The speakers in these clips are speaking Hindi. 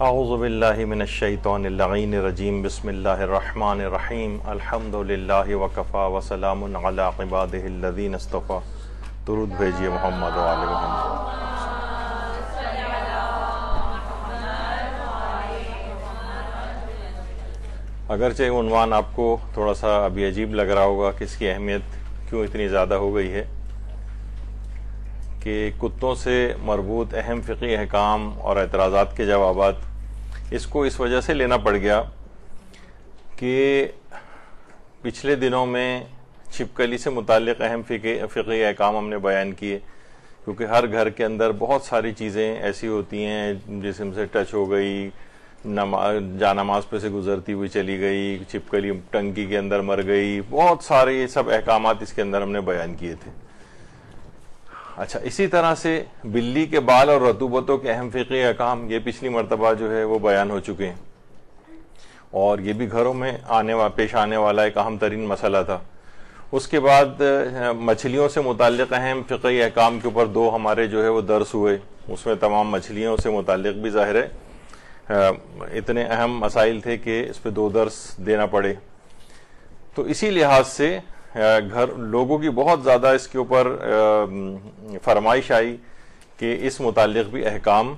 आउज़बिल्लिमिनशैतरजीम बसमीम अल्हम्दुलिल्लाह वकफ़ा वसलाम अलाबादीन अस्तफ़ा तुरुद भेजिए मोहम्मद अगरचे उनवान आपको थोड़ा सा अभी अजीब लग रहा होगा कि इसकी अहमियत क्यों इतनी ज़्यादा हो गई है कि कुत्तों से मरबूत अहम फ़िकी अहकाम और एतराज़ा के जवाब इसको इस वजह से लेना पड़ गया कि पिछले दिनों में छिपकली से मुतल अहम फ़िके फ़िके अहकाम हमने बयान किए, क्योंकि हर घर के अंदर बहुत सारी चीज़ें ऐसी होती हैं, जिसम से टच हो गई नमाज़ जानमाज पे से गुजरती हुई चली गई, छिपकली टंकी के अंदर मर गई, बहुत सारे ये सब अहकाम इसके अंदर हमने बयान किए थे। अच्छा इसी तरह से बिल्ली के बाल और रतूबतों के अहम फ़िकी अहकाम ये पिछली मरतबा जो है वो बयान हो चुके हैं। और ये भी घरों में आने वा, पेश आने वाला एक अहम तरीन मसला था। उसके बाद मछलियों से मुतल अहम फ़िकी अहकाम के ऊपर दो हमारे जो है वो दर्स हुए। उसमें तमाम मछलियों से मुतल भी ज़ाहिर है। इतने अहम मसाइल थे कि इस पर दो दर्स देना पड़े। तो इसी लिहाज से घर, लोगों की बहुत ज़्यादा इसके ऊपर फरमाइश आई कि इस मुतालिक भी अहकाम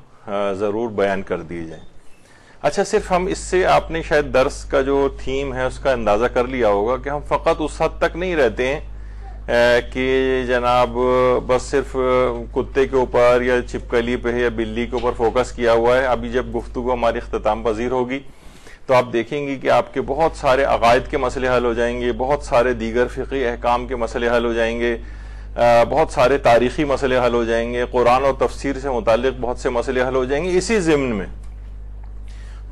ज़रूर बयान कर दिए जाए। अच्छा सिर्फ़ हम इससे, आपने शायद दर्स का जो थीम है, उसका अंदाज़ा कर लिया होगा कि हम फ़कत उस हद तक नहीं रहते हैं कि जनाब, बस सिर्फ़ कुत्ते के ऊपर या छिपकली पे या बिल्ली के ऊपर फोकस किया हुआ है। अभी जब गुफ्तु हमारी अख्ताम पजीर होगी तो आप देखेंगे कि आपके बहुत सारे अकायद के मसले हल हो जाएँगे, बहुत सारे दीगर फ़िकी अहकाम के मसले हल हो जाएँगे बहुत सारे तारीखी मसले हल हो जाएँगे, कुरान और तफसीर से मुतल बहुत से मसले हल हो जाएँगे इसी ज़िम्न में।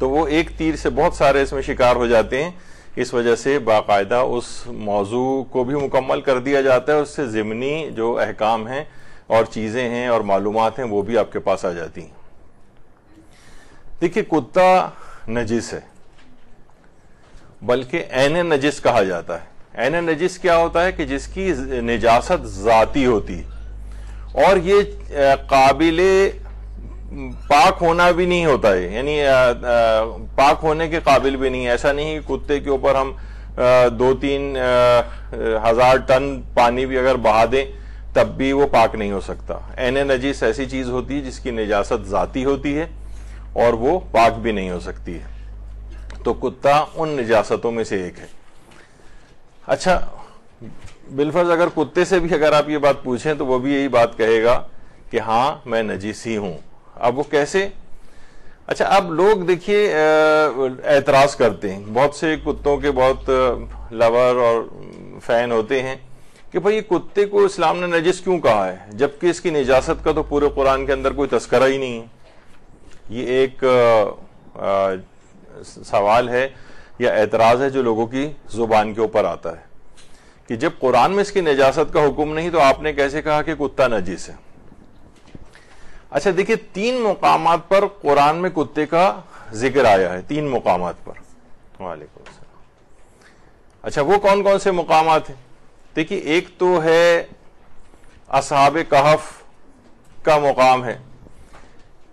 तो वो एक तीर से बहुत सारे इसमें शिकार हो जाते हैं, इस वजह से बाकायदा उस मौजू को भी मुकम्मल कर दिया जाता है, उससे ज़िमनी जो अहकाम हैं और चीज़ें हैं और मालूम हैं वो भी आपके पास आ जाती हैं। देखिए, कुत्ता नजिस है। बल्कि एन नजिस कहा जाता है। एन नजिस क्या होता है कि जिसकी निजासत ज़ाती होती। और ये काबिल पाक होना भी नहीं होता है। यानी पाक होने के काबिल भी नहीं ऐसा नहीं कि कुत्ते के ऊपर हम दो तीन हज़ार टन पानी भी अगर बहा दें, तब भी वो पाक नहीं हो सकता। एन नजीस ऐसी चीज़ होती है जिसकी निजासत जाती होती है और वो पाक भी नहीं हो सकती है। तो कुत्ता उन निजासतों में से एक है। अच्छा बिलफर्ज, अगर कुत्ते से भी अगर आप ये बात पूछें तो वो भी यही बात कहेगा कि हाँ मैं नजीस ही। हूँ अब वो कैसे? अच्छा अब लोग देखिए एतराज़ करते हैं। बहुत से कुत्तों के बहुत लवर और फ़ैन होते हैं कि भाई, ये कुत्ते को इस्लाम ने नजिस क्यों कहा है? जबकि इसकी निजासत का तो पूरे कुरान के अंदर कोई तस्करा ही नहीं है। ये एक सवाल है या एतराज़ है जो लोगों की ज़ुबान के ऊपर आता है कि जब कुरान में इसकी निजासत का हुक्म नहीं तो आपने कैसे कहा कि कुत्ता नजीस है? अच्छा देखिए, तीन मुकाम पर कुरान में कुत्ते का ज़िक्र आया है, तीन मुकाम पर। वालेकुम अच्छा वो कौन कौन से मुकाम हैं? देखिए, एक तो है असहाब कहफ का मुकाम है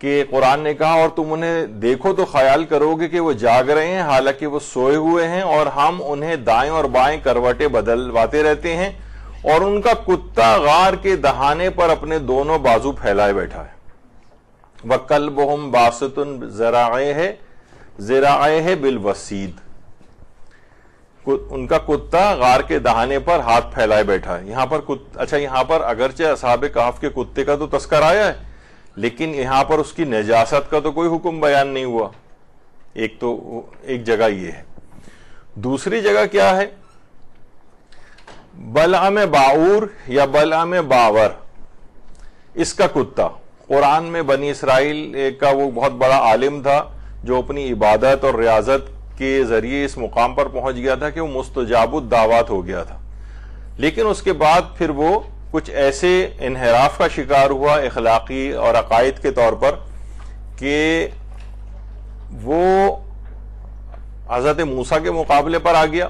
कि कुरान ने कहा और तुम उन्हें देखो तो ख्याल करोगे कि वो जाग रहे हैं हालाँकि वो सोए हुए हैं और हम उन्हें दाएँ और बाएँ करवटे बदलवाते रहते हैं और उनका कुत्ता गार के दहाने पर अपने दोनों बाजू फैलाए बैठा है। वकल बहुम बासतुन जराए है जराए है बिल वसीद। उनका कुत्ता गार के दहाने पर हाथ फैलाए बैठा है। यहाँ पर कुत, अच्छा यहाँ पर अगरचे असाब काफ के कुत्ते का तो तस्कर आया है। लेकिन यहाँ पर उसकी नजासत का तो कोई हुक्म बयान नहीं हुआ। एक तो एक जगह ये है। दूसरी जगह क्या है? बलाम बाऊर या बलाम बावर? इसका कुत्ता। कुरान में बनी इसराइल का वो बहुत बड़ा आलिम था, जो अपनी इबादत और रियाजत के ज़रिए इस मुकाम पर पहुँच गया था कि वो मुस्तजाबुद दावत हो गया था। लेकिन उसके बाद फिर वो कुछ ऐसे इनहराफ का शिकार हुआ इखलाकी और अकायद के तौर पर कि वो हज़रत मूसा के मुकाबले पर आ गया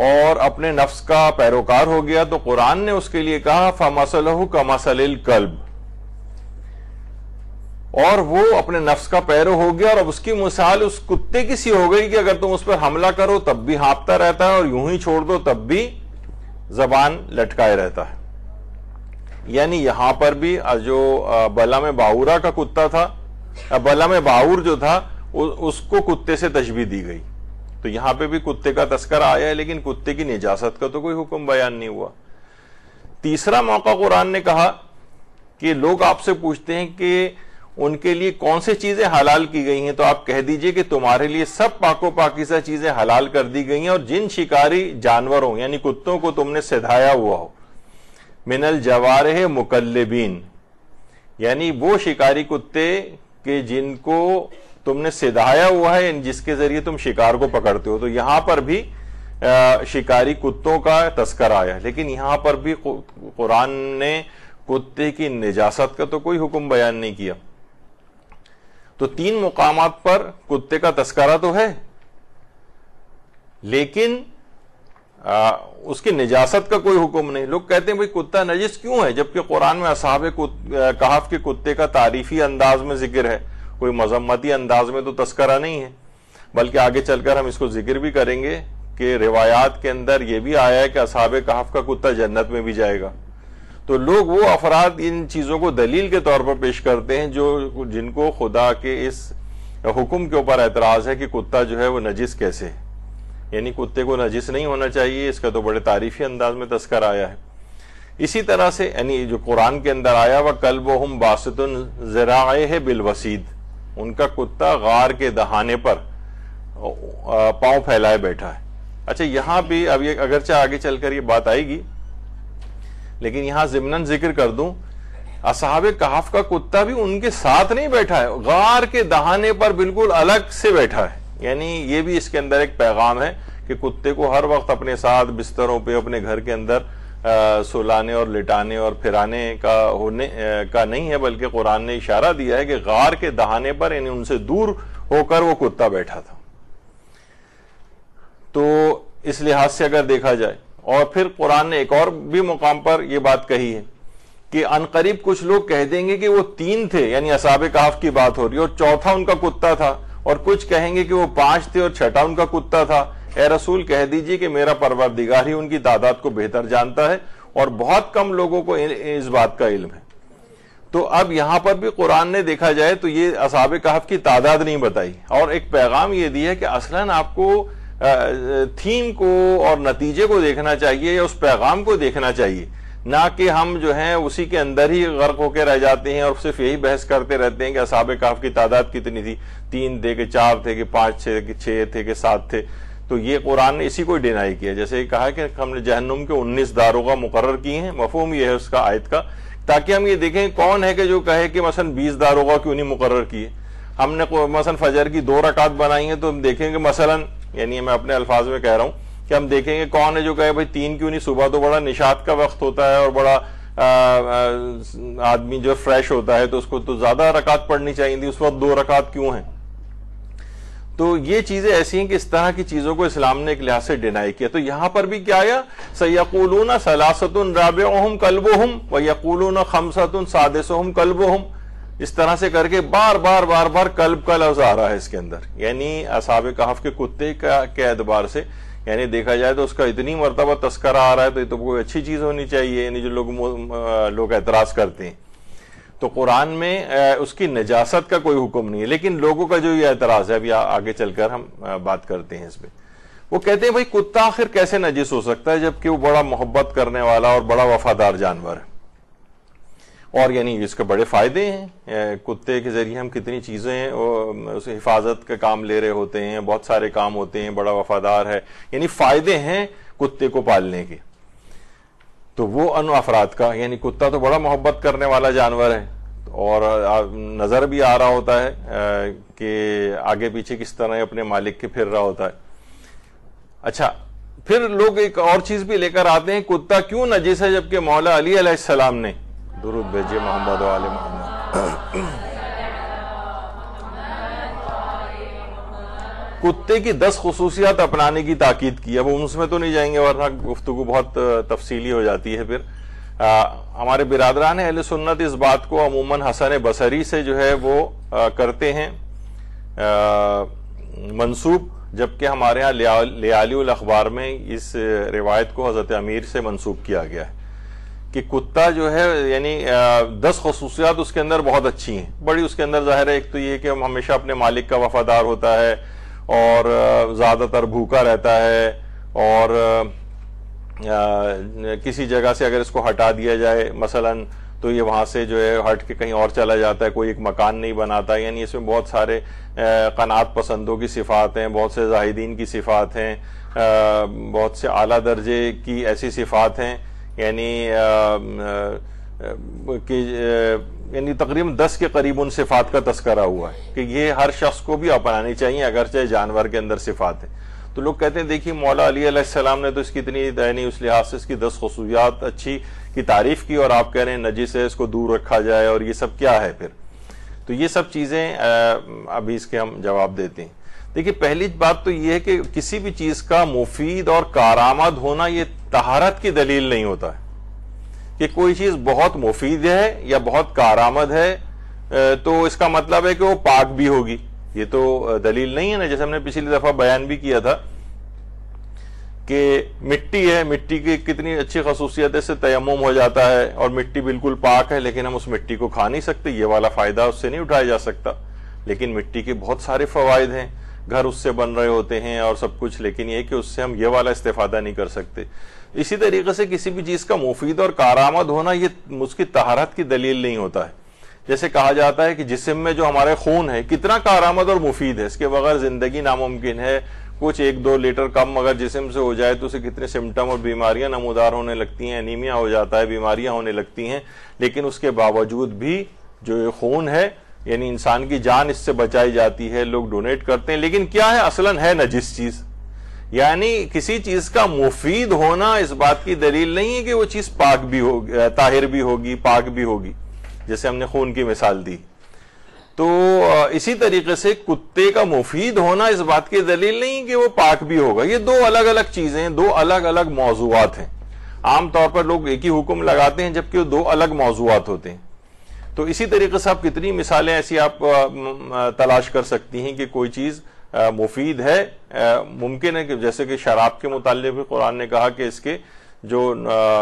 और अपने नफ्स का पैरोकार हो गया। तो कुरान ने उसके लिए कहा फमसल का मसल कल्ब। और वो अपने नफ्स का पैरो हो गया और अब उसकी मिसाल उस कुत्ते की सी हो गई कि अगर तुम उस पर हमला करो तब भी हाँपता रहता है और यूँ ही छोड़ दो तब भी जबान लटकाए रहता है। यानी यहाँ पर भी जो बला में बाउरा का कुत्ता था बला में बाउर जो था उसको कुत्ते से तशबी दी गई। तो यहाँ पे भी कुत्ते का तस्करा आया है, लेकिन कुत्ते की निजासत का तो कोई हुक्म बयान नहीं हुआ। तीसरा मौका कुरान ने कहा कि लोग आपसे पूछते हैं कि उनके लिए कौन सी चीज़ें हलाल की गई हैं तो आप कह दीजिए कि तुम्हारे लिए सब पाको पाकिजा चीज़ें हलाल कर दी गई हैं, और जिन शिकारी जानवरों, यानी कुत्तों को तुमने सिधाया हुआ हो मिनल जवार मुकल्लबीन। यानी वो शिकारी कुत्ते के जिनको तुमने सिधाया हुआ है जिसके ज़रिए तुम शिकार को पकड़ते हो तो यहाँ पर भी शिकारी कुत्तों का तस्कर आया लेकिन यहाँ पर भी कुरान ने कुत्ते की निजासत का तो कोई हुक्म बयान नहीं किया। तो तीन मुकाम पर कुत्ते का तस्करा तो है, लेकिन आ, उसकी निजासत का कोई हुक्म नहीं। लोग कहते हैं भाई कुत्ता नजिस क्यों है? जबकि कुरान में असाब कहाफ के कुत्ते का तारीफी अंदाज में ज़िक्र है। कोई मजम्मती अंदाज में तो तस्करा नहीं है। बल्कि आगे चलकर हम इसको ज़िक्र भी करेंगे कि रिवायात के अंदर यह भी आया है कि असाब कहाफ का कुत्ता जन्नत में भी जाएगा। तो लोग वो अफराद इन चीज़ों को दलील के तौर पर पेश करते हैं जो जिनको खुदा के इस हुक्म के ऊपर एतराज़ है कि कुत्ता जो है वो नजिस कैसे है। यानी कुत्ते को नजिस नहीं होना चाहिए, इसका तो बड़े तारीफी अंदाज में तस्कर आया है। इसी तरह से, यानी जो कुरान के अंदर आया, वह कल्ब हम बासतुन जराए है बिलवसीद उनका कुत्ता गार के दहाने पर पाँव फैलाए बैठा है। अच्छा यहाँ भी अब ये अगरचे आगे चलकर ये बात आएगी, लेकिन यहाँ जिमनन ज़िक्र कर दूँ, असहाब कहाफ का कुत्ता भी उनके साथ नहीं बैठा है, गार के दहाने पर बिल्कुल अलग से बैठा है। यानी ये भी इसके अंदर एक पैगाम है कि कुत्ते को हर वक्त अपने साथ बिस्तरों पे अपने घर के अंदर सुलाने और लिटाने और फिराने का होने आ, का नहीं है बल्कि कुरान ने इशारा दिया है कि गार के दहाने पर यानी उनसे दूर होकर वो कुत्ता बैठा था। तो इस लिहाज से अगर देखा जाए और फिर कुरान ने एक और भी मुकाम पर यह बात कही है कि अनकरीब कुछ लोग कह देंगे कि वो तीन थे यानी असाब काफ की बात हो रही है और चौथा उनका कुत्ता था। और कुछ कहेंगे कि वो पाँच थे और छठा उनका कुत्ता था। ए रसूल, कह दीजिए कि मेरा परवरदिगार ही उनकी तादाद को बेहतर जानता है और बहुत कम लोगों को इस बात का इल्म है। तो अब यहाँ पर भी कुरान ने देखा जाए तो ये असाब कहफ की तादाद नहीं बताई। और एक पैगाम ये दिया कि असलन आपको थीम को और नतीजे को देखना चाहिए या उस पैगाम को देखना चाहिए। ना कि हम जो हैं उसी के अंदर ही गर्क होकर रह जाते हैं और सिर्फ़ यही बहस करते रहते हैं कि असाब काफ की तादाद कितनी थी? तीन थे कि चार थे कि पाँच थे कि छह थे कि सात थे। तो ये कुरान ने इसी को डिनाई किया। जैसे कहा कि हमने जहन्नुम के उन्नीस दारोगा मुकर किए हैं, मफहम यह है उसका आयत का। ताकि हम ये देखें, कौन है कि जो कहे कि मसन बीस दारोगा क्यों नहीं मुकर किए? हमने मसन फजर की दो रकात बनाई है तो हम देखेंगे मसलन, यानी मैं अपने अल्फाज में कह रहा हूँ कि हम देखेंगे कौन है जो कहे, भाई, तीन क्यों नहीं? सुबह तो बड़ा निशात का वक्त होता है और बड़ा आदमी जो फ्रेश होता है तो उसको तो ज़्यादा रकात पढ़नी चाहिए थी, उस वक्त दो रकात क्यों है? तो ये चीज़ें ऐसी हैं कि इस तरह की चीज़ों को इस्लाम ने एक लिहाज से डिनाई किया। तो यहाँ पर भी क्या आया? सयकूलून सलासतुन राबेहम कल्बोहम व यकूलून खमसतुन सादिसहम कल्बोहम। इस तरह से करके बार बार बार बार कल्ब का लफ्ज आ रहा है इसके अंदर। यानी असाब कहफ के कुत्ते का, के एतबार से यानी देखा जाए तो उसका इतनी मरतबा तस्करा आ रहा है तो ये तो कोई अच्छी चीज़ होनी चाहिए, यानी जो लोग लोग एतराज़ करते हैं। तो कुरान में उसकी नजासत का कोई हुक्म नहीं है, लेकिन लोगों का जो ये एतराज़ है, अभी आगे चलकर हम बात करते हैं इसमें। वो कहते हैं, भाई, कुत्ता आखिर कैसे नजिस हो सकता है, जबकि वो बड़ा मोहब्बत करने वाला और बड़ा वफादार जानवर है? और यानी इसके बड़े फ़ायदे हैं। कुत्ते के ज़रिए हम कितनी चीज़ें उस हिफाजत के काम ले रहे होते हैं, बहुत सारे काम होते हैं, बड़ा वफादार है। यानी फ़ायदे हैं कुत्ते को पालने के। तो वो अनु अफराद का, यानी कुत्ता तो बड़ा मोहब्बत करने वाला जानवर है। और नज़र भी आ रहा होता है कि आगे पीछे किस तरह अपने मालिक के फिर रहा होता है। अच्छा फिर लोग एक और चीज़ भी लेकर आते हैं, कुत्ता क्यों नजीस है जबकि मौला अली सलाम ने दुरुद भेजिए मोहम्मद वाले मोहम्मद। कुत्ते की दस खसूसियात अपनाने की ताकीद की। अब उसमें तो नहीं जाएँगे वरना गुफ्तु बहुत तफसीली हो जाती है फिर। हमारे बिरादरान अहल सुन्नत इस बात को अमूमन हसन बसरी से जो है वो आ, करते हैं। मंसूब जबकि हमारे यहाँ लियाल अखबार में इस रिवायत को हज़रत अमीर से मंसूब किया गया है। कि कुत्ता जो है, यानी दस खसूसियात उसके अंदर बहुत अच्छी हैं। बड़ी उसके अंदर ज़ाहिर है, एक तो ये कि हम हमेशा अपने मालिक का वफादार होता है और ज़्यादातर भूखा रहता है और किसी जगह से अगर इसको हटा दिया जाए, मसलन तो ये वहाँ से जो है हट के कहीं और चला जाता है, कोई एक मकान नहीं बनाता। यानी इसमें बहुत सारे कनात पसंदों की सिफात हैं, बहुत से जाहिदीन की सिफात हैं बहुत से आला दर्जे की ऐसी सिफात हैं यानी कि यानी तकरीबन दस के करीब उन सिफात का तस्करा हुआ है कि ये हर शख्स को भी अपनानी चाहिए अगर चाहे जानवर के अंदर सिफात है। तो लोग कहते हैं, देखिए, मौला अली सलाम ने तो इसकी इतनी यानी उस लिहाज से इसकी दस खसूसियात अच्छी की तारीफ़ की और आप कह रहे हैं, नजिस है, इसको दूर रखा जाए और ये सब क्या है फिर? तो ये सब चीज़ें अभी इसके हम जवाब देते हैं। देखिए, पहली बात तो यह है कि किसी भी चीज़ का मुफीद और कारामद होना ये तहारत की दलील नहीं होता है। कि कोई चीज़ बहुत मुफीद है या बहुत कारामद है तो इसका मतलब है कि वो पाक भी होगी। ये तो दलील नहीं है ना, जैसे हमने पिछली दफ़ा बयान भी किया था कि मिट्टी है, मिट्टी की कितनी अच्छी खसूसियत से तयम हो जाता है और मिट्टी बिल्कुल पाक है, लेकिन हम उस मिट्टी को खा नहीं सकते। ये वाला फ़ायदा उससे नहीं उठाया जा सकता। लेकिन मिट्टी के बहुत सारे फवायद हैं। घर उससे बन रहे होते हैं और सब कुछ, लेकिन ये कि उससे हम ये वाला इस्तेफादा नहीं कर सकते। इसी तरीके से किसी भी चीज़ का मुफीद और कारामद होना, ये उसकी तहारत की दलील नहीं होता है। जैसे कहा जाता है कि जिसम में जो हमारे खून है, कितना कारामद और मुफीद है। इसके बगैर ज़िंदगी नामुमकिन है। कुछ एक दो लीटर कम अगर जिसम से हो जाए तो उसे कितने सिम्टम और बीमारियाँ नमोदार होने लगती हैं, एनीमिया हो जाता है, बीमारियाँ होने लगती हैं। लेकिन उसके बावजूद भी जो ये खून है यानी इंसान की जान इससे बचाई जाती है, लोग डोनेट करते हैं। लेकिन क्या है, असलन है नजिस चीज़? यानी किसी चीज़ का मुफीद होना इस बात की दलील नहीं है कि वो चीज़ पाक भी होगी ताहिर भी होगी, पाक भी होगी। जैसे हमने खून की मिसाल दी। तो इसी तरीके से कुत्ते का मुफीद होना इस बात की दलील नहीं कि वो पाक भी होगा। ये दो अलग अलग चीज़ें दो अलग अलग मौजूद हैं। आमतौर पर लोग एक ही हुक्म लगाते हैं, जबकि वो दो अलग मौजूद होते हैं। तो इसी तरीके से आप कितनी मिसालें ऐसी आप तलाश कर सकती हैं कि कोई चीज़ मुफीद है। मुमकिन है कि जैसे कि शराब के मुतालिक भी कुरान ने कहा कि इसके जो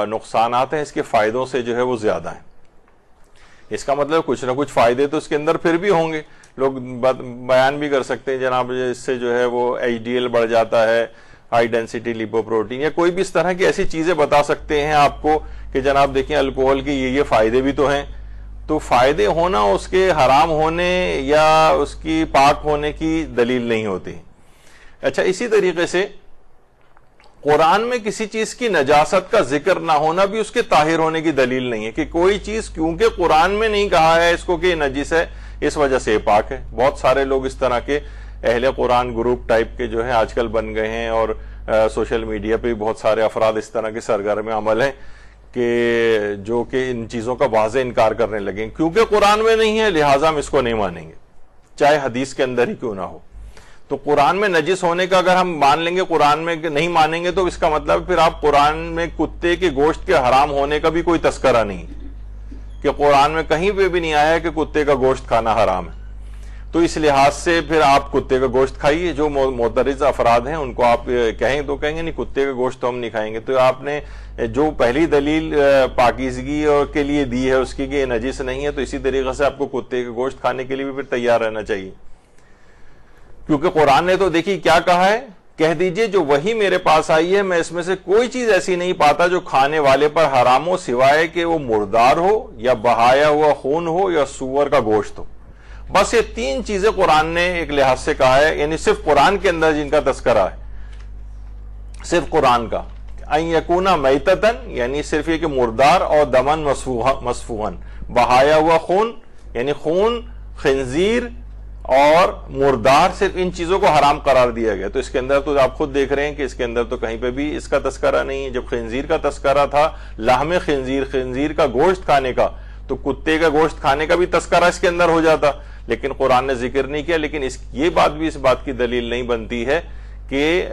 नुकसान हैं, इसके फायदों से जो है वो ज़्यादा है। इसका मतलब कुछ ना कुछ फ़ायदे तो इसके अंदर फिर भी होंगे। लोग बयान भी कर सकते हैं, जनाब इससे जो है वो एचडीएल बढ़ जाता है हाई डेंसिटी लिपोप्रोटीन या कोई भी इस तरह की ऐसी चीज़ें बता सकते हैं आपको कि जनाब, देखिए, अल्कोहल के ये ये फ़ायदे भी तो हैं। तो फ़ायदे होना उसके हराम होने या उसकी पाक होने की दलील नहीं होती। अच्छा इसी तरीके से कुरान में किसी चीज़ की नजासत का ज़िक्र ना होना भी उसके ताहिर होने की दलील नहीं है कि कोई चीज़ क्योंकि कुरान में नहीं कहा है इसको कि नजीस है इस वजह से पाक है। बहुत सारे लोग इस तरह के अहले कुरान ग्रुप टाइप के जो है आजकल बन गए हैं और आ, सोशल मीडिया पे भी बहुत सारे अफराद इस तरह के सरगर्म अमल हैं। कि जो कि इन चीज़ों का वाज इनकार करने लगे क्योंकि कुरान में नहीं है, लिहाजा हम इसको नहीं मानेंगे। चाहे हदीस के अंदर ही क्यों ना हो। तो कुरान में नजिस होने का अगर हम मान लेंगे, कुरान में नहीं मानेंगे तो इसका मतलब फिर आप कुरान में कुत्ते के गोश्त के हराम होने का भी कोई तस्करा नहीं कि कुरान में कहीं पे भी नहीं आया है कि कुत्ते का गोश्त खाना हराम है। तो इस लिहाज से फिर आप कुत्ते का गोश्त खाइए। जो मोतरज अफराद हैं, उनको आप कहें तो कहेंगे, नहीं, कुत्ते का गोश्त तो हम नहीं खाएँगे। तो आपने जो पहली दलील पाकिजगी के लिए दी है उसकी कि नजिस नहीं है तो इसी तरीके से आपको कुत्ते का गोश्त खाने के लिए भी फिर तैयार रहना चाहिए। क्योंकि कुरान ने तो देखिए क्या कहा है? कह दीजिए, जो वही मेरे पास आई है, मैं इसमें से कोई चीज़ ऐसी नहीं पाता जो खाने वाले पर हराम हो सिवाय कि वो मुर्दार हो या बहाया हुआ खून हो या सुअर का गोश्त हो। बस ये तीन चीज़ें कुरान ने एक लिहाज से कहा है, यानी सिर्फ़ कुरान के अंदर जिनका तस्करा है। सिर्फ़ कुरान का। यकूना मैतन यानी सिर्फ़ ये कि मुर्दार और दमन मसफूहन। बहाया हुआ खून, यानी खून, खंजीर और मुर्दार सिर्फ़ इन चीज़ों को हराम करार दिया गया। तो इसके अंदर तो आप खुद देख रहे हैं कि इसके अंदर तो कहीं पे भी इसका तस्करा नहीं है। जब खंजीर का तस्करा था, लाहम खंजीर खंजीर का गोश्त खाने का तो कुत्ते का गोश्त खाने का भी तस्करा इसके अंदर हो जाता। लेकिन कुरान ने ज़िक्र नहीं किया, लेकिन इस, ये बात भी इस बात की दलील नहीं बनती है कि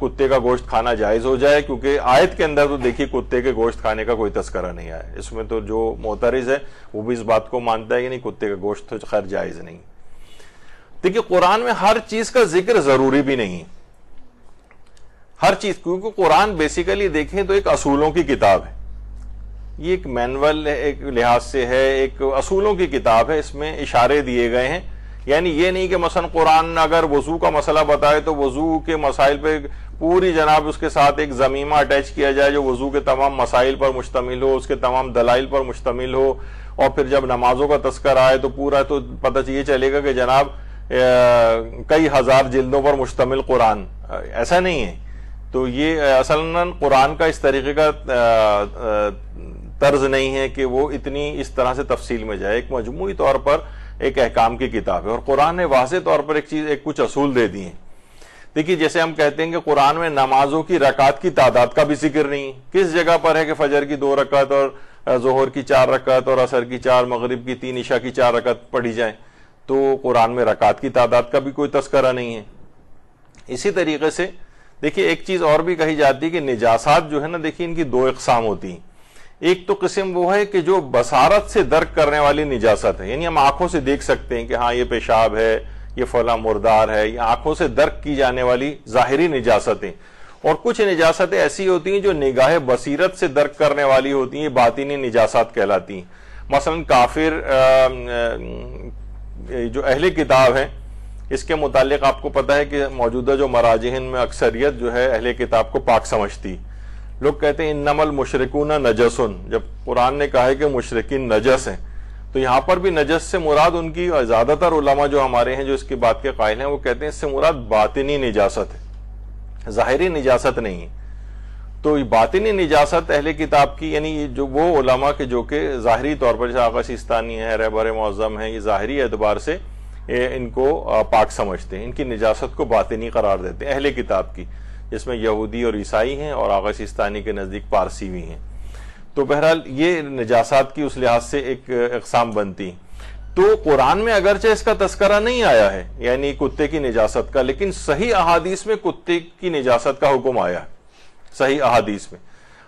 कुत्ते का गोश्त खाना जायज़ हो जाए, क्योंकि आयत के अंदर तो देखिए कुत्ते के गोश्त खाने का कोई तस्करा नहीं आया। इसमें तो जो मोतरज है, वो भी इस बात को मानता है कि नहीं, कुत्ते का गोश्त तो खैर जायज़ नहीं। देखिए, कुरान में हर चीज़ का ज़िक्र ज़रूरी भी नहीं। हर चीज़, क्योंकि कुरान बेसिकली देखें तो एक असूलों की किताब है। ये एक मैनुअल एक लिहाज से है, एक असूलों की किताब है, इसमें इशारे दिए गए हैं। यानी ये नहीं कि मसन कुरान अगर वज़ू का मसला बताए तो वज़ू के मसाइल पे पूरी जनाब उसके साथ एक जमीमा अटैच किया जाए जो वज़ू के तमाम मसाइल पर मुश्तमिल हो, उसके तमाम दलाइल पर मुश्तमिल हो, और फिर जब नमाजों का तस्कर आए तो पूरा तो पता चाहिए चलेगा कि जनाब कई हज़ार जिल्दों पर मुश्तमिल कुरान। ऐसा नहीं है। तो ये असल कुरान का इस तरीके का तर्ज नहीं है कि वो इतनी इस तरह से तफसील में जाए। एक मजमू तौर पर एक अहकाम की किताब है। और कुरान ने वाज तौर पर एक चीज़, एक कुछ असूल दे दिए देखिए, जैसे हम कहते हैं कि कुरान में नमाजों की रकात की तादाद का भी ज़िक्र नहीं है। किस जगह पर है कि फजर की दो रकत और जोहर की चार रकत और असर की चार, मगरब की तीन ईशा की चार रकत पढ़ी जाए तो कुरान में रकात की तादाद का भी कोई तस्करा नहीं है। इसी तरीके से, देखिए, एक चीज़ और भी कही जाती है कि निजासात जो है ना, देखिए, इनकी दो इकसाम होती हैं। एक तो किस्म वो है कि जो बसारत से दर्क करने वाली निजासत है। यानी हम आँखों से देख सकते हैं कि हाँ ये पेशाब है, ये फला मुर्दार है, ये आँखों से दर्क की जाने वाली जाहिरी निजासतें। और कुछ निजासतें ऐसी होती हैं जो निगाह बसीरत से दर्क करने वाली होती हैं बातिनी निजासत कहलाती हैं। मसलन काफिर जो अहले किताब है, इसके मुतालिक आपको पता है कि मौजूदा जो मराजहन में अक्सरियत जो है, अहले किताब को पाक समझती। लोग कहते हैं नमल मुशरकुन नजसन। जब कुरान ने कहा है कि मुशरकिन नजस हैं तो यहाँ पर भी नजस से मुराद उनकी ज़्यादातर उलमा जो हमारे हैं, जो इसकी बात के कायल हैं, वो कहते हैं, इससे मुराद बातिनी निजासत है, ज़ाहरी निजासत नहीं है। तो बातिनी निजासत अहले किताब की, यानी जो वो उलमा के जो कि ज़ाहरी तौर पर, जैसे सिस्तानी है रहबर मौज़म है, ये ज़ाहरी एतबार से इनको पाक समझते हैं, इनकी निजासत को बातिनी करार देते हैं, अहले किताब की। जिसमें यहूदी और ईसाई हैं और आगा सिस्तानी के नज़दीक पारसी भी हैं। तो बहरहाल ये नजासात की उस लिहाज से एक अकसाम बनती। तो कुरान में अगरचे इसका तस्करा नहीं आया है, यानी कुत्ते की निजासत का, लेकिन सही अहादीस में कुत्ते की निजासत का हुक्म आया है, सही अहादीस में।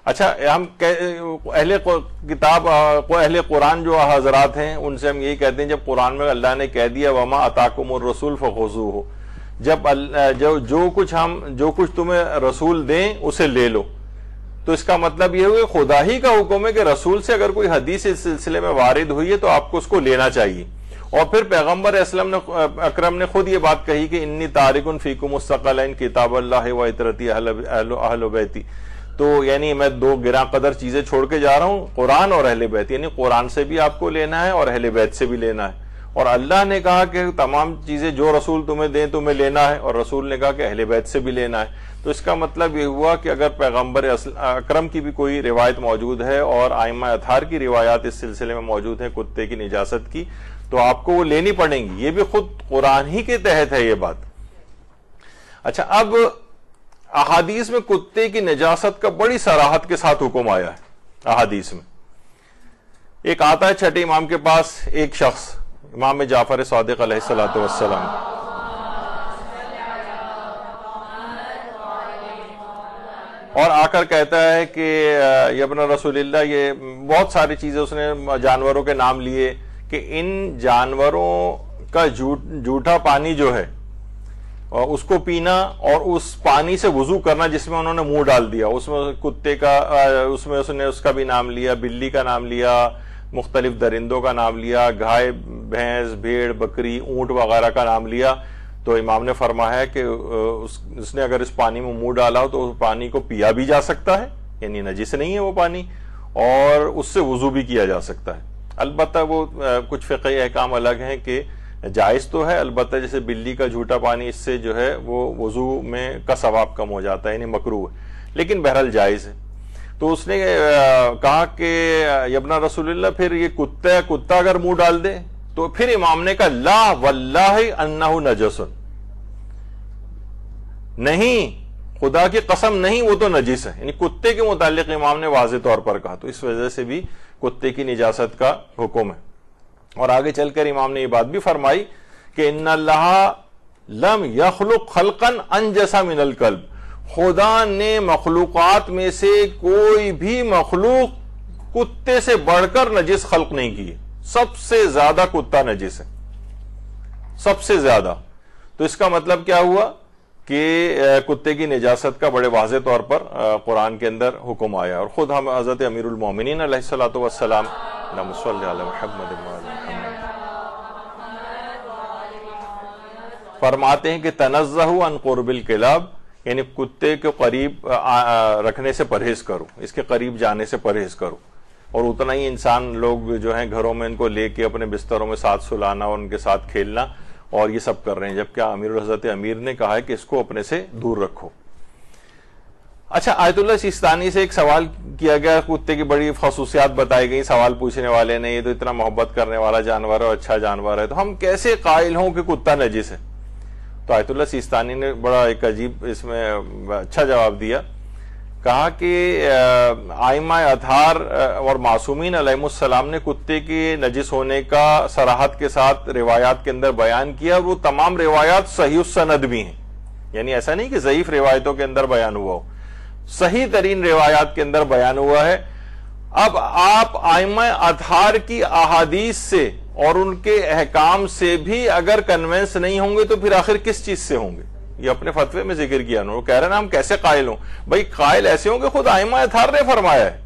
अच्छा हम अहले किताब अहले कुरान जो हजरात हैं, उनसे हम यही कहते हैं, जब कुरान में अल्लाह ने कह दिया, वमा अताकुम रसूल फ़ोजू हो जब जो जो कुछ हम, जो कुछ तुम्हें रसूल दें, उसे ले लो। तो इसका मतलब यह हुआ खुदा ही का हुक्म है कि रसूल से अगर कोई हदीस इस सिलसिले में वारिद हुई है तो आपको उसको लेना चाहिए। और फिर पैगंबर असलम ने अक्रम ने खुद ये बात कही कि इन्नी तारिकुन फीकुम मुस्तकिल किताब अल्लाह व इतरती अहलबैती तो यानी मैं दो गिरा कदर चीज़ें छोड़ के जा रहा हूँ, कुरान और अहल बैत। यानी कुरान से भी आपको लेना है और अहल बैत से भी लेना है। और अल्लाह ने कहा कि तमाम चीज़ें जो रसूल तुम्हें दें, तुम्हें लेना है। और रसूल ने कहा कि अहले बैत से भी लेना है। तो इसका मतलब ये हुआ कि अगर पैगंबर अक्रम की भी कोई रिवायत मौजूद है और आयमा अथार की रिवायात इस सिलसिले में मौजूद है, कुत्ते की निजात की तो आपको वो लेनी पड़ेंगी। ये भी खुद कुरान ही के तहत है ये बात। अच्छा अब अहादीस में कुत्ते की निजात का बड़ी सराहत के साथ हुक्म आया है, अहादीस में। एक आता है छठे इमाम के पास, एक शख्स। इमाम जाफ़र सदक वसलाम और आकर कहता है कि यबन रसूलिल्लाह, ये बहुत सारी चीज़ें उसने जानवरों के नाम लिए कि इन जानवरों का जूठा पानी जो है उसको पीना और उस पानी से वज़ू करना जिसमें उन्होंने मुँह डाल दिया, उसमें कुत्ते का उसमें उसने उसका भी नाम लिया, बिल्ली का नाम लिया मुख्तलिफ़ दरिंदों का नाम लिया गाय भैंस भेड़ बकरी ऊँट वगैरह का नाम लिया। तो इमाम ने फरमाया कि उस, उसने अगर इस पानी में मुँह डाला हो तो उस पानी को पिया भी जा सकता है यानी नजिस नहीं है वो पानी और उससे वज़ू भी किया जा सकता है। अलबत् वो कुछ फ़िक अहकाम अलग हैं कि जायज़ तो है अलबत् जैसे बिल्ली का झूठा पानी इससे जो है वो वज़ू में का सवाब कम हो जाता है यानी मकरू है। लेकिन बहरहाल जायज़ है। तो उसने कहा कि यबना रसूलुल्लाह, फिर ये कुत्ता कुत्ता अगर मुँह डाल दे तो फिर इमाम ने कहा, ला वल्लाह अन्नाहु नजसन। नहीं, खुदा की कसम नहीं, वो तो नजिस है। यानी कुत्ते के मुतालिक इमाम ने वाज तौर पर कहा। तो इस वजह से भी कुत्ते की निजात का हुक्म है। और आगे चलकर इमाम ने यह बात भी फरमाई कि इन लम यखलुक खलकन अनजसा मिनल कल्ब। खुदा ने मखलूक में से कोई भी मखलूक कुत्ते से बढ़कर नजिस खल्क नहीं की सबसे ज़्यादा कुत्ता नजिस है। सबसे ज़्यादा। तो इसका मतलब क्या हुआ कि कुत्ते की निजासत का बड़े वाज तौर पर कुरान के अंदर हुक्म आया। और खुद हम हज़रत अमीरमिन वसलाम फरमाते हैं कि तनज़ह अनकुरबिल किलब यानी कुत्ते के करीब रखने से परहेज करो, इसके करीब जाने से परहेज करो। और उतना ही इंसान लोग जो हैं घरों में इनको लेके अपने बिस्तरों में साथ सुलाना और उनके साथ खेलना, और ये सब कर रहे हैं। जबकि अमीर हज़रत अमीर ने कहा है कि इसको अपने से दूर रखो। अच्छा आयतुल्ला सिस्तानी से एक सवाल किया गया, कुत्ते की बड़ी खसूसियात बताई गई, सवाल पूछने वाले ने, ये तो इतना मोहब्बत करने वाला जानवर है और अच्छा जानवर है। तो हम कैसे कायल हों कि कुत्ता नजिस है? तो आयतुल्ला सिस्तानी ने बड़ा एक अजीब इसमें अच्छा जवाब दिया। कहा कि आयमा अथार और मासूमीन अलैहिस्सलाम ने कुत्ते के नजिस होने का सराहत के साथ रिवायात के अंदर बयान किया। और वो तमाम रिवायात सही सनद भी हैं। यानी ऐसा नहीं कि ज़यीफ रिवायतों के अंदर बयान हुआ हो। सही तरीन रिवायात के अंदर बयान हुआ है। अब आप आयमा अथार की अहादीस से और उनके अहकाम से भी अगर कन्वेंस नहीं होंगे तो फिर आखिर किस चीज़ से होंगे? ये अपने फतवे में ज़िक्र किया उन्होंने कह रहे ना, हम कैसे कायल हों? भाई, कायल ऐसे होंगे, खुद आयमा थार ने फरमाया है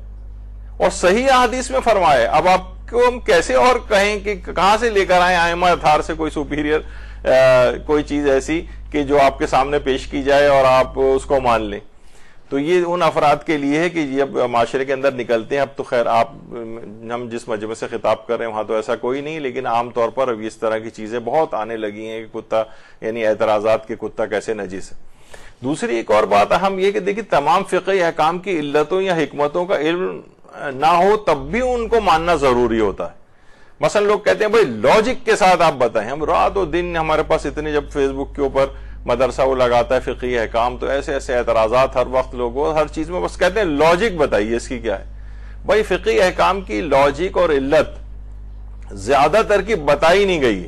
और सही हदीस में फरमाया अब आपको हम कैसे और कहें कि कहाँ से लेकर आए आयमा थार से कोई सुपीरियर कोई चीज़ ऐसी कि जो आपके सामने पेश की जाए और आप उसको मान लें? तो ये उन अफराद के लिए है कि जब माशरे के अंदर निकलते हैं, अब तो खैर आप, हम जिस मजमे से खिताब कर रहे हैं, वहाँ तो ऐसा कोई नहीं, लेकिन आमतौर पर अब इस तरह की चीज़ें बहुत आने लगी हैं, कि कुत्ता, यानी एतराजात के कुत्ता कैसे नजीस है। दूसरी एक और बात हम ये कि देखिए, तमाम फ़िकी अहकाम की इल्लतों या हमतों का इल्म ना हो, तब भी उनको मानना ज़रूरी होता है। मसल लोग कहते हैं, भाई लॉजिक के साथ आप बताएँ, हम रात और दिन हमारे पास इतने जब फेसबुक के ऊपर मदरसा वो लगाता है, फ़िकी अहकाम तो ऐसे ऐसे एतराज़ात हर वक्त लोगों हर चीज़ में बस कहते हैं लॉजिक बताइए इसकी क्या है? भाई फ़िकी अहकाम की लॉजिक और इल्लत ज़्यादातर की बताई नहीं गई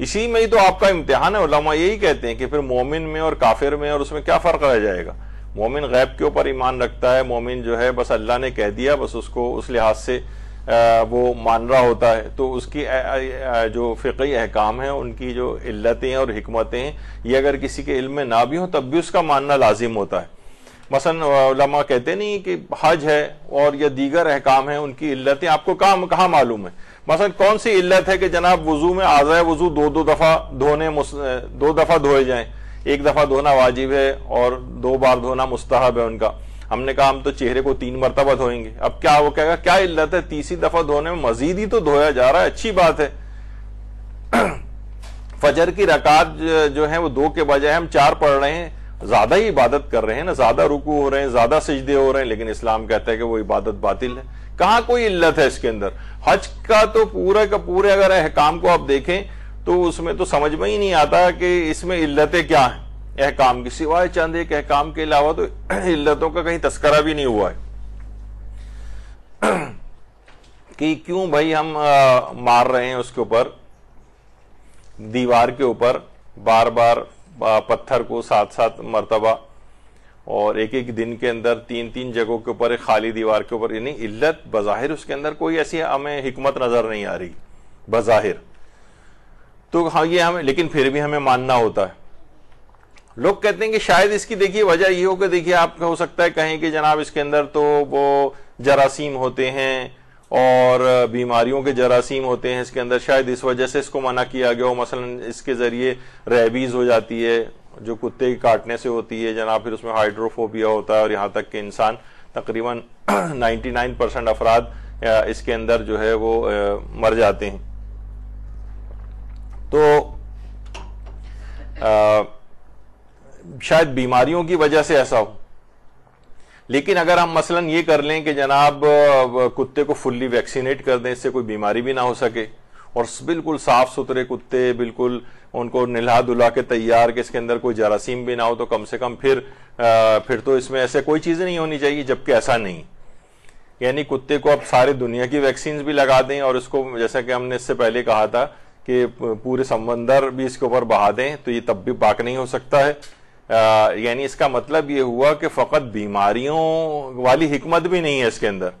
इसी में ही तो आपका इम्तिहान है, उलमा यही कहते हैं कि फिर मोमिन में और काफिर में और उसमें क्या फ़र्क रह जाएगा? मोमिन गैब के ऊपर ईमान रखता है, मोमिन जो है बस अल्लाह ने कह दिया, बस उसको उस लिहाज से वो मान रहा होता है। तो उसकी जो फ़िकी अहकाम है, उनकी जो इल्लतें और हमतें हैं ये अगर किसी के इल्म में ना भी हो, तब भी उसका मानना लाजिम होता है। मसलन कहते नहीं कि हज है और या दीगर अहकाम है, उनकी इल्लतें, आपको कहाँ कहाँ मालूम है? मसलन, कौन सी इल्लत है कि जनाब वज़ू में आज़ाए वज़ू दो दो दफ़ा धोने दो दफ़ा धोए जाएँ, एक दफ़ा धोना वाजिब है और दो बार धोना मुस्तहब है उनका। हमने कहा हम तो चेहरे को तीन मरतबा धोएँगे। अब क्या वो कहेगा, क्या इल्लत है? तीसरी दफ़ा धोने में मजीद ही तो धोया जा रहा है, अच्छी बात है। फजर की रकात जो है वो दो के बजाय हम चार पढ़ रहे हैं। ज़्यादा ही इबादत कर रहे हैं ना, ज़्यादा रुकू हो रहे हैं, ज़्यादा सजदे हो रहे हैं, लेकिन इस्लाम कहता है कि वो इबादत बातिल है। कहाँ कोई इल्लत है इसके अंदर? हज का तो पूरे का पूरे अगर अहकाम को आप देखें तो उसमें तो समझ में ही नहीं आता कि इसमें इल्लतें क्या हैं। अहकाम की सिवाय चंद एक अहकाम के अलावा तो इल्लतों का कहीं तस्करा भी नहीं हुआ है। कि क्यों भाई हम आ, मार रहे हैं उसके ऊपर? दीवार के ऊपर बार बार पत्थर को साथ साथ मरतबा और एक एक दिन के अंदर तीन तीन जगहों के ऊपर एक खाली दीवार के ऊपर यानी इल्लत बज़ाहिर उसके अंदर कोई ऐसी हमें हिकमत नज़र नहीं आ रही बज़ाहिर। तो हाँ ये हमें लेकिन फिर भी हमें मानना होता है। लोग कहते हैं कि शायद इसकी देखिए वजह ये हो कि देखिए आप हो सकता है कहें कि जनाब इसके अंदर तो वो जरासीम होते हैं और बीमारियों के जरासीम होते हैं इसके अंदर। शायद इस वजह से इसको मना किया गया हो। मसलन इसके ज़रिए रेबीज हो जाती है जो कुत्ते के काटने से होती है जनाब। फिर उसमें हाइड्रोफोबिया होता है और यहाँ तक कि इंसान तकरीबन 99 परसेंट अफराद इसके अंदर जो है वो मर जाते हैं। तो आ, शायद बीमारियों की वजह से ऐसा हो। लेकिन अगर हम मसलन ये कर लें कि जनाब कुत्ते को फुल्ली वैक्सीनेट कर दें इससे कोई बीमारी भी ना हो सके और बिल्कुल साफ़ सुथरे कुत्ते बिल्कुल उनको निला दुला के तैयार के इसके अंदर कोई जरासीम भी ना हो तो कम से कम फिर आ, फिर तो इसमें ऐसे कोई चीज़ नहीं होनी चाहिए जबकि ऐसा नहीं। यानी कुत्ते को अब सारी दुनिया की वैक्सीन भी लगा दें और इसको जैसा कि हमने इससे पहले कहा था कि पूरे समंदर भी इसके ऊपर बहा दें तो ये तब भी पाक नहीं हो सकता है। यानी इसका मतलब ये हुआ कि फ़कत बीमारियों वाली हिकमत भी नहीं है इसके अंदर।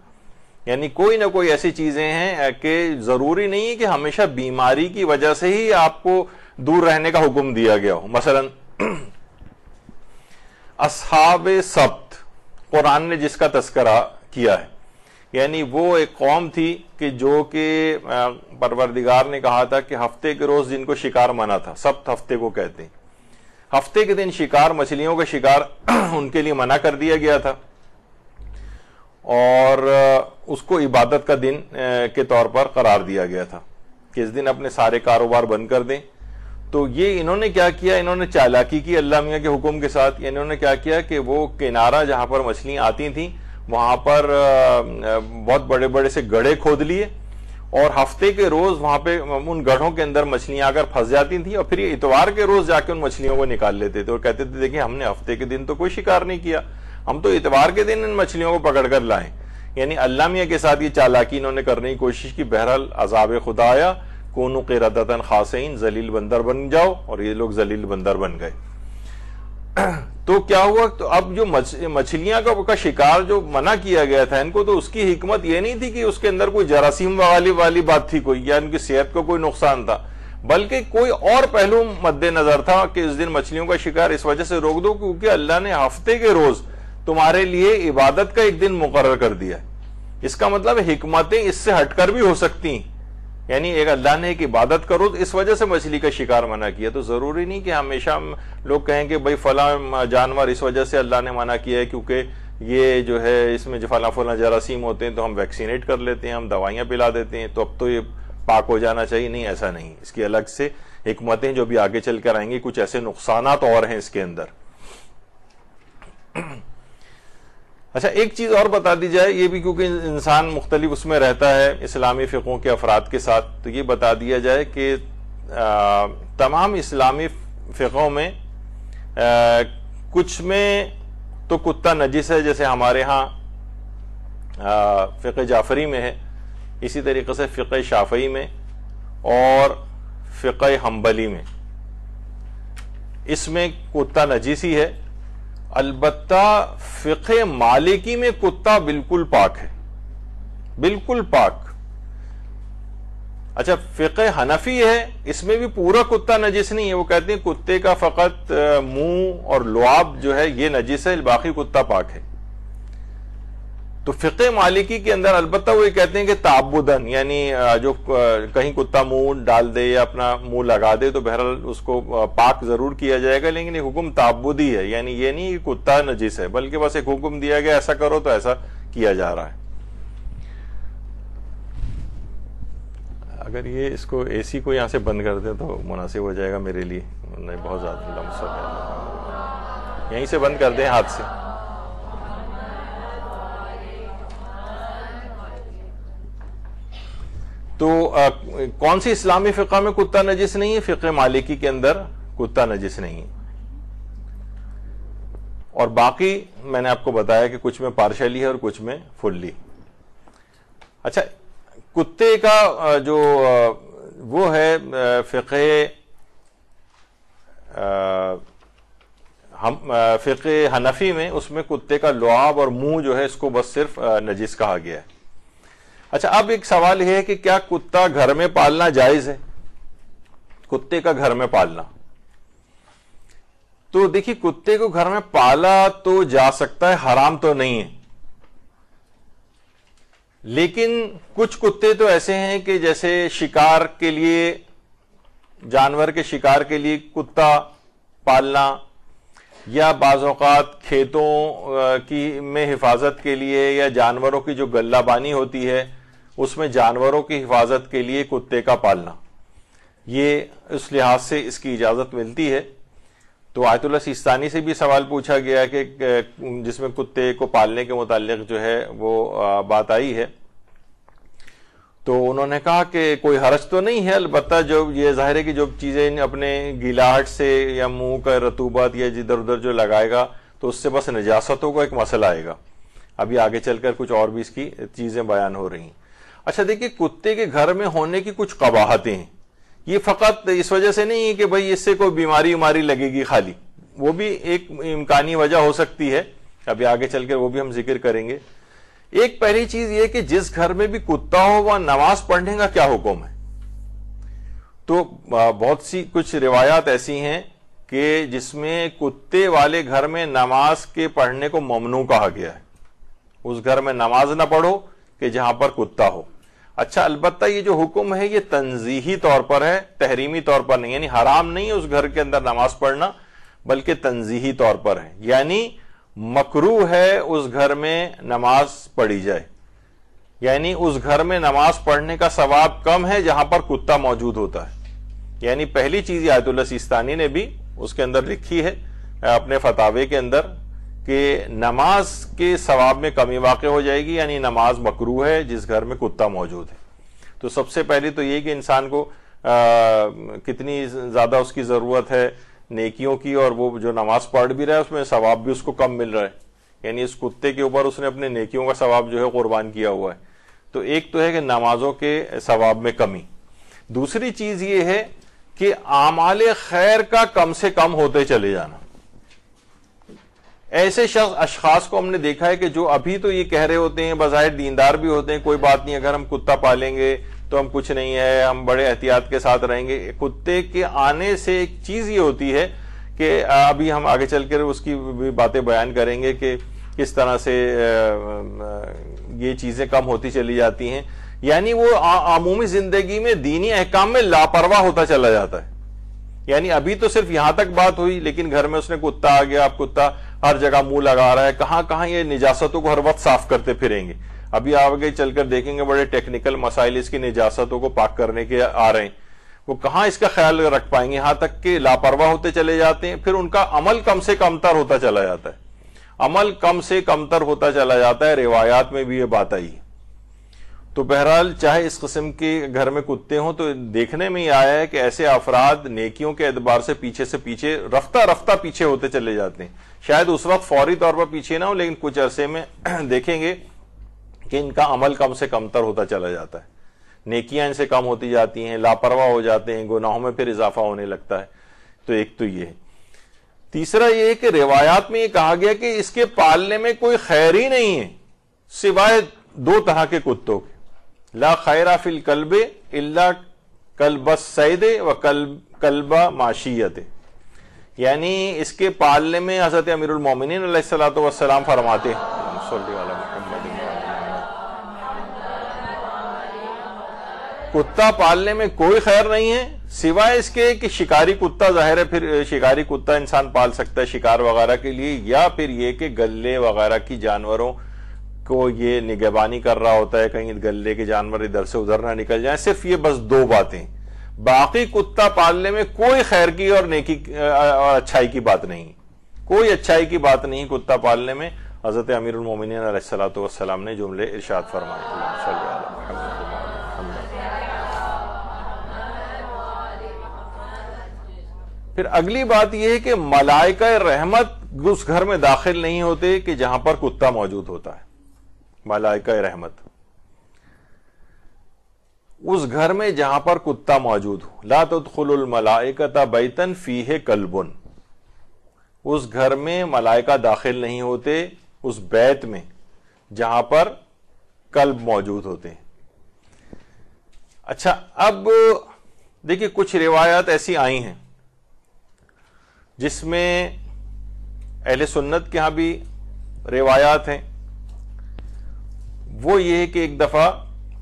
यानी कोई ना कोई ऐसी चीज़ें हैं कि ज़रूरी नहीं है कि हमेशा बीमारी की वजह से ही आपको दूर रहने का हुक्म दिया गया हो। मसलन, असहाब सब्त, कुरान ने जिसका तस्करा किया है। यानी वो एक कौम थी कि जो कि परवरदिगार ने कहा था कि हफ़्ते के रोज जिनको शिकार मना था सप्त हफ़्ते को कहते हैं। हफ़्ते के दिन शिकार, मछलियों का शिकार उनके लिए मना कर दिया गया था। और उसको इबादत का दिन के तौर पर करार दिया गया था कि इस दिन अपने सारे कारोबार बंद कर दें। तो ये इन्होंने क्या किया? इन्होंने चालाकी की अल्लाह मियाँ के हुक्म के साथ। इन्होंने क्या किया कि वो किनारा जहाँ पर मछलियाँ आती थी, वहाँ पर बहुत बड़े बड़े से गड़े खोद लिए। और हफ़्ते के रोज वहाँ पे उन गढ़ों के अंदर मछलियाँ आकर फंस जाती थी और फिर ये इतवार के रोज जाके उन मछलियों को निकाल लेते थे और कहते थे, देखिए, हमने हफ़्ते के दिन तो कोई शिकार नहीं किया। हम तो इतवार के दिन इन मछलियों को पकड़कर लाए। यानी अल्लाह मियाँ के साथ ये चालाकी इन्होंने करने की कोशिश की। बहरहाल, अजाब खुदा आया, कोनू के रदतन खासीन जलील बंदर बन जाओ। और ये लोग जलील बंदर बन गए। तो क्या हुआ? तो अब जो मछलियाँ का, का शिकार जो मना किया गया था इनको तो उसकी हिकमत ये नहीं थी कि उसके अंदर कोई जरासीम वाली वाली बात थी कोई या इनकी सेहत को कोई नुकसान था। बल्कि कोई और पहलू मद्देनजर था कि इस दिन मछलियों का शिकार इस वजह से रोक दो क्योंकि अल्लाह ने हफ़्ते के रोज तुम्हारे लिए इबादत का एक दिन मुकर कर दिया इसका मतलब हिकमतें इससे हटकर भी हो सकती यानी एक अल्लाह ने एक इबादत करो तो इस वजह से मछली का शिकार मना किया। तो ज़रूरी नहीं कि हमेशा हम लोग कहें कि भाई फला जानवर, इस वजह से अल्लाह ने मना किया है, क्योंकि ये जो है, इसमें जो फला फला जरासीम होते हैं तो हम वैक्सीनेट कर लेते हैं, हम दवाइयाँ पिला देते हैं तो अब तो ये पाक हो जाना चाहिए। नहीं, ऐसा नहीं इसकी अलग से हिकमतें जो भी आगे चल कर आएँगी, कुछ ऐसे नुकसान और हैं इसके अंदर। अच्छा एक चीज़ और बता दी जाए ये भी क्योंकि इंसान मुख्तलिफ़ उसमें रहता है इस्लामी फ़िकों के अफराद के साथ तो ये बता दिया जाए कि तमाम इस्लामी फ़िकों में आ, कुछ में तो कुत्ता नजिस है जैसे हमारे यहाँ फ़िक जाफरी में है इसी तरीके से फ़िक शाफई में और फ़िक हम्बली में। इसमें कुत्ता नजीसी है अलबत्ता फ़िक़े मालिकी में कुत्ता बिल्कुल पाक है। बिल्कुल पाक। अच्छा फ़िक़े हनफी है, इसमें भी पूरा कुत्ता नजिस नहीं है। वो कहते हैं, कुत्ते का फ़कत मुँह और लुआब जो है, ये नजिस है, बाकी कुत्ता पाक है। तो फ़िके मालिकी के अंदर अलबत् वो ये कहते हैं कि ताबुदन, यानी जो कहीं कुत्ता मुँह डाल दे या अपना मुँह लगा दे तो बहरहाल उसको पाक ज़रूर किया जाएगा, लेकिन एक हुक्म ताबुदी है, यानी ये नहीं कुत्ता नजिस है, बल्कि बस एक हुक्म दिया गया, ऐसा करो तो ऐसा किया जा रहा है। अगर ये इसको एसी को यहाँ से बंद कर दे तो मुनासिब हो जाएगा मेरे लिए, नहीं, बहुत ज़्यादा है। यहीं से बंद कर दें हाथ से। तो आ, कौन सी इस्लामी फ़िका में कुत्ता नजिस नहीं है? फ़िक मालिकी के अंदर कुत्ता नजिस नहीं और बाकी मैंने आपको बताया कि कुछ में पार्शली है और कुछ में फुल्ली। अच्छा कुत्ते का जो वो है फ़िक हम फ़िक हनफी में उसमें कुत्ते का लुआब और मुँह जो है इसको बस सिर्फ़ नजिस कहा गया है। अच्छा अब एक सवाल यह है कि क्या कुत्ता घर में पालना जायज़ है? कुत्ते का घर में पालना। तो देखिए, कुत्ते को घर में पाला तो जा सकता है, हराम तो नहीं है। लेकिन कुछ कुत्ते तो ऐसे हैं कि जैसे शिकार के लिए, जानवर के शिकार के लिए कुत्ता पालना, या बाज़ात खेतों की में हिफाजत के लिए, या जानवरों की जो गल्लाबानी होती है उसमें जानवरों की हिफाजत के लिए कुत्ते का पालना। ये उस लिहाज से इसकी इजाज़त मिलती है। तो आयतुल्ला सिस्तानी से भी सवाल पूछा गया कि जिसमें कुत्ते को पालने के मुतालिक जो है वो बात आई है। तो उन्होंने कहा कि कोई हर्ज तो नहीं है, अलबत्ता जो ये ज़ाहिर है कि जो चीज़ें अपने गिलाहट से या मुँह का रतूबत या जिधर उधर जो लगाएगा तो उससे बस नजासतों का एक मसला आएगा। अभी आगे चलकर कुछ और भी इसकी चीज़ें बयान हो रही हैं। अच्छा देखिए, कुत्ते के घर में होने की कुछ कबाहतें हैं। ये फकत इस वजह से नहीं है कि भाई इससे कोई बीमारी उमारी लगेगी खाली। वो भी एक इम्कानी वजह हो सकती है। अभी आगे चलकर वो भी हम ज़िक्र करेंगे। एक पहली चीज़ ये कि जिस घर में भी कुत्ता हो, वह नमाज़ पढ़ने का क्या हुक्म है? तो बहुत सी कुछ रिवायात ऐसी हैं कि जिसमें कुत्ते वाले घर में नमाज़ के पढ़ने को ममनू कहा गया है। उस घर में नमाज़ ना पढ़ो कि जहाँ पर कुत्ता हो। अच्छा अलबत्ता ये जो हुक्म है, ये तनजीही तौर पर है, तहरीमी तौर पर नहीं, यानी हराम नहीं है उस घर के अंदर नमाज़ पढ़ना, बल्कि तनजीही तौर पर है। यानी मकरू है उस घर में नमाज़ पढ़ी जाए। यानी उस घर में नमाज़ पढ़ने का सवाब कम है जहाँ पर कुत्ता मौजूद होता है। यानी पहली चीज़ आयतुल्ला सिस्तानी ने भी उसके अंदर लिखी है, अपने फतावे के अंदर कि नमाज़ के सवाब में कमी वाक़ हो जाएगी यानी नमाज़ मकरू है जिस घर में कुत्ता मौजूद है। तो सबसे पहले तो ये कि इंसान को आ, कितनी ज़्यादा उसकी ज़रूरत है नेकियों की और वो जो नमाज़ पढ़ भी रहा है उसमें सवाब भी उसको कम मिल रहा है। यानी इस कुत्ते के ऊपर उसने अपने नेकियों का सवाब जो है कुर्बान किया हुआ है। तो एक तो है कि नमाजों के सवाब में कमी। दूसरी चीज़ ये है कि आमाल खैर का कम से कम होते चले जाना। ऐसे शख्स, अशखास को हमने देखा है कि जो अभी तो ये कह रहे होते हैं बाहिर दीनदार भी होते हैं, कोई बात नहीं, अगर हम कुत्ता पालेंगे तो हम कुछ नहीं है, हम बड़े एहतियात के साथ रहेंगे। कुत्ते के आने से एक चीज़ ये होती है कि अभी हम आगे चलकर उसकी भी बातें बयान करेंगे कि किस तरह से ये चीज़ें कम होती चली जाती हैं। यानी वो आमूमी ज़िंदगी में दीनी अहकाम में लापरवाह होता चला जाता है। यानी अभी तो सिर्फ़ यहाँ तक बात हुई, लेकिन घर में उसने कुत्ता आ गया, अब कुत्ता हर जगह मुँह लगा रहा है। कहाँ कहाँ ये निजासतों को हर वक्त साफ़ करते फिरेंगे? अभी आगे चलकर देखेंगे बड़े टेक्निकल मसाइल इसकी निजासतों को पाक करने के आ रहे हैं। वो कहाँ इसका ख्याल रख पाएँगे? यहाँ तक कि लापरवाह होते चले जाते हैं। फिर उनका अमल कम से कमतर होता चला जाता है। अमल कम से कमतर होता चला जाता है। रिवायात में भी ये बात आई। तो बहरहाल, चाहे इस किस्म के घर में कुत्ते हों तो देखने में ही आया है कि ऐसे अफराद नेकियों के एतबार से पीछे से पीछे रफ्ता रफ्ता पीछे होते चले जाते हैं। शायद उस वक्त फौरी तौर पर पीछे ना हो, लेकिन कुछ अरसे में देखेंगे कि इनका अमल कम से कमतर होता चला जाता है। नेकियाँ इनसे कम होती जाती हैं, लापरवाह हो जाते हैं, गुनाहों में फिर इजाफा होने लगता है। तो एक तो ये है। तीसरा ये कि रिवायात में ये कहा गया कि इसके पालने में कोई खैर ही नहीं है, सिवाय दो तरह के कुत्तों के। ला खैरा फिल कल्बे इल्ला कल्ब सैदे व कल्ब कल्बा माशियत। यानी इसके पालने में हज़रत अमीरुल मोमिन सलाम फरमाते कुत्ता पालने में कोई खैर नहीं है, सिवाय इसके कि शिकारी कुत्ता ज़ाहिर है, फिर, शिकारी कुत्ता इंसान पाल सकता है शिकार वगैरह के लिए, या फिर ये कि गले वगैरह की जानवरों को ये निगहबानी कर रहा होता है, कहीं गले के जानवर इधर से उधर ना निकल जाए, सिर्फ़ ये बस दो बातें। बाकी कुत्ता पालने में कोई खैर की और नेकी और अच्छाई की बात नहीं। कोई अच्छाई की बात नहीं कुत्ता पालने में। हज़रत अमीर सलाम ने जुमले इर्शाद फरमाए। फिर अगली बात यह है कि मलाइका रहमत उस घर में दाखिल नहीं होते कि जहाँ पर कुत्ता मौजूद होता है। मलाइका रहमत। उस घर में जहाँ पर कुत्ता मौजूद हो। ला तदखुल मलाइकता बैतन फीहे कलबुन। उस घर में मलाइका दाखिल नहीं होते, उस बैत में जहाँ पर कल्ब मौजूद होते। हैं अच्छा अब देखिए, कुछ रिवायात ऐसी आई हैं, जिसमें अहले सुन्नत के यहाँ भी रिवायात हैं। वो ये है कि एक दफ़ा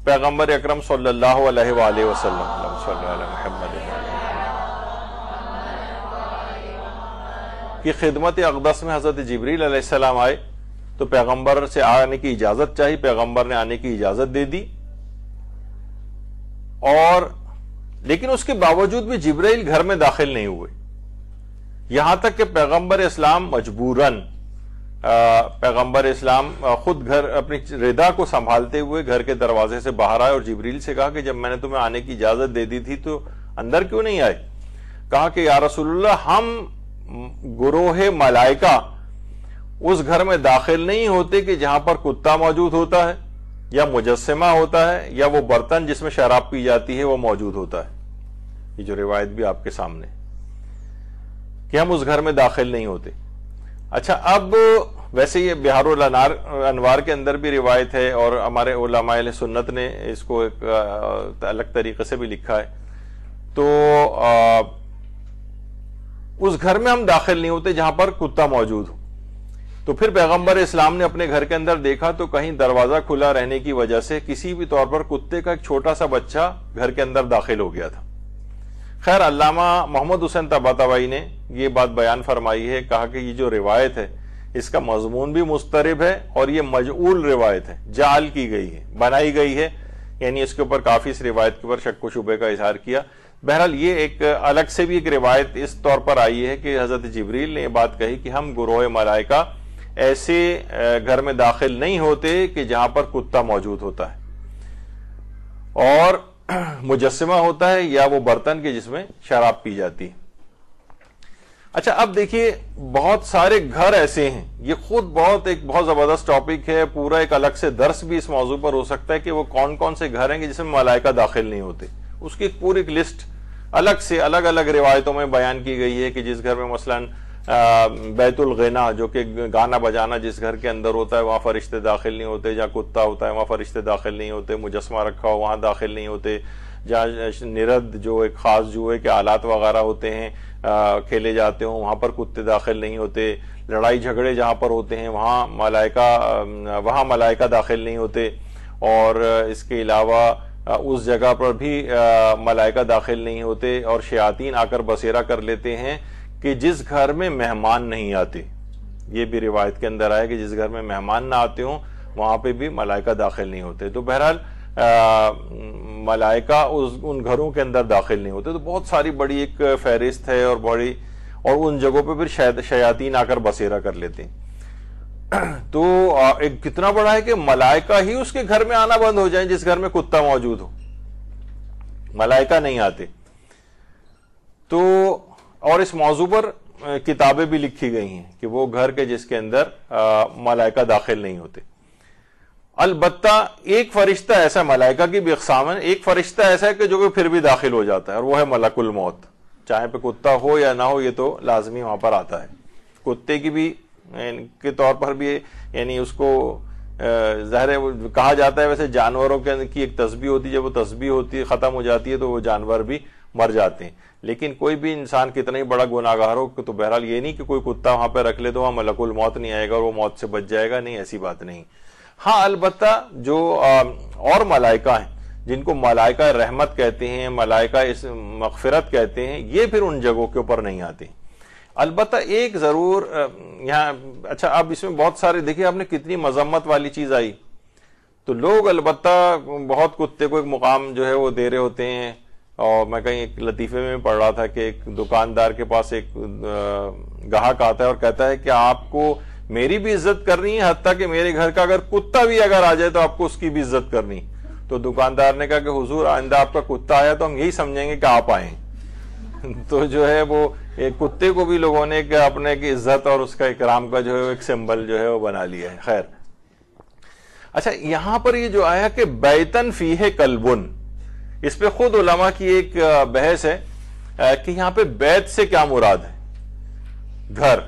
पैगंबर अक्रम की खिदमत अकदस में हज़रत जबरील आए तो पैगंबर से आने की इजाज़त चाहिए, पैगंबर ने आने की इजाज़त दे दी। और, लेकिन उसके बावजूद भी जबरील घर में दाखिल नहीं हुए। यहाँ तक कि पैगंबर इस्लाम मजबूरन पैगंबर इस्लाम खुद घर अपनी रिदा को संभालते हुए घर के दरवाजे से बाहर आए और जिबरील से कहा कि जब मैंने तुम्हें आने की इजाज़त दे दी थी तो अंदर क्यों नहीं आए? कहा कि, या रसूलुल्लाह, हम गुरोह मलाइका उस घर में दाखिल नहीं होते कि जहाँ पर कुत्ता मौजूद होता है, या मुजस्मा होता है, या वो बर्तन जिसमें शराब पी जाती है वो मौजूद होता है? ये जो रिवायत भी आपके सामने कि हम उस घर में दाखिल नहीं होते। अच्छा अब वैसे ये बिहारुल अनवार के अंदर भी रिवायत है और हमारे उलमाए सुन्नत ने इसको एक अलग तरीके से भी लिखा है। तो आ, उस घर में हम दाखिल नहीं होते जहाँ पर कुत्ता मौजूद हो। तो फिर पैगंबर इस्लाम ने अपने घर के अंदर देखा तो कहीं दरवाज़ा खुला रहने की वजह से किसी भी तौर पर कुत्ते का एक छोटा सा बच्चा घर के अंदर दाखिल हो गया था। खैर, अल्लामा मोहम्मद हुसैन तबाताबाई ने ये बात बयान फरमाई है, कहा कि ये जो रिवायत है, इसका मजमून भी मुस्तरब है और ये मजूल रिवायत है, जाल की गई है, बनाई गई है। यानी इसके ऊपर काफ़ी इस रिवायत के ऊपर शक्को शुबे का इजहार किया। बहरहाल, ये एक अलग से भी एक रिवायत इस तौर पर आई है कि हज़रत जबरील ने यह बात कही कि हम गुरोह मलाइका ऐसे घर में दाखिल नहीं होते कि जहाँ पर कुत्ता मौजूद होता है। और मुजस्मा होता है या वो बर्तन के जिसमें शराब पी जाती अच्छा अब देखिए, बहुत सारे घर ऐसे हैं। ये खुद बहुत एक बहुत ज़बरदस्त टॉपिक है। पूरा एक अलग से दर्श भी इस मौजू पर हो सकता है कि वो कौन कौन से घर हैं जिसमें मलाइका दाखिल नहीं होते। उसकी एक पूरी लिस्ट अलग से अलग अलग रिवायतों में बयान की गई है कि जिस घर में मसलन बैतुल गना जो कि गाना बजाना जिस घर के अंदर होता है वहाँ फरिश्ते दाखिल नहीं होते जहाँ कुत्ता होता है वहाँ फरिश्ते दाखिल नहीं होते मुजस्मा रखा हो वहाँ दाखिल नहीं होते जहाँ निरद जो एक खास जुए के आलात वगैरह होते हैं आ, खेले जाते हो वहाँ पर कुत्ते दाखिल नहीं होते लड़ाई झगड़े जहाँ पर होते हैं वहाँ मलाइका वहाँ मलाइका दाखिल नहीं होते और इसके अलावा उस जगह पर भी मलाइका दाखिल नहीं होते और शयातीन आकर बसेरा कर लेते हैं कि जिस घर में मेहमान नहीं आते, ये भी रिवायत के अंदर आया कि जिस घर में मेहमान ना आते हो, वहाँ पे भी मलाइका दाखिल नहीं होते। तो बहरहाल मलाइका उस, उन घरों के अंदर दाखिल नहीं होते। तो बहुत सारी बड़ी एक फहरिस्त है और बड़ी, और उन जगहों पे फिर शयातीन आकर बसेरा कर लेते हैं। तो एक कितना बड़ा है कि मलाइका ही उसके घर में आना बंद हो जाए, जिस घर में कुत्ता मौजूद हो। मलाइका नहीं आते। तो और इस मौजू पर किताबें भी लिखी गई हैं कि वो घर के जिसके अंदर मलाइका दाखिल नहीं होते। अलबत्ता एक फरिश्ता ऐसा मलाइका की भी अकसाम एक फरिश्ता ऐसा है कि जो कि फिर भी दाखिल हो जाता है, और वो है मलकुल मौत। चाहे पे कुत्ता हो या ना हो, ये तो लाजमी वहाँ पर आता है। कुत्ते की भी के तौर पर भी, यानी उसको ज़ाहिर कहा जाता है, वैसे जानवरों के की एक तस्बी होती है, जब वो तस्बी होती है, ख़त्म हो जाती है तो वो जानवर भी मर जाते हैं। लेकिन कोई भी इंसान कितना ही बड़ा गुनागार हो तो बहरहाल ये नहीं कि कोई कुत्ता वहाँ पर रख ले तो वहाँ मलकुल मौत नहीं आएगा और वो मौत से बच जाएगा। नहीं ऐसी बात नहीं। हाँ अलबत् जो आ, और मलाइका हैं जिनको मलाइका रहमत कहते हैं मलाइका इस मगफिरत कहते हैं ये फिर उन जगहों के ऊपर नहीं आते। अलबत् एक ज़रूर यहाँ अच्छा अब इसमें बहुत सारे देखिए आपने कितनी मजम्मत वाली चीज़ आई। तो लोग अलबत् बहुत कुत्ते को एक मुकाम जो है वो दे रहे होते हैं। और मैं कहीं एक लतीफे में पढ़ रहा था कि एक दुकानदार के पास एक गाहक आता है और कहता है कि आपको मेरी भी इज़्ज़त करनी है, हत्या कि मेरे घर का अगर कुत्ता भी अगर आ जाए तो आपको उसकी भी इज़्ज़त करनी। तो दुकानदार ने कहा कि, हुजूर, आइंदा आपका कुत्ता आया तो हम यही समझेंगे कि आप आए तो जो है वो एक कुत्ते को भी लोगों ने अपने की इज़्ज़त और उसका इकराम का जो है एक सिंबल जो है वो बना लिया है। खैर। अच्छा यहाँ पर ये जो आया कि बैतन फ़ी है कलबुन। इस पे खुद उलमा की एक बहस है कि यहाँ पे बैत से क्या मुराद है? घर।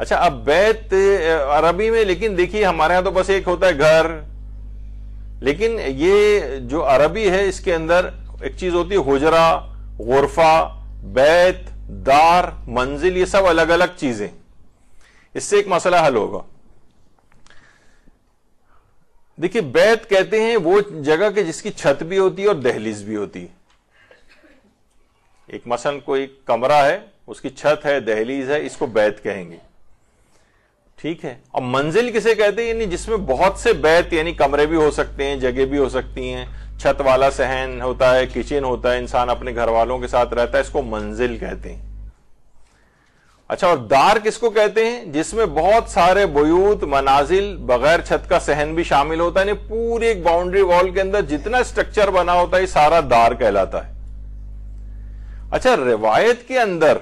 अच्छा अब बैत अरबी में, लेकिन देखिए, हमारे यहाँ तो बस एक होता है घर। लेकिन ये जो अरबी है, इसके अंदर एक चीज़ होती है, हुजरा, गुरफा, बैत, दार, मंजिल, ये सब अलग अलग चीज़ें। इससे एक मसला हल होगा। देखिए, बैत कहते हैं वो जगह के जिसकी छत भी होती है और दहलीज भी होती एक मसन कोई कमरा है, उसकी छत है, दहलीज है, इसको बैत कहेंगे। ठीक है? और मंजिल किसे कहते हैं? यानी जिसमें बहुत से बैत, यानी कमरे भी हो सकते हैं, जगह भी हो सकती हैं। छत वाला सहन होता है, किचन होता है, इंसान अपने घर वालों के साथ रहता है, इसको मंजिल कहते हैं। अच्छा और दार किसको कहते हैं? जिसमें बहुत सारे बयूत, मनाजिल, बगैर छत का सहन भी शामिल होता है। पूरी एक बाउंड्री वॉल के अंदर जितना स्ट्रक्चर बना होता है सारा दार कहलाता है। अच्छा रिवायत के अंदर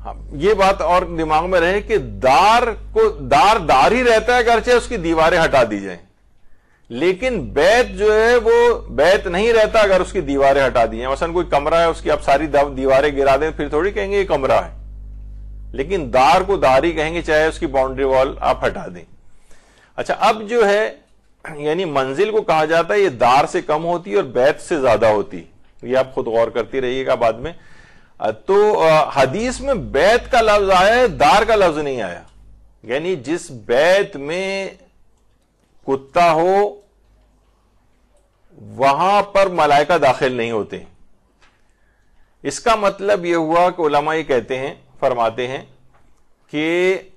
हाँ ये बात और दिमाग में रहे कि दार को, दार दार ही रहता है, अगरचे उसकी दीवारें हटा दी जाए। लेकिन बैत जो है, वो बैत नहीं रहता अगर उसकी दीवारें हटा दी मसलन कोई कमरा है, उसकी आप सारी दीवारें गिरा दें, फिर थोड़ी कहेंगे ये कमरा है। लेकिन दार को दार ही कहेंगे, चाहे उसकी बाउंड्री वॉल आप हटा दें। अच्छा अब जो है, यानी मंजिल को कहा जाता है, ये दार से कम होती है और बैत से ज़्यादा होती ये आप खुद गौर करती रहिएगा बाद में। तो हदीस में बैत का लफ्ज आया है, दार का लफ्ज नहीं आया। यानी जिस बैत में कुत्ता हो वहाँ पर मलाइका दाखिल नहीं होते। इसका मतलब यह हुआ कि उलमा ये कहते हैं, फरमाते हैं कि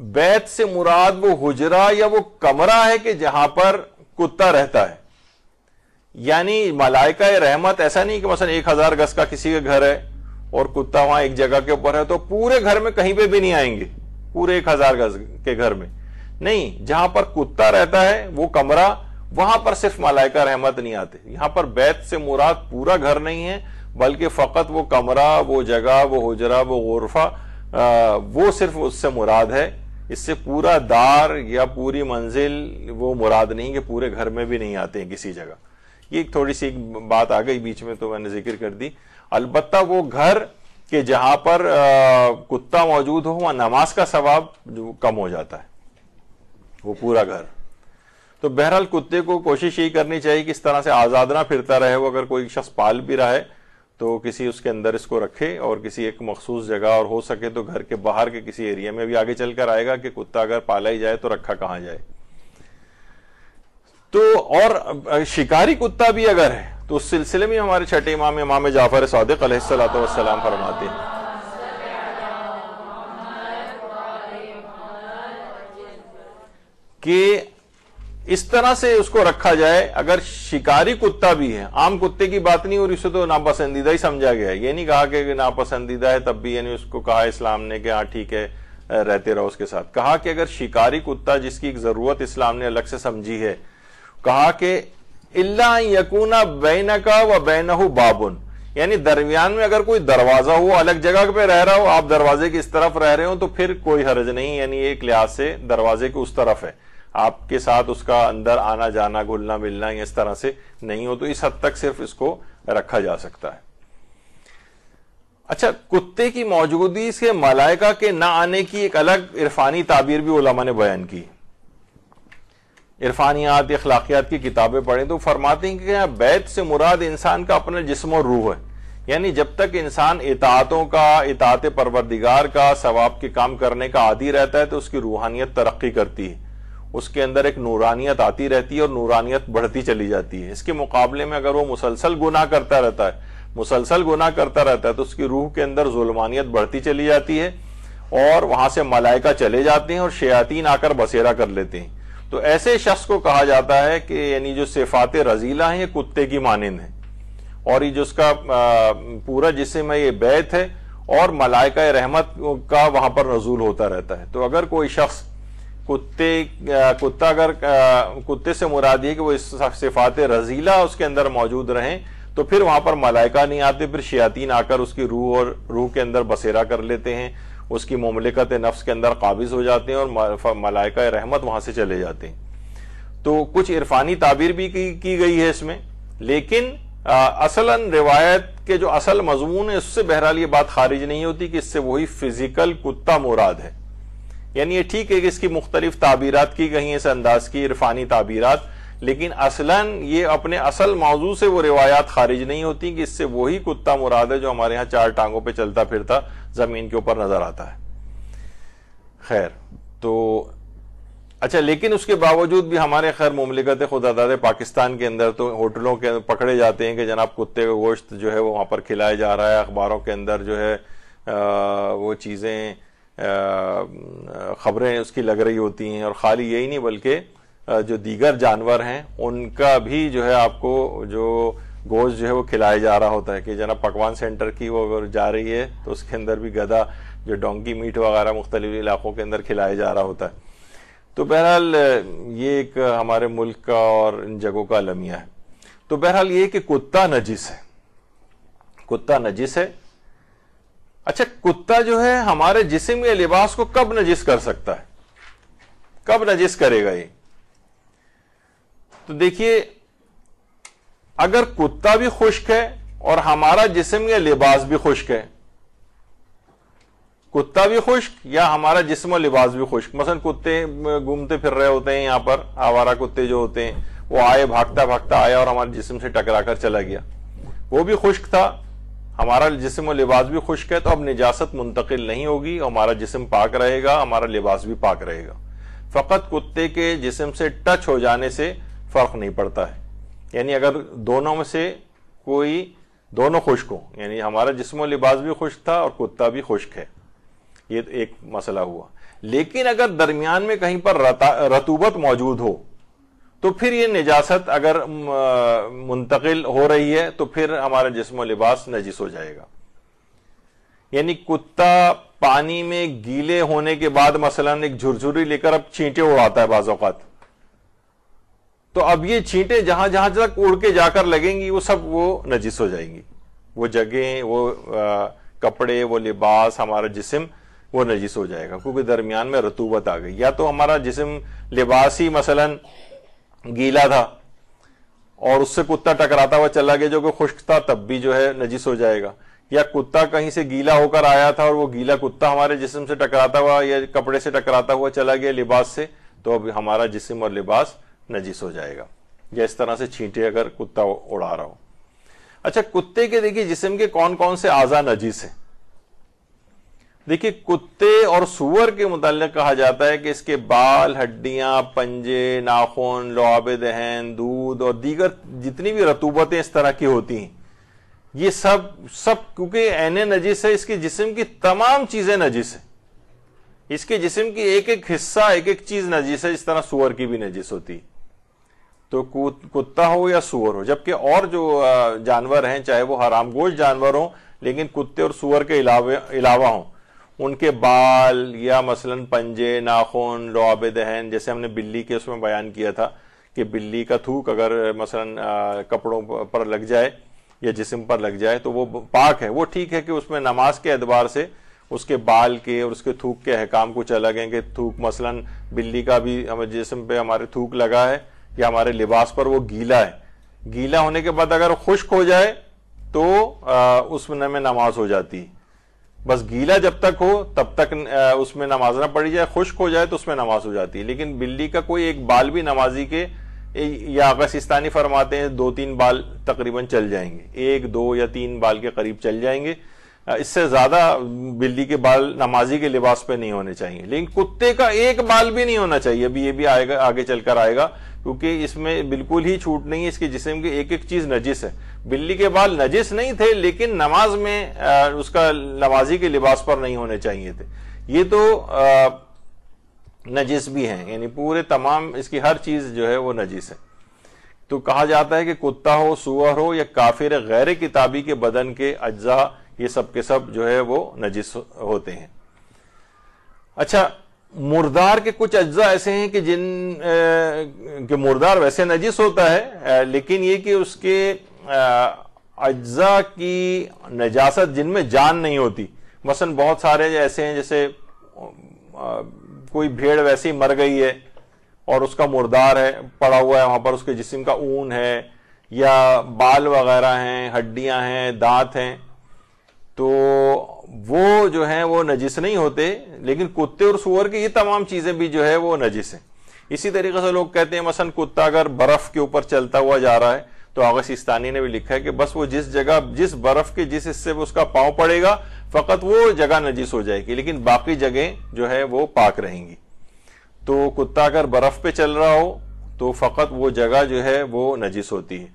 बैत से मुराद वो हुजरा या वो कमरा है कि जहाँ पर कुत्ता रहता है। यानी मलाइका रहमत ऐसा नहीं कि मसलन एक हज़ार गज का किसी के घर है और कुत्ता वहाँ एक जगह के ऊपर है तो पूरे घर में कहीं पे भी नहीं आएँगे, पूरे एक हज़ार गज के घर में। नहीं, जहाँ पर कुत्ता रहता है, वो कमरा वहाँ पर सिर्फ़ मलाइका रहमत नहीं आते। यहाँ पर बैत से मुराद पूरा घर नहीं है, बल्कि फकत वो कमरा, वो जगह, वो हुजरा, वो गुरफा वो सिर्फ़ उससे मुराद है। इससे पूरा दार या पूरी मंजिल वो मुराद नहीं कि पूरे घर में भी नहीं आते हैं किसी जगह। ये एक थोड़ी सी बात आ गई, बीच में तो मैंने ज़िक्र कर दी। अलबत्ता वो घर के जहाँ पर कुत्ता मौजूद हो, वहाँ नमाज़ का सवाब कम हो जाता है। वो पूरा घर। तो बहरहाल कुत्ते को कोशिश यही करनी चाहिए कि इस तरह से आज़ाद ना फिरता रहे, वो अगर कोई शख्स पाल भी रहा है तो किसी उसके अंदर इसको रखे और किसी एक मखसूस जगह और हो सके तो घर के बाहर के किसी एरिया में भी आगे चलकर आएगा कि कुत्ता अगर पाला ही जाए तो रखा कहाँ जाए। तो और शिकारी कुत्ता भी अगर है तो उस सिलसिले में हमारे छठे इमाम इमाम जाफ़र सदक सलाम फरमाते हैं। कि इस तरह से उसको रखा जाए, अगर शिकारी कुत्ता भी है, आम कुत्ते की बात नहीं और इसे तो नापसंदीदा ही समझा गया है। ये नहीं कहा कि नापसंदीदा है, तब भी यानी उसको कहा इस्लाम ने कि हाँ ठीक है, रहते रहो उसके साथ। कहा कि अगर शिकारी कुत्ता जिसकी एक ज़रूरत इस्लाम ने अलग से समझी है, कहा कि इल्ला यकूना बैन का व बैनहू बाबुन। यानी दरमियान में अगर कोई दरवाज़ा हो, अलग जगह पे रह रहा हो, आप दरवाजे की इस तरफ़ रह रहे हो तो फिर कोई हर्ज नहीं, यानी एक लिहाज से दरवाजे के उस तरफ़ है। आपके साथ उसका अंदर आना, जाना, घुलना, मिलना इस तरह से नहीं हो तो इस हद तक सिर्फ़ इसको रखा जा सकता है। अच्छा कुत्ते की मौजूदगी से मलाइका के ना आने की एक अलग इरफानी ताबीर भी उलमा ने बयान की। इरफानियात अखलाकियात की किताबें पढ़ें तो फरमाते हैं कि बैत से मुराद इंसान का अपना जिसम और रूह है? यानी जब तक इंसान इतातों का, इतात परवरदिगार का, सवाब के काम करने का आदि रहता है तो उसकी रूहानियत तरक्की करती है। उसके अंदर एक नूरानियत आती रहती है और नूरानियत बढ़ती चली जाती है। इसके मुकाबले में अगर वो मुसलसल गुनाह करता रहता है, मुसलसल गुनाह करता रहता है तो उसकी रूह के अंदर जुलमानियत बढ़ती चली जाती है और वहाँ से मलाइका चले जाते हैं और शयातीन आकर बसेरा कर लेते हैं। तो ऐसे शख्स को कहा जाता है कि यानी जो सिफात रजीला है, ये कुत्ते की मानंद है। और ये जो उसका पूरा जिसम है, ये बैत है और मलाइका रहमत का वहाँ पर नजूल होता रहता है। तो अगर कोई शख्स कुत्ते कुत्ता अगर कुत्ते से मुराद है कि वो इस सिफात रजीला उसके अंदर मौजूद रहें तो फिर वहाँ पर मलाइका नहीं आते फिर शयातीन आकर उसकी रूह और रूह के अंदर बसेरा कर लेते हैं। उसकी ममलिकत नफ्स के अंदर काबिज हो जाते हैं और मलाइका रहमत वहाँ से चले जाते हैं। तो कुछ इरफानी ताबीर भी की, की गई है इसमें लेकिन असलन रिवायत के जो असल मजमून है उससे बहरहाल ये बात खारिज नहीं होती कि इससे वही फ़िज़िकल कुत्ता मुराद है। यानी ये ठीक है कि इसकी मुख्तलिफ़ ताबीरात की गई इस अंदाज की इरफानी ताबीरात लेकिन असलन ये अपने असल मौजू से वो रिवायात खारिज नहीं होती कि इससे वही कुत्ता मुराद है जो हमारे यहाँ चार टांगों पर चलता फिरता ज़मीन के ऊपर नज़र आता है। खैर तो अच्छा लेकिन उसके बावजूद भी हमारे खैर ममलिकत खुदादाद पाकिस्तान के अंदर तो होटलों के अंदर पकड़े जाते हैं कि जनाब कुत्ते का गोश्त जो है वो वहाँ पर खिलाया जा रहा है अखबारों के अंदर जो है आ, वो चीज़ें खबरें उसकी लग रही होती हैं और खाली यही नहीं बल्कि जो दीगर जानवर हैं, उनका भी जो है आपको जो गोश्त जो है वो खिलाया जा रहा होता है कि जना पकवान सेंटर की वो अगर जा रही है तो उसके अंदर भी गदा जो डोंकी मीट वगैरह मुख्तलिफ़ इलाकों के अंदर खिलाया जा रहा होता है। तो बहरहाल, ये एक हमारे मुल्क का और इन जगहों का अलमिया है। तो बहरहाल ये कि कुत्ता नजिस है। कुत्ता नजिस है अच्छा कुत्ता जो है, हमारे जिसम या लिबास को कब नजिस कर सकता है? कब नजिस करेगा ये? तो देखिए, अगर कुत्ता भी खुश्क है और हमारा जिस्म या लिबास भी खुश्क है, कुत्ता भी खुश्क या हमारा जिस्म और लिबास भी खुश्क? मसलन कुत्ते घूमते फिर रहे होते हैं यहाँ पर, आवारा कुत्ते जो होते हैं, वो आए भागता भागता आया और हमारे जिस्म से टकरा कर चला गया। वो भी खुश्क था हमारा जिसम और लिबास भी खुश्क है तो अब निजासत मुंतकिल नहीं होगी, हमारा जिसम पाक रहेगा, हमारा लिबास भी पाक रहेगा। फकत कुत्ते के जिसम से टच हो जाने से फ़र्क नहीं पड़ता है। यानी अगर दोनों में से कोई, दोनों खुश्क हो, यानी हमारा जिसम लिबास भी खुश्क था और कुत्ता भी खुश्क है। ये एक मसला हुआ। लेकिन अगर दरमियान में कहीं पर रतूबत मौजूद हो तो फिर ये निजासत अगर मुंतकिल हो रही है तो फिर हमारा जिसम लिबास नजिस हो जाएगा। यानी कुत्ता पानी में गीले होने के बाद मसलन एक झुरझुरी लेकर अब छींटे उड़ाता है बाजौकात तो अब ये छींटे जहाँ जहाँ तक उड़ के जाकर लगेंगी वो सब वो नजिस हो जाएँगी। वो जगह वो आ, कपड़े वो लिबास हमारा जिसम वो नजिस हो जाएगा। क्योंकि दरमियान में रतूबत आ गई। या तो हमारा जिसम लिबास ही मसलन गीला था और उससे कुत्ता टकराता हुआ चला गया, जो कि खुश्क था, तब भी जो है नजिस हो जाएगा। या कुत्ता कहीं से गीला होकर आया था और वो गीला कुत्ता हमारे जिस्म से टकराता हुआ या कपड़े से टकराता हुआ चला गया लिबास से तो अब हमारा जिस्म और लिबास नजिस हो जाएगा। या इस तरह से छींटे अगर कुत्ता उड़ा रहा हो। अच्छा कुत्ते के देखिए, जिस्म के कौन कौन से आजा नजीस है? देखिए, कुत्ते और सुअर के मुताल कहा जाता है कि इसके बाल, हड्डियाँ, पंजे, नाखून, लुआब दहन, दूध और दीगर जितनी भी रतूबतें इस तरह की होती हैं, ये सब सब क्योंकि एने नजिस है, इसके जिस्म की तमाम चीज़ें नजिस है। इसके जिस्म की एक एक हिस्सा, एक एक चीज़ नजिस है, इस तरह सुअर की भी नजिस होती है। तो कुत्ता हो या सुअर हो, जबकि और जो जानवर हैं, चाहे वो हराम गोश जानवर हो, लेकिन कुत्ते और सुअर के अलावा हों उनके बाल या मसलन पंजे, नाखून, लुआब, दहन, जैसे हमने बिल्ली के उसमें बयान किया था कि बिल्ली का थूक अगर मसलन कपड़ों पर लग जाए या जिसम पर लग जाए तो वो पाक है। वो ठीक है कि उसमें नमाज़ के एतबार से उसके बाल के और उसके थूक के अहकाम को चला गए कि थूक, मसलन, बिल्ली का भी हमें जिसम पे हमारे थूक लगा है या हमारे लिबास पर वो गीला है। गीला होने के बाद अगर खुश्क हो जाए तो उसमें नमाज़ हो जाती। है बस गीला जब तक हो, तब तक उसमें नमाज़ ना पड़ी जाए, खुश्क हो जाए तो उसमें नमाज़ हो जाती है। लेकिन बिल्ली का कोई एक बाल भी नमाजी के या अगसिस्तानी फरमाते हैं दो तीन बाल तकरीबन चल जाएँगे। एक, दो या तीन बाल के करीब चल जाएँगे। इससे ज़्यादा बिल्ली के बाल नमाजी के लिबास पे नहीं होने चाहिए। लेकिन कुत्ते का एक बाल भी नहीं होना चाहिए। अभी ये भी आएगा, आगे चलकर आएगा। क्योंकि इसमें बिल्कुल ही छूट नहीं है, इसके जिसम की एक एक चीज़ नजिस है। बिल्ली के बाल नजिस नहीं थे, लेकिन नमाज़ में उसका नमाजी के लिबास पर नहीं होने चाहिए थे। ये तो नजिस भी हैं, यानी पूरे तमाम इसकी हर चीज़ जो है वो नजिस है। तो कहा जाता है कि कुत्ता हो, सुअर हो, या काफिर गैर किताबी के बदन के अज्जा, ये सब के सब जो है वो नजिस होते हैं। अच्छा मुर्दार के कुछ अज्जा ऐसे हैं कि जिन के मुर्दार वैसे नजिस होता है लेकिन ये कि उसके अज्जा की नजासत जिनमें जान नहीं होती। मसन बहुत सारे ऐसे हैं जैसे कोई भेड़ वैसे ही मर गई है और उसका मुर्दार है, पड़ा हुआ है वहाँ पर, उसके जिस्म का ऊन है या बाल वगैरह हैं, हड्डियाँ हैं, दांत हैं तो वो जो है, वो नजिस नहीं होते, लेकिन कुत्ते और सुअर की ये तमाम चीज़ें भी जो है, वो नजिस है। इसी तरीके से लोग कहते हैं मसन कुत्ता अगर बर्फ़ के ऊपर चलता हुआ जा रहा है तो आगस्तानी ने भी लिखा है कि बस वो जिस जगह, जिस बर्फ़ के, जिस हिस्से में उसका पाँव पड़ेगा, फकत वो जगह नजिस हो जाएगी, लेकिन बाकी जगह जो है, वो पाक रहेंगी। तो कुत्ता अगर बर्फ़ पे चल रहा हो तो फकत वो जगह जो है, वो नजिस होती है।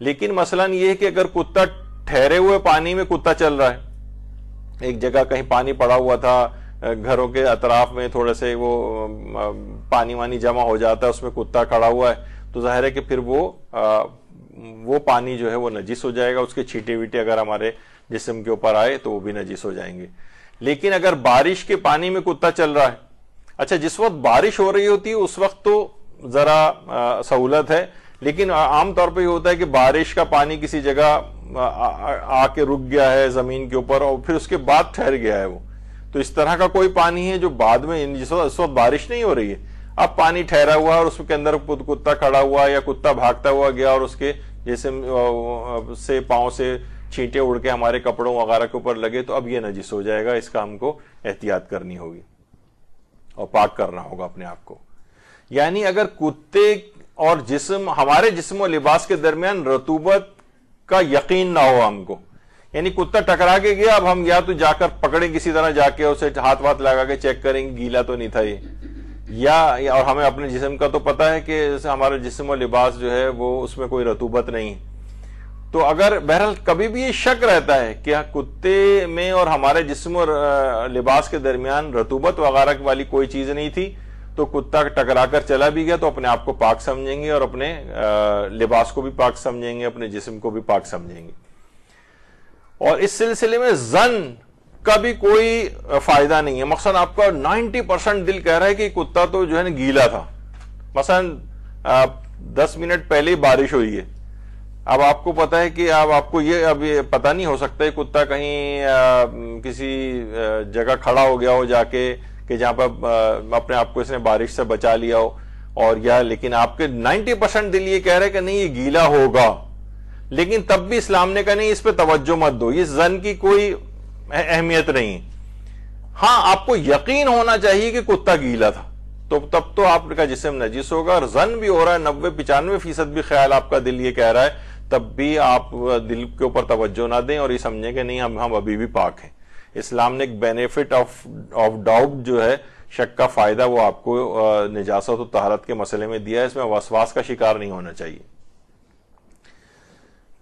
लेकिन मसलन ये है कि अगर कुत्ता ठहरे हुए पानी में कुत्ता चल रहा है एक जगह कहीं पानी पड़ा हुआ था घरों के अतराफ में थोड़े से वो पानी वानी जमा हो जाता है, उसमें कुत्ता खड़ा हुआ है। तो ज़ाहिर है कि फिर वो वो पानी जो है वो नजीस हो जाएगा, उसके छीटे वीटे अगर हमारे जिसम के ऊपर आए तो वो भी नजीस हो जाएँगे। लेकिन अगर बारिश के पानी में कुत्ता चल रहा है अच्छा जिस वक्त बारिश हो रही होती है, उस वक्त तो जरा सहूलत है। लेकिन आमतौर पर यह होता है कि बारिश का पानी किसी जगह आके रुक गया है ज़मीन के ऊपर और फिर उसके बाद ठहर गया है वो। तो इस तरह का कोई पानी है जो बाद में जिस वक्त बारिश नहीं हो रही है। अब पानी ठहरा हुआ और उसके अंदर कुत्ता खड़ा हुआ या कुत्ता भागता हुआ गया और उसके जैसे से पाँव से छींटे उड़ के हमारे कपड़ों वगैरह के ऊपर लगे तो अब ये नजिस हो जाएगा। इसका हमको एहतियात करनी होगी और पाक करना होगा अपने आप को। यानी अगर कुत्ते और जिस्म, हमारे जिस्म और लिबास के दरमियान रतूबत का यकीन ना हो हमको। यानी कुत्ता टकरा के गया अब हम या तो जाकर पकड़े किसी तरह जाके उसे हाथ वाथ लगा के चेक करेंगे गीला तो नहीं था ये। या, और हमें अपने जिस्म का तो पता है कि हमारा जिस्म और लिबास जो है वो उसमें कोई रतूबत नहीं तो अगर बहरहाल कभी भी ये शक रहता है कि कुत्ते में और हमारे जिस्म और लिबास के दरमियान रतूबत वगैरह वाली कोई चीज़ नहीं थी तो कुत्ता टकरा कर चला भी गया तो अपने आप को पाक समझेंगे और अपने लिबास को भी पाक समझेंगे अपने जिस्म को भी पाक समझेंगे। और इस सिलसिले में जन का भी कोई फ़ायदा नहीं है। मकसद आपका 90 परसेंट दिल कह रहा है कि कुत्ता तो जो है ना गीला था। मसलन दस मिनट पहले ही बारिश हुई है। अब आपको पता है कि अब आपको ये अब ये पता नहीं हो सकता है कुत्ता कहीं आ, किसी जगह खड़ा हो गया हो जाके कि जहाँ पर अपने आप को इसने बारिश से बचा लिया हो। और या लेकिन आपके 90 परसेंट दिल ये कह रहे कि नहीं, ये गीला होगा। लेकिन तब भी इस्लाम ने कहा, नहीं, इस पर तवज्जो मत दो। ये जन की कोई अहमियत नहीं। हाँ, आपको यकीन होना चाहिए कि कुत्ता गीला था। तो तब तो आपका जिसम नजिस होगा, और जन भी हो रहा है नब्बे पिचानवे फ़ीसद भी ख्याल आपका दिल ये कह रहा है, तब भी आप दिल के ऊपर तवज्जो ना दें और ये समझें कि नहीं, हम हम अभी भी पाक हैं। इस्लाम ने एक बेनिफिट ऑफ़ ऑफ़ डाउट जो है शक का फ़ायदा वो आपको निजासत और तहारत के मसले में दिया है। इसमें वसवास का शिकार नहीं होना चाहिए।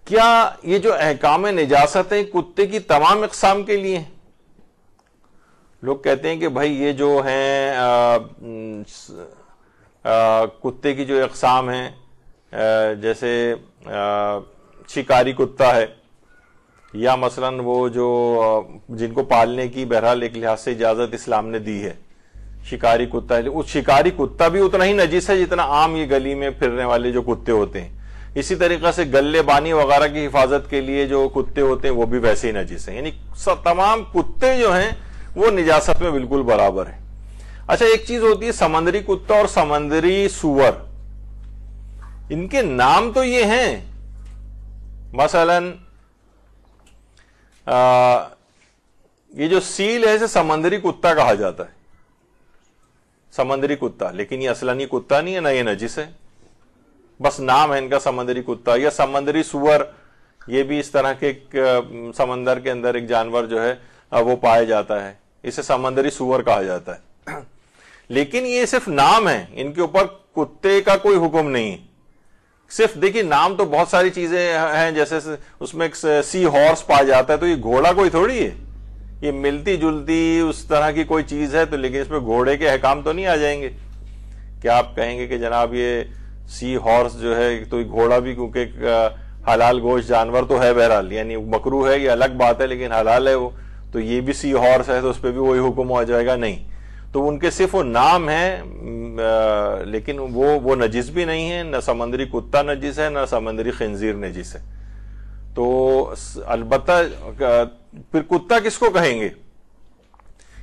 क्या ये जो अहकाम निजासत कुत्ते की तमाम इकसाम के लिए? लोग कहते हैं कि भाई ये जो है कुत्ते की जो इकसाम है जैसे आ, शिकारी कुत्ता है या मसलन वो जो जिनको पालने की बहरहाल एक लिहाज से इजाज़त इस्लाम ने दी है, शिकारी कुत्ता, उस शिकारी कुत्ता भी उतना ही नजीस है जितना आम ये गली में फिरने वाले जो कुत्ते होते हैं। इसी तरीके से गले बानी वगैरह की हिफाजत के लिए जो कुत्ते होते हैं, वो भी वैसे ही नजीस है। यानी तमाम कुत्ते जो हैं, वो निजासत में बिल्कुल बराबर है। अच्छा एक चीज़ होती है, समंदरी कुत्ता और समंदरी सुअर। इनके नाम तो ये हैं। मसलन आ, ये जो सील है इसे समंदरी कुत्ता कहा जाता है। समंदरी कुत्ता। लेकिन ये असलनी कुत्ता नहीं है ना ये नजिस है। बस नाम है इनका समंदरी कुत्ता। या समंदरी सुअर ये भी इस तरह के एक समंदर के अंदर एक जानवर जो है वो पाया जाता है। इसे समंदरी सुअर कहा जाता है। लेकिन ये सिर्फ़ नाम है। इनके ऊपर कुत्ते का कोई हुक्म नहीं सिर्फ़ देखिए, नाम तो बहुत सारी चीज़ें हैं, जैसे उसमें सी हॉर्स पाया जाता है तो ये घोड़ा कोई थोड़ी है? ये मिलती जुलती उस तरह की कोई चीज़ है तो लेकिन इसमें घोड़े के अहकाम तो नहीं आ जाएँगे? क्या आप कहेंगे कि जनाब, ये सी हॉर्स जो है तो घोड़ा भी क्योंकि हलाल गोश्त जानवर तो है बहरहाल, यानी मकरू है, ये अलग बात है, लेकिन हलाल है वो तो ये भी सी हॉर्स है तो उस पर भी वही हुक्म हो जाएगा? नहीं। तो उनके सिर्फ़ वो नाम है लेकिन वो वो नजिस भी नहीं है, न समंदरी कुत्ता नजिस है, न समंदरी खंजीर नजिस है। तो अलबत् फिर कुत्ता किसको कहेंगे?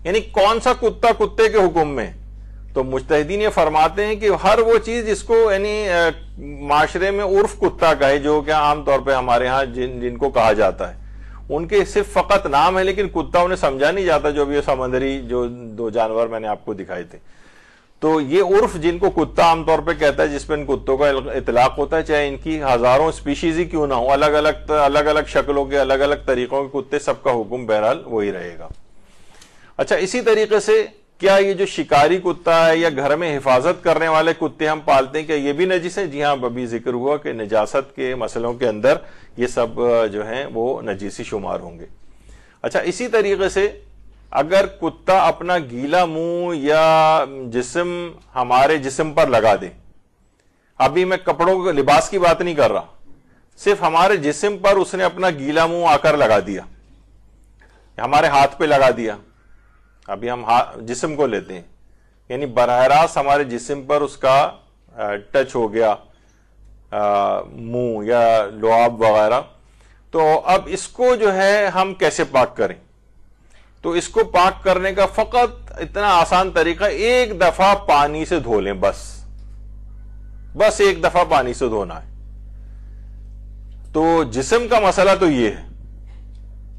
यानी कौन सा कुत्ता कुत्ते के हुक्म में? तो मुश्तदीन ये फरमाते हैं कि हर वो चीज़ जिसको, यानी माशरे में उर्फ़ कुत्ता कहे, जो क्या आमतौर पर हमारे यहाँ जिन, जिनको कहा जाता है। उनके सिर्फ़ फकत नाम है, लेकिन कुत्ता उन्हें समझा नहीं जाता जो भी समंदरी, जो दो जानवर मैंने आपको दिखाए थे। तो ये उर्फ़ जिनको कुत्ता आमतौर पर कहता है जिसमें इन कुत्तों का इतलाक होता है, चाहे इनकी हज़ारों स्पीशीज ही क्यों ना हो अलग अलग अलग अलग शक्लों के अलग अलग तरीकों के कुत्ते, सबका हुक्म बहरहाल वही रहेगा। अच्छा इसी तरीके से क्या ये जो शिकारी कुत्ता है या घर में हिफाजत करने वाले कुत्ते हम पालते हैं क्या? ये भी नजिस है? जी हाँ अभी ज़िक्र हुआ कि नजासत के मसलों के अंदर ये सब जो है, वो नजीसी शुमार होंगे। अच्छा इसी तरीके से अगर कुत्ता अपना गीला मुँह या जिस्म हमारे जिस्म पर लगा दे, अभी मैं कपड़ों के, लिबास की बात नहीं कर रहा, सिर्फ़ हमारे जिस्म पर उसने अपना गीला मुँह आकर लगा दिया, हमारे हाथ पे लगा दिया अभी हम जिस्म को लेते हैं। यानी बरह रास्त हमारे जिस्म पर उसका टच हो गया मुँह या लुआब वगैरह। तो अब इसको जो है हम कैसे पाक करें? तो इसको पाक करने का फकत इतना आसान तरीका एक दफ़ा पानी से धो लें बस। बस एक दफ़ा पानी से धोना है। तो जिसम का मसला तो ये है।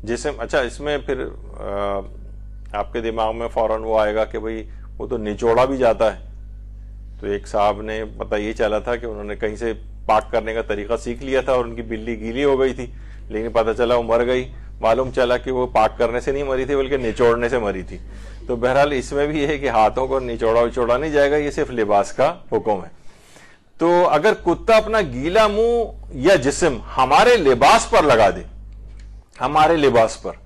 जिसम अच्छा इसमें फिर आ, आपके दिमाग में फ़ौरन वो आएगा कि भाई, वो तो निचोड़ा भी जाता है। तो एक साहब ने पता ये चला था कि उन्होंने कहीं से पाक करने का तरीका सीख लिया था और उनकी बिल्ली गीली हो गई थी। लेकिन पता चला वो मर गई। मालूम चला कि वो पाक करने से नहीं मरी थी, बल्कि निचोड़ने से मरी थी। तो बहरहाल इसमें भी है कि हाथों को निचोड़ा उचोड़ा नहीं जाएगा, ये सिर्फ़ लिबास का हुक्म है। तो अगर कुत्ता अपना गीला मुँह या जिस्म हमारे लिबास पर लगा दे, हमारे लिबास पर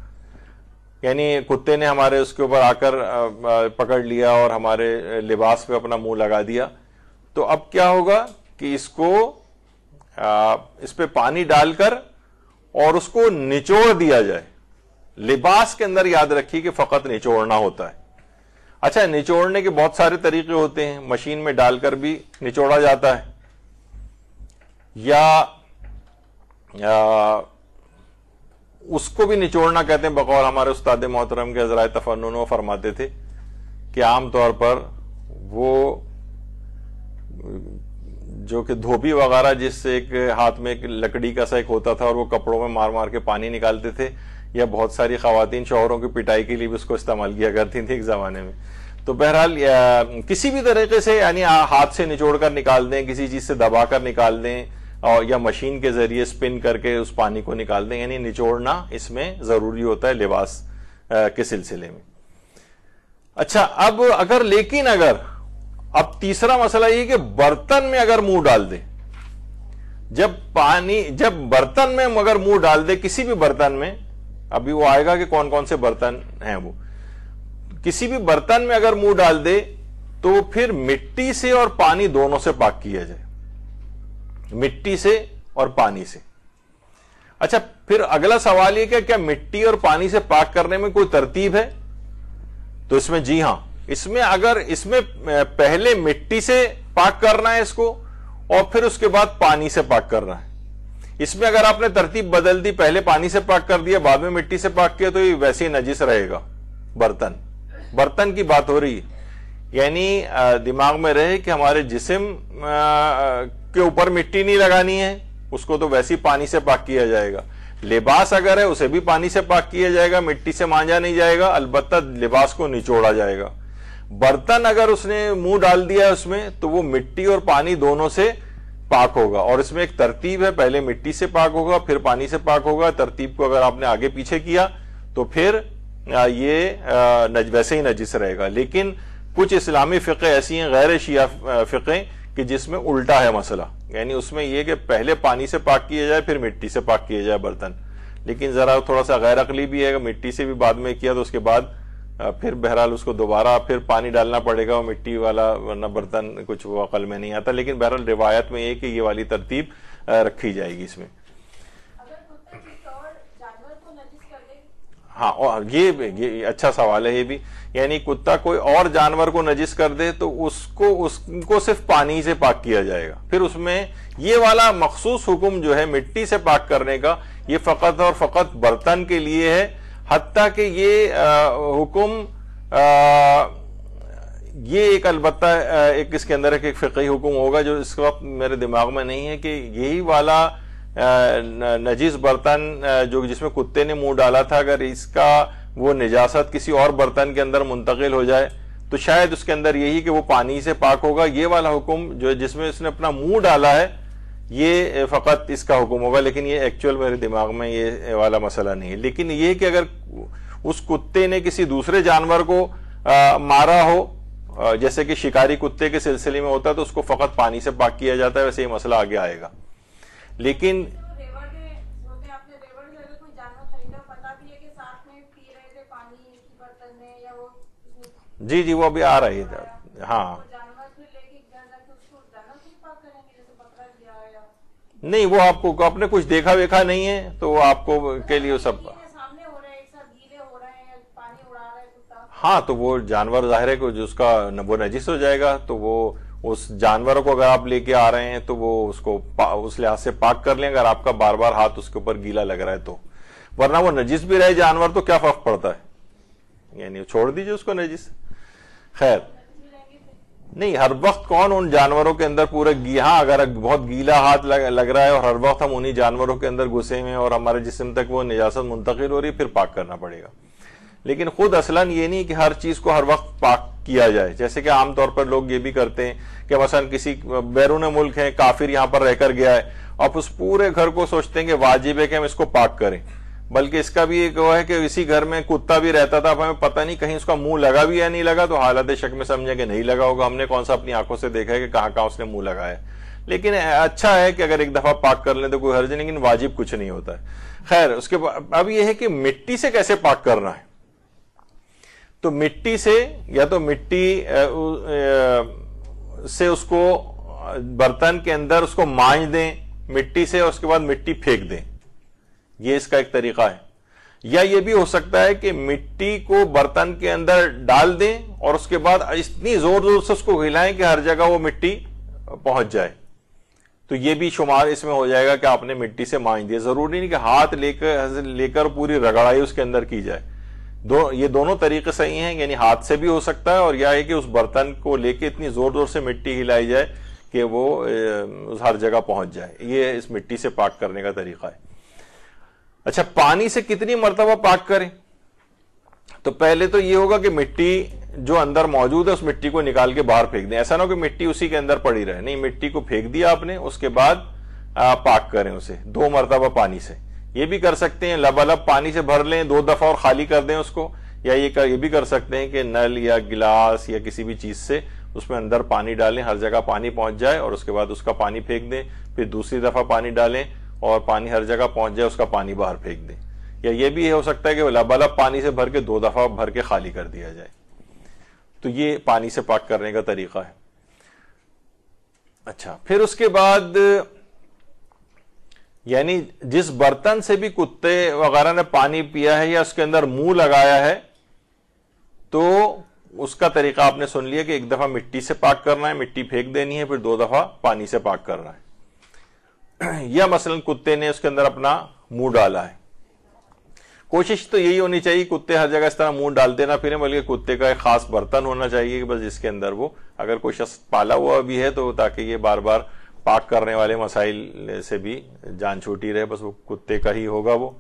यानी कुत्ते ने हमारे उसके ऊपर आकर पकड़ लिया और हमारे लिबास पे अपना मुँह लगा दिया। तो अब क्या होगा कि इसको इस पे पानी डालकर और उसको निचोड़ दिया जाए। लिबास के अंदर याद रखिए कि फकत निचोड़ना होता है। अच्छा निचोड़ने के बहुत सारे तरीके होते हैं। मशीन में डालकर भी निचोड़ा जाता है। या, या उसको भी निचोड़ना कहते हैं। बकौल हमारे उस्ताद मोहतरम के हजरा तफन फरमाते थे कि आमतौर पर वो, जो कि धोबी वगैरह जिससे एक हाथ में एक लकड़ी का सा एक होता था और वो कपड़ों में मार मार के पानी निकालते थे या बहुत सारी खातन शोहरों की पिटाई के लिए भी उसको इस्तेमाल किया करती थी एक जमाने में। तो बहरहाल किसी भी तरीके से, यानी हाथ से निचोड़ कर निकाल दें, किसी चीज़ से दबा कर निकाल दें और या मशीन के ज़रिए स्पिन करके उस पानी को निकाल दें यानी निचोड़ना इसमें ज़रूरी होता है लिबास के सिलसिले में। अच्छा अब अगर, लेकिन अगर, अब तीसरा मसला ये कि बर्तन में अगर मुँह डाल दे, जब पानी, जब बर्तन में अगर मुँह डाल दे किसी भी बर्तन में, अभी वो आएगा कि कौन कौन से बर्तन हैं वो, किसी भी बर्तन में अगर मुँह डाल दे तो फिर मिट्टी से और पानी दोनों से पाक किया जाए। मिट्टी से और पानी से। अच्छा फिर अगला सवाल यह क्या क्या मिट्टी और पानी से पाक करने में कोई तरतीब है? तो इसमें, जी हाँ, इसमें अगर इसमें पहले मिट्टी से पाक करना है इसको और फिर उसके बाद पानी से पाक करना है। इसमें अगर आपने तरतीब बदल दी, पहले पानी से पाक कर दिया, बाद में मिट्टी से पाक किया तो ये वैसे ही नजिस रहेगा। बर्तन। बर्तन की बात हो रही है। यानी दिमाग में रहे कि हमारे जिसम के ऊपर मिट्टी नहीं लगानी है, उसको तो वैसे ही पानी से पाक किया जाएगा। लिबास अगर है, उसे भी पानी से पाक किया जाएगा, मिट्टी से मांझा नहीं जाएगा, अलबत्ता लिबास को निचोड़ा जाएगा। बर्तन अगर उसने मुँह डाल दिया है उसमें तो वो मिट्टी और पानी दोनों से पाक होगा। और इसमें एक तरतीब है, पहले मिट्टी से पाक होगा, फिर पानी से पाक होगा। तरतीब को अगर आपने आगे पीछे किया तो फिर ये वैसे ही नजिस रहेगा। लेकिन कुछ इस्लामी फ़िक़े ऐसी हैं गैर शिया फ़िक़े कि जिसमें उल्टा है मसला। यानी उसमें यह कि पहले पानी से पाक किया जाए, फिर मिट्टी से पाक किया जाए बर्तन। लेकिन ज़रा थोड़ा सा गैर अकली भी है कि मिट्टी से भी बाद में किया तो उसके बाद फिर बहरहाल उसको दोबारा फिर पानी डालना पड़ेगा वो मिट्टी वाला वरना बर्तन कुछ अकल में नहीं आता। लेकिन बहरहाल रिवायत में ये कि ये वाली तरतीब रखी जाएगी इसमें। हाँ और ये, ये अच्छा सवाल है ये भी। यानी कुत्ता कोई और जानवर को नजिस कर दे तो उसको उसको सिर्फ़ पानी से पाक किया जाएगा। फिर उसमें ये वाला मखसूस हुक्म जो है मिट्टी से पाक करने का ये फकत और फकत बर्तन के लिए है। हती कि ये हुक्म ये एक अलबत्ता एक इसके अंदर एक, फ़िकी हुक्म होगा जो इस वक्त मेरे दिमाग में नहीं है कि यही वाला नजीस बर्तन जो जिसमें कुत्ते ने मुँह डाला था अगर इसका वो निजासत किसी और बर्तन के अंदर मुंतकिल हो जाए तो शायद उसके अंदर यही कि वो पानी से पाक होगा। ये वाला हुक्म जो जिसमें उसने अपना मुँह डाला है ये फ़कत इसका हुक्म होगा लेकिन ये एक्चुअल मेरे दिमाग में ये वाला मसला नहीं है। लेकिन ये कि अगर उस कुत्ते ने किसी दूसरे जानवर को आ, मारा हो जैसे कि शिकारी कुत्ते के सिलसिले में होता है तो उसको फ़कत पानी से पाक किया जाता है वैसे ये मसला आगे आएगा। लेकिन जी जी वो अभी आ रही है हाँ। नहीं वो आपको आपने कुछ देखा वेखा नहीं है तो वो आपको के लिए सब हाँ तो वो जानवर ज़ाहिर है कि उसका वो नजिस हो जाएगा तो वो उस जानवर को अगर आप लेके आ रहे हैं तो वो उसको उस लिहाज से पाक कर लें अगर आपका बार बार हाथ उसके ऊपर गीला लग रहा है तो। वरना वो नजिस भी रहे जानवर तो क्या फ़र्क पड़ता है? यानी छोड़ दीजिए उसको नजिस। खैर। नहीं हर वक्त कौन उन जानवरों के अंदर पूरे हाँ अगर बहुत गीला हाथ लग, लग रहा है और हर वक्त हम उन्हीं जानवरों के अंदर घुसे हुए और हमारे जिसम तक वो निजात मुंतकिल हो रही है फिर पाक करना पड़ेगा। लेकिन खुद असलन ये नहीं कि हर चीज़ को हर वक्त पाक किया जाए। जैसे कि आमतौर पर लोग ये भी करते हैं कि मसलन किसी बैरून मुल्क है, काफिर यहाँ पर रहकर गया है। आप उस पूरे घर को सोचते हैं कि वाजिब है कि हम इसको पाक करें। बल्कि इसका भी एक वो है कि इसी घर में कुत्ता भी रहता था हमें पता नहीं कहीं उसका मुँह लगा भी या नहीं लगा तो हालत शक में समझे कि नहीं लगा होगा। हमने कौन सा अपनी आँखों से देखा है कि कहाँ कहाँ उसने मुँह लगाया लेकिन अच्छा है कि अगर एक दफ़ा पाक कर लें तो कोई हर्ज नहीं, लेकिन वाजिब कुछ नहीं होता है। खैर, उसके अब यह है कि मिट्टी से कैसे पाक करना है? तो मिट्टी से, या तो मिट्टी से उसको, बर्तन के अंदर उसको मांझ दें मिट्टी से और उसके बाद मिट्टी फेंक दें। ये इसका एक तरीका है। या ये भी हो सकता है कि मिट्टी को बर्तन के अंदर डाल दें और उसके बाद इतनी ज़ोर ज़ोर से उसको हिलाएँ कि हर जगह वो मिट्टी पहुँच जाए। तो ये भी शुमार इसमें हो जाएगा कि आपने मिट्टी से मांझ दिया। ज़रूरी नहीं कि हाथ लेकर लेकर पूरी रगड़ाई उसके अंदर की जाए। दो, ये दोनों तरीके सही हैं, यानी हाथ से भी हो सकता है और यह है कि उस बर्तन को लेके इतनी ज़ोर ज़ोर से मिट्टी हिलाई जाए कि वो हर जगह पहुँच जाए। ये इस मिट्टी से पाक करने का तरीका है। अच्छा पानी से कितनी मरतबा पाक करें? तो पहले तो ये होगा कि मिट्टी जो अंदर मौजूद है, उस मिट्टी को निकाल के बाहर फेंक दें। ऐसा ना हो कि मिट्टी उसी के अंदर पड़ी रहे। नहीं, मिट्टी को फेंक दिया आपने, उसके बाद पाक करें उसे। दो मरतबा पानी से। ये भी कर सकते हैं लबालब पानी से भर लें दो दफ़ा और खाली कर दें उसको या ये कर, ये भी कर सकते हैं कि नल या गिलास या किसी भी चीज़ से उसमें अंदर पानी डालें हर जगह पानी पहुँच जाए और उसके बाद उसका पानी फेंक दें फिर दूसरी दफ़ा पानी डालें और पानी हर जगह पहुँच जाए उसका पानी बाहर फेंक दें। या ये भी हो सकता है कि लबालब पानी से भर के दो दफ़ा भर के खाली कर दिया जाए। तो ये पानी से पाक करने का तरीका है। अच्छा फिर उसके बाद यानी जिस बर्तन से भी कुत्ते वगैरह ने पानी पिया है या उसके अंदर मुँह लगाया है तो उसका तरीका आपने सुन लिया कि एक दफ़ा मिट्टी से पाक करना है, मिट्टी फेंक देनी है, फिर दो दफ़ा पानी से पाक करना है। या मसलन कुत्ते ने उसके अंदर अपना मुँह डाला है। कोशिश तो यही होनी चाहिए, कुत्ते हर जगह इस तरह मुँह डालते ना फिर बल्कि कुत्ते का एक खास बर्तन होना चाहिए कि बस जिसके अंदर वो, अगर कोई शख्स पाला हुआ भी है तो ताकि ये बार बार पाक करने वाले मसाइल से भी जान छूटी रहे बस वो कुत्ते का ही होगा वो।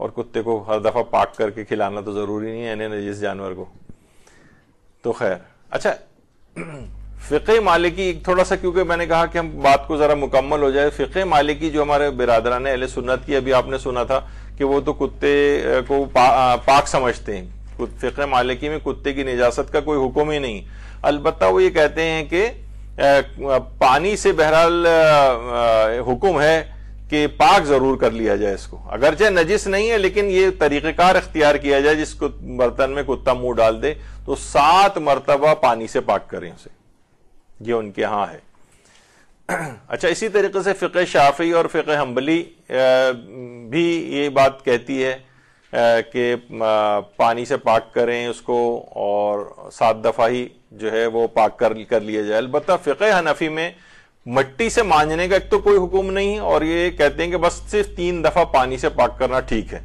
और कुत्ते को हर दफ़ा पाक करके खिलाना तो ज़रूरी नहीं है जिस जानवर को। तो खैर अच्छा फ़िक़ मालिकी थोड़ा सा क्योंकि मैंने कहा कि हम बात को ज़रा मुकम्मल हो जाए फ़िक़ मालिकी जो हमारे बिरादरान अहल सुन्नत की अभी आपने सुना था कि वो तो कुत्ते को पा, पाक समझते हैं। फ़िक़ मालिकी में कुत्ते की निजात का कोई हुक्म ही नहीं। अलबत्ता वो ये कहते हैं कि पानी से बहरहाल हुक्म है कि पाक ज़रूर कर लिया जाए इसको। अगरचे नजिस नहीं है, लेकिन ये तरीक़ेकार इख्तियार किया जाए, जिसको बर्तन में कुत्ता मुँह डाल दे तो सात मरतबा पानी से पाक करें उसे। ये उनके यहाँ है। अच्छा इसी तरीके से फ़िक़ शाफी और फ़िक़ हम्बली भी ये बात कहती है कि पानी से पाक करें उसको, और सात दफ़ा ही जो है वो पाक कर कर लिया जाए। अलबत् फ़िक़ हनफी में मट्टी से मांझने का एक तो कोई हुक्म नहीं, और ये कहते हैं कि बस सिर्फ़ तीन दफ़ा पानी से पाक करना ठीक है।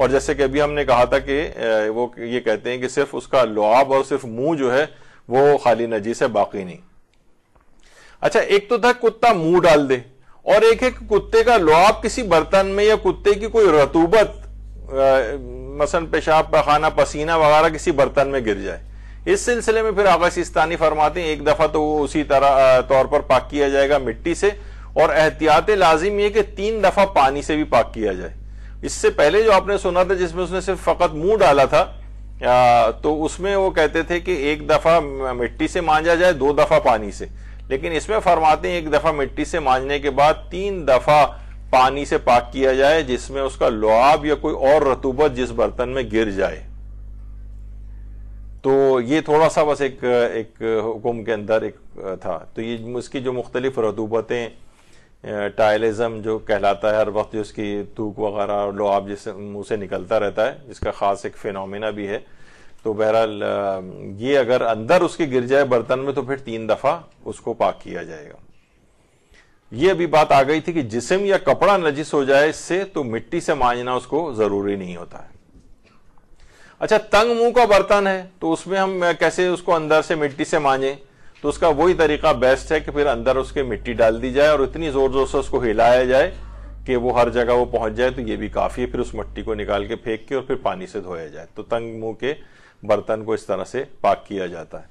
और जैसे कि अभी हमने कहा था कि वो ये कहते हैं कि सिर्फ़ उसका लुआब और सिर्फ़ मुँह जो है वो खाली नजीस है, बाकी नहीं। अच्छा एक तो था कुत्ता मुँह डाल दे, और एक है कुत्ते का लुआब किसी बर्तन में या कुत्ते की कोई रतूबत मसन पेशाब, पखाना, पसीना वगैरह किसी बर्तन में गिर जाए। इस सिलसिले में फिर आगा सिस्तानी फरमाते हैं, एक दफ़ा तो वो उसी तरह तौर पर पाक किया जाएगा मिट्टी से, और एहतियात लाजिम ये कि तीन दफ़ा पानी से भी पाक किया जाए। इससे पहले जो आपने सुना था, जिसमें उसने सिर्फ़ फकत मुँह डाला था तो उसमें वो कहते थे कि एक दफ़ा मिट्टी से मांझा जाए, दो दफ़ा पानी से। लेकिन इसमें फरमाते हैं, एक दफ़ा मिट्टी से मांझने के बाद तीन दफ़ा पानी से पाक किया जाए, जिसमें उसका लुआब या कोई और रतूबत जिस बर्तन में गिर जाए। तो ये थोड़ा सा बस एक एक हुक्म के अंदर एक, था। तो ये उसकी जो मुख्तलिफ़ रतूबतें टाइलिज्म जो कहलाता है, हर वक्त जो उसकी थूक वगैरह और लुआब जिस मुँह से निकलता रहता है जिसका खास एक फिनोमिना भी है। तो बहरहाल ये अगर अंदर उसके गिर जाए बर्तन में तो फिर तीन दफ़ा उसको पाक किया जाएगा। ये अभी बात आ गई थी कि जिसम या कपड़ा नजिस हो जाए इससे तो मिट्टी से मांझना उसको ज़रूरी नहीं होता है। अच्छा तंग मुँह का बर्तन है तो उसमें हम कैसे उसको अंदर से मिट्टी से मांझे तो उसका वही तरीका बेस्ट है कि फिर अंदर उसके मिट्टी डाल दी जाए और इतनी ज़ोर ज़ोर से उसको हिलाया जाए कि वो हर जगह वो पहुँच जाए तो ये भी काफ़ी है। फिर उस मिट्टी को निकाल के फेंक के और फिर पानी से धोया जाए। तो तंग मुँह के बर्तन को इस तरह से पाक किया जाता है।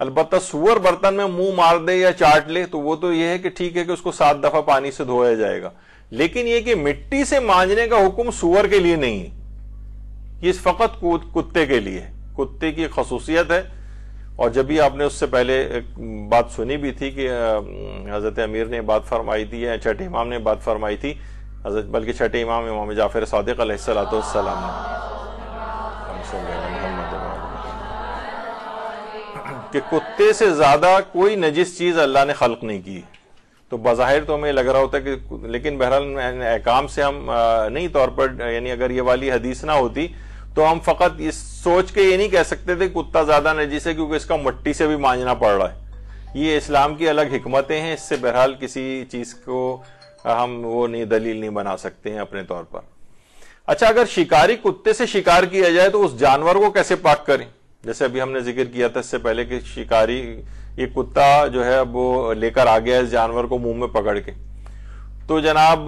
अलबत्ता सुअर बर्तन में मुँह मार दे या चाट ले तो वो तो ये है कि ठीक है कि उसको सात दफ़ा पानी से धोया जाएगा। लेकिन ये कि मिट्टी से मांजने का हुक्म सुअर के लिए नहीं है। ये फकत कुत्ते के लिए कुत्ते की खसूसियत है। और जब भी आपने उससे पहले एक बात सुनी भी थी कि हज़रत अमीर ने बात फरमाई थी या छठे इमाम ने बात फरमाई थी, हज़रत, बल्कि छठे इमाम इमाम जाफ़र सदक सलाम कि कुत्ते से ज़्यादा कोई नजिस चीज़ अल्लाह ने खल्क नहीं की। तो बाहिर तो हमें लग रहा होता है कि, लेकिन बहरहाल अहकाम से हम नहीं तौर पर, यानी अगर ये वाली हदीस ना होती तो हम फकत इस सोच के ये नहीं कह सकते थे कुत्ता ज़्यादा नजीस है, क्योंकि इसका मट्टी से भी मांझना पड़ रहा है। ये इस्लाम की अलग हिकमतें हैं, इससे बहरहाल किसी चीज़ को हम वो नहीं, दलील नहीं बना सकते हैं अपने तौर पर। अच्छा अगर शिकारी कुत्ते से शिकार किया जाए तो उस जानवर को कैसे पाक करें? जैसे अभी हमने ज़िक्र किया था इससे पहले कि शिकारी, ये कुत्ता जो है वो लेकर आ गया इस जानवर को मुँह में पकड़ के। तो जनाब,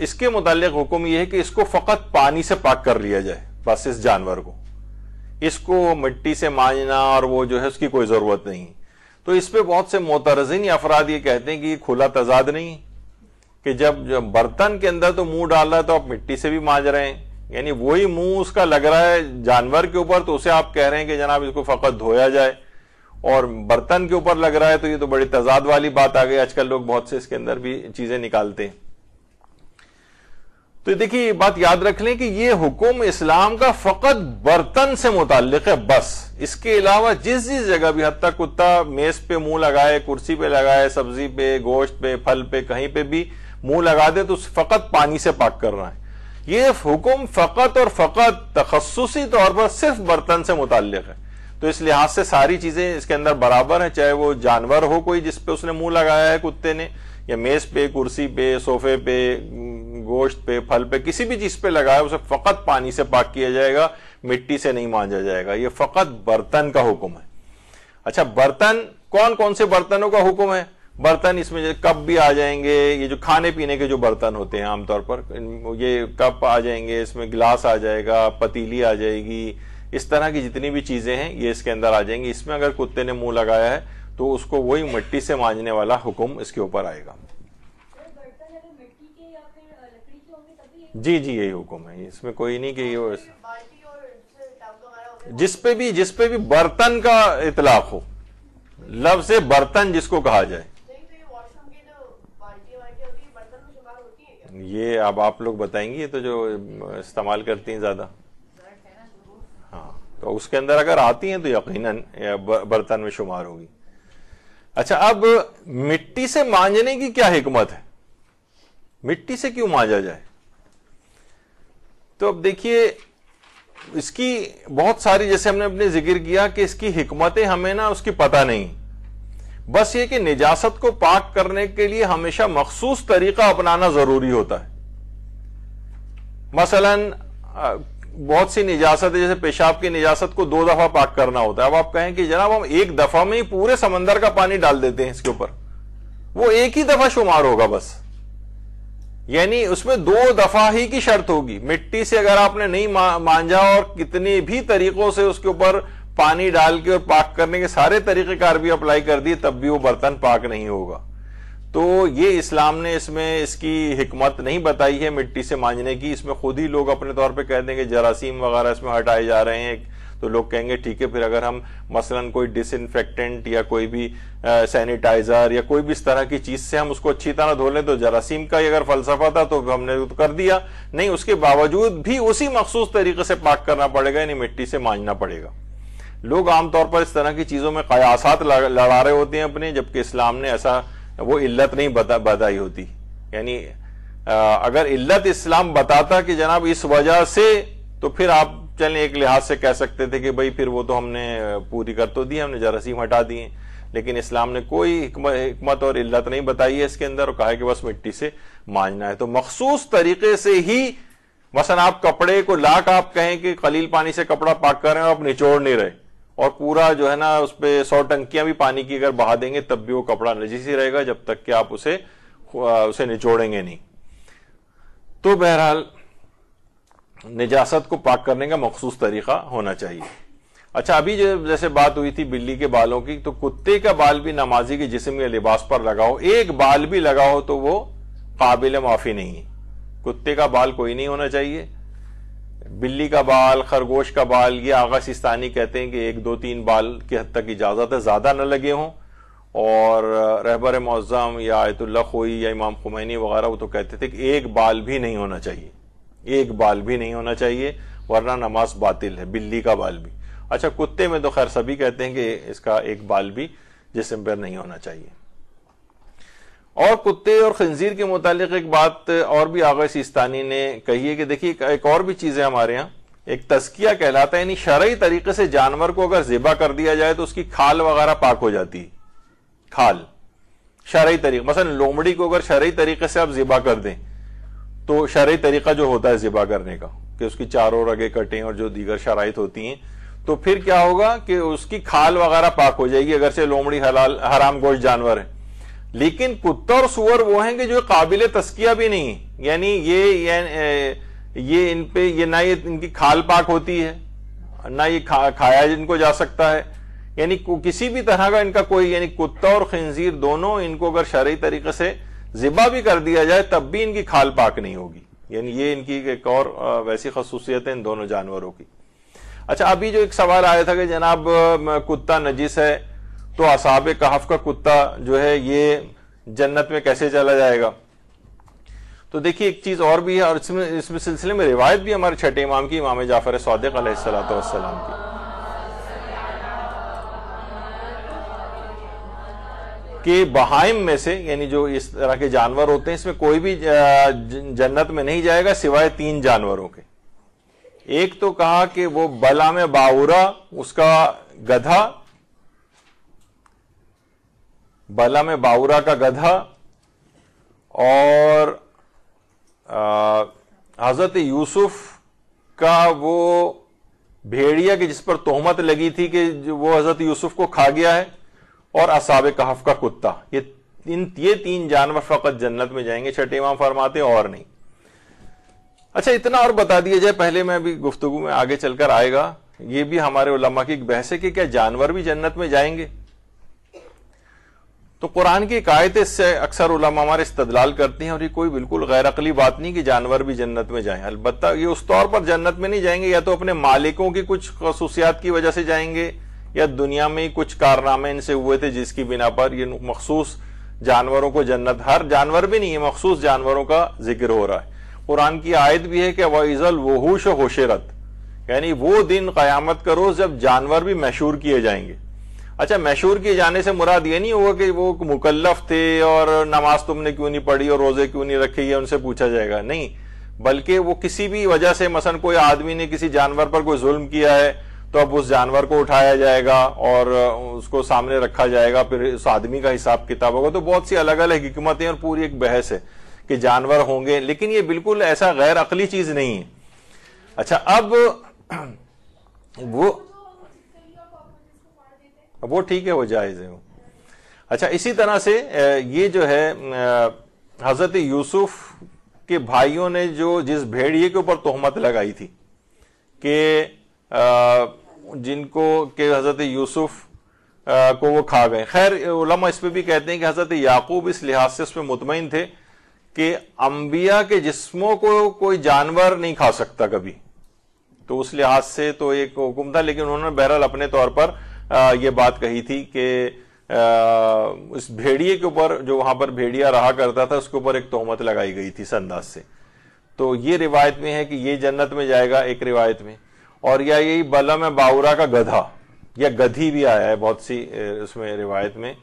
इसके मुतालिक हुक्म यह है कि इसको फकत पानी से पाक कर लिया जाए। बस इस जानवर को। इसको मिट्टी से मांझना और वो जो है उसकी कोई ज़रूरत नहीं। तो इस पे बहुत से मोतरजिन अफराद ये कहते हैं कि खुला तजाद नहीं। कि जब जब बर्तन के अंदर तो मुँह डाल रहा है तो आप मिट्टी से भी मांझ रहे हैं। यानी वही मुँह उसका लग रहा है जानवर के ऊपर तो उसे आप कह रहे हैं कि जनाब इसको फकत धोया जाए। और बर्तन के ऊपर लग रहा है तो ये तो बड़ी तजाद वाली बात आ गई। आजकल लोग बहुत से इसके अंदर भी चीज़ें निकालते हैं। तो देखिए, ये बात याद रख लें कि ये हुक्म इस्लाम का फकत बर्तन से मुतालिक है, बस। इसके अलावा जिस जिस जगह भी हद तक कुत्ता मेज पे मुँह लगाए, कुर्सी पे लगाए, सब्ज़ी पे, गोश्त पे, फल पे, कहीं पे भी मुँह लगा दे तो फकत पानी से पाक कर रहा है। ये हुक्म फकत और फकत तखसूसी तौर पर सिर्फ़ बर्तन से मुतालिक है। तो इस लिहाज से सारी चीज़ें इसके अंदर बराबर है, चाहे वो जानवर हो कोई जिसपे उसने मुँह लगाया है कुत्ते ने या मेज पे, कुर्सी पे, सोफे पे, गोश्त पे, फल पे, किसी भी चीज़ पे लगाया, उसे फकत पानी से पाक किया जाएगा, मिट्टी से नहीं मांझा जाएगा। ये फकत बर्तन का हुक्म है। अच्छा बर्तन कौन कौन से बर्तनों का हुक्म है? बर्तन इसमें कप भी आ जाएँगे, ये जो खाने पीने के जो बर्तन होते हैं आमतौर पर ये कप आ जाएँगे, इसमें गिलास आ जाएगा, पतीली आ जाएगी, इस तरह की जितनी भी चीज़ें हैं, ये इसके अंदर आ जाएँगी। इसमें अगर कुत्ते ने मुँह लगाया है तो उसको वही मिट्टी से मांझने वाला हुक्म इसके ऊपर आएगा। जी जी, यही हुक्म है। इसमें कोई नहीं कि ये जिस पे भी जिस पे भी बर्तन का इतलाक हो। लव से बर्तन जिसको कहा जाए। ये अब आप लोग बताएँगे तो जो इस्तेमाल करती हैं ज़्यादा। हाँ तो उसके अंदर अगर आती हैं तो यकीनन बर्तन में शुमार होगी। अच्छा अब मिट्टी से मांझने की क्या हिकमत है? मिट्टी से क्यों मांझा जाए? तो अब देखिए, इसकी बहुत सारी, जैसे हमने अपने ज़िक्र किया कि इसकी हिकमतें हमें ना, उसकी पता नहीं। बस ये कि निजासत को पाक करने के लिए हमेशा मखसूस तरीका अपनाना ज़रूरी होता है। मसलन बहुत सी निजात है, जैसे पेशाब की निजात को दो दफ़ा पाक करना होता है। अब आप कहें कि जनाब, हम एक दफ़ा में ही पूरे समंदर का पानी डाल देते हैं इसके ऊपर। वो एक ही दफ़ा शुमार होगा बस। यानी उसमें दो दफ़ा ही की शर्त होगी। मिट्टी से अगर आपने नहीं मांझा और कितने भी तरीकों से उसके ऊपर पानी डाल के और पाक करने के सारे तरीकेकार भी अप्लाई कर दिए, तब भी वो बर्तन पाक नहीं होगा। तो ये इस्लाम ने इसमें इसकी हिकमत नहीं बताई है मिट्टी से मांझने की। इसमें खुद ही लोग अपने तौर पे कह देंगे, जरासीम वगैरह इसमें हटाए जा रहे हैं। तो लोग कहेंगे, ठीक है, फिर अगर हम मसलन कोई डिसइनफेक्टेंट या कोई भी सैनिटाइजर या कोई भी इस तरह की चीज़ से हम उसको अच्छी तरह धो लें तो जरासीम का अगर फलसफा था तो हमने तो कर दिया। नहीं, उसके बावजूद भी उसी मखसूस तरीके से पाक करना पड़ेगा, यानी मिट्टी से मांझना पड़ेगा। लोग आमतौर पर इस तरह की चीज़ों में कयासात लड़ा रहे होते हैं अपने, जबकि इस्लाम ने ऐसा वो इल्लत नहीं बता बताई होती। यानी अगर इल्लत इस्लाम बताता कि जनाब इस वजह से तो फिर आप चलें एक लिहाज से कह सकते थे कि भाई फिर वो तो हमने पूरी कर तो दी, हमने जरासीम हटा दिए लेकिन इस्लाम ने कोई हिकमत और इल्लत नहीं बताई है इसके अंदर और कहा कि बस मिट्टी से मांझना है। तो मखसूस तरीके से ही मसन आप कपड़े को लाक आप कहें कि कलील पानी से कपड़ा पाक कर हैं आप निचोड़ नहीं रहे। और पूरा जो है ना, उस पर सौ टंकियाँ भी पानी की अगर बहा देंगे, तब भी वो कपड़ा नजीस ही रहेगा, जब तक कि आप उसे उसे निचोड़ेंगे नहीं। तो बहरहाल, निजासत को पाक करने का मखसूस तरीका होना चाहिए। अच्छा अभी जो जैसे बात हुई थी बिल्ली के बालों की तो कुत्ते का बाल भी नमाजी के जिसम या लिबास पर लगाओ। एक बाल भी लगाओ तो वो काबिल माफ़ी नहीं है। कुत्ते का बाल कोई नहीं होना चाहिए। बिल्ली का बाल, खरगोश का बाल, ये आगा सिस्तानी कहते हैं कि एक दो तीन बाल की हद तक इजाज़त है, ज़्यादा न लगे हों। और रहबर मौज़म या आयतुल्ला खोई या इमाम खुमैनी वगैरह, वो तो कहते थे कि एक बाल भी नहीं होना चाहिए। एक बाल भी नहीं होना चाहिए, वरना नमाज़ बातिल है, बिल्ली का बाल भी। अच्छा कुत्ते में तो खैर सभी कहते हैं कि इसका एक बाल भी जिसम पर नहीं होना चाहिए। और कुत्ते और खंजीर के मुतालिक एक बात और भी आगा सिस्तानी ने कही है कि देखिए, एक और भी चीज़ है हमारे यहाँ। एक तस्किया कहलाता है, यानी शरई तरीके से जानवर को अगर जिबा कर दिया जाए तो उसकी खाल वगैरह पाक हो जाती। है खाल। शरई तरीके मसल लोमड़ी को अगर शरई तरीके से आप जिबा कर दें तो शरई तरीका जो होता है जिबा करने का, कि उसकी चारों रगे कटें और जो दीगर शराइत होती हैं तो फिर क्या होगा कि उसकी खाल वगैरह पाक हो जाएगी, अगर से लोमड़ी हलाल, हराम गोश्त जानवर है। लेकिन कुत्ता और सुअर वो हैं कि जो काबिल तस्किया भी नहीं है। यानी ये ये इन पे ये ना ये इनकी खाल पाक होती है ना ये खा, खाया इनको जा सकता है। यानी किसी भी तरह का इनका कोई यानी कुत्ता और खंजीर दोनों इनको अगर शरई तरीके से जिबा भी कर दिया जाए तब भी इनकी खाल पाक नहीं होगी। यानी ये इनकी एक और वैसी खसूसियत है इन दोनों जानवरों की। अच्छा अभी जो एक सवाल आया था कि जनाब कुत्ता नजिस है तो असाब कहफ का कुत्ता जो है ये जन्नत में कैसे चला जाएगा? तो देखिए, एक चीज़ और भी है और इसमें इसमें सिलसिले में रिवायत भी हमारे छठे इमाम की, इमाम जाफ़र सौदक सलाम की। कि बहाइम में से, यानी जो इस तरह के जानवर होते हैं, इसमें कोई भी जन्नत में नहीं जाएगा सिवाय तीन जानवरों के। एक तो कहा कि वो बला में बाउरा, उसका गधा बला में बाउरा का गधा और हज़रत यूसुफ का वो भेड़िया की जिस पर तोहमत लगी थी कि वो हज़रत यूसुफ को खा गया है और असाब कहफ का कुत्ता। ये इन, ये तीन जानवर फकत जन्नत में जाएँगे। छठे इमाम फरमाते और नहीं। अच्छा इतना और बता दिया जाए, पहले मैं अभी गुफ्तगु में आगे चलकर आएगा। ये भी हमारे उलमा की एक बहस है कि क्या जानवर भी जन्नत में जाएँगे? तो कुरान की कायत से अक्सर उलमा हमारे इस्तदलाल करते हैं और ये कोई बिल्कुल गैर अकली बात नहीं कि जानवर भी जन्नत में जाएँ। अलबत्त ये उस तौर पर जन्नत में नहीं जाएँगे, या तो अपने मालिकों की कुछ खसूसियात की वजह से जाएँगे, या दुनिया में कुछ कारनामे इनसे हुए थे जिसकी बिना पर ये मखसूस जानवरों को जन्नत, हर जानवर भी नहीं है मखसूस जानवरों का ज़िक्र हो रहा है। कुरान की आयत भी है कि वज़ल वहूश होशरत, यानी वो दिन कयामत का रोज जब जानवर भी मशहूर किए जाएँगे। अच्छा मशहूर किए जाने से मुराद ये नहीं होगा कि वो मुकल्लफ थे और नमाज़ तुमने क्यों नहीं पढ़ी और रोज़े क्यों नहीं रखे, ये उनसे पूछा जाएगा। नहीं, बल्कि वो किसी भी वजह से मसन कोई आदमी ने किसी जानवर पर कोई जुल्म किया है तो अब उस जानवर को उठाया जाएगा और उसको सामने रखा जाएगा, फिर उस आदमी का हिसाब किताब होगा। तो बहुत सी अलग अलग हिकमतें और पूरी एक बहस है कि जानवर होंगे, लेकिन ये बिल्कुल ऐसा गैर अकली चीज़ नहीं है। अच्छा अब वो वो ठीक है, वो जायज़ है अच्छा इसी तरह से ये जो है हज़रत यूसुफ के भाइयों ने जो जिस भेड़िए के ऊपर तोहमत लगाई थी कि जिनको के हज़रत यूसुफ को वो खा गए। खैर, उलमा इस पर भी कहते हैं कि हज़रत याकूब इस लिहाज से उस पर मुतमिन थे कि अंबिया के जिस्मों को कोई जानवर नहीं खा सकता कभी। तो उस लिहाज से तो एक हुक्म था, लेकिन उन्होंने बहरहाल अपने तौर पर ये बात कही थी कि उस भेड़िए के ऊपर जो वहाँ पर भेड़िया रहा करता था उसके ऊपर एक तोहमत लगाई गई थी संदाज से। तो ये रिवायत में है कि ये जन्नत में जाएगा एक रिवायत में। और या यही बलम बाउरा का गधा या गधी भी आया है बहुत सी उसमें रिवायत में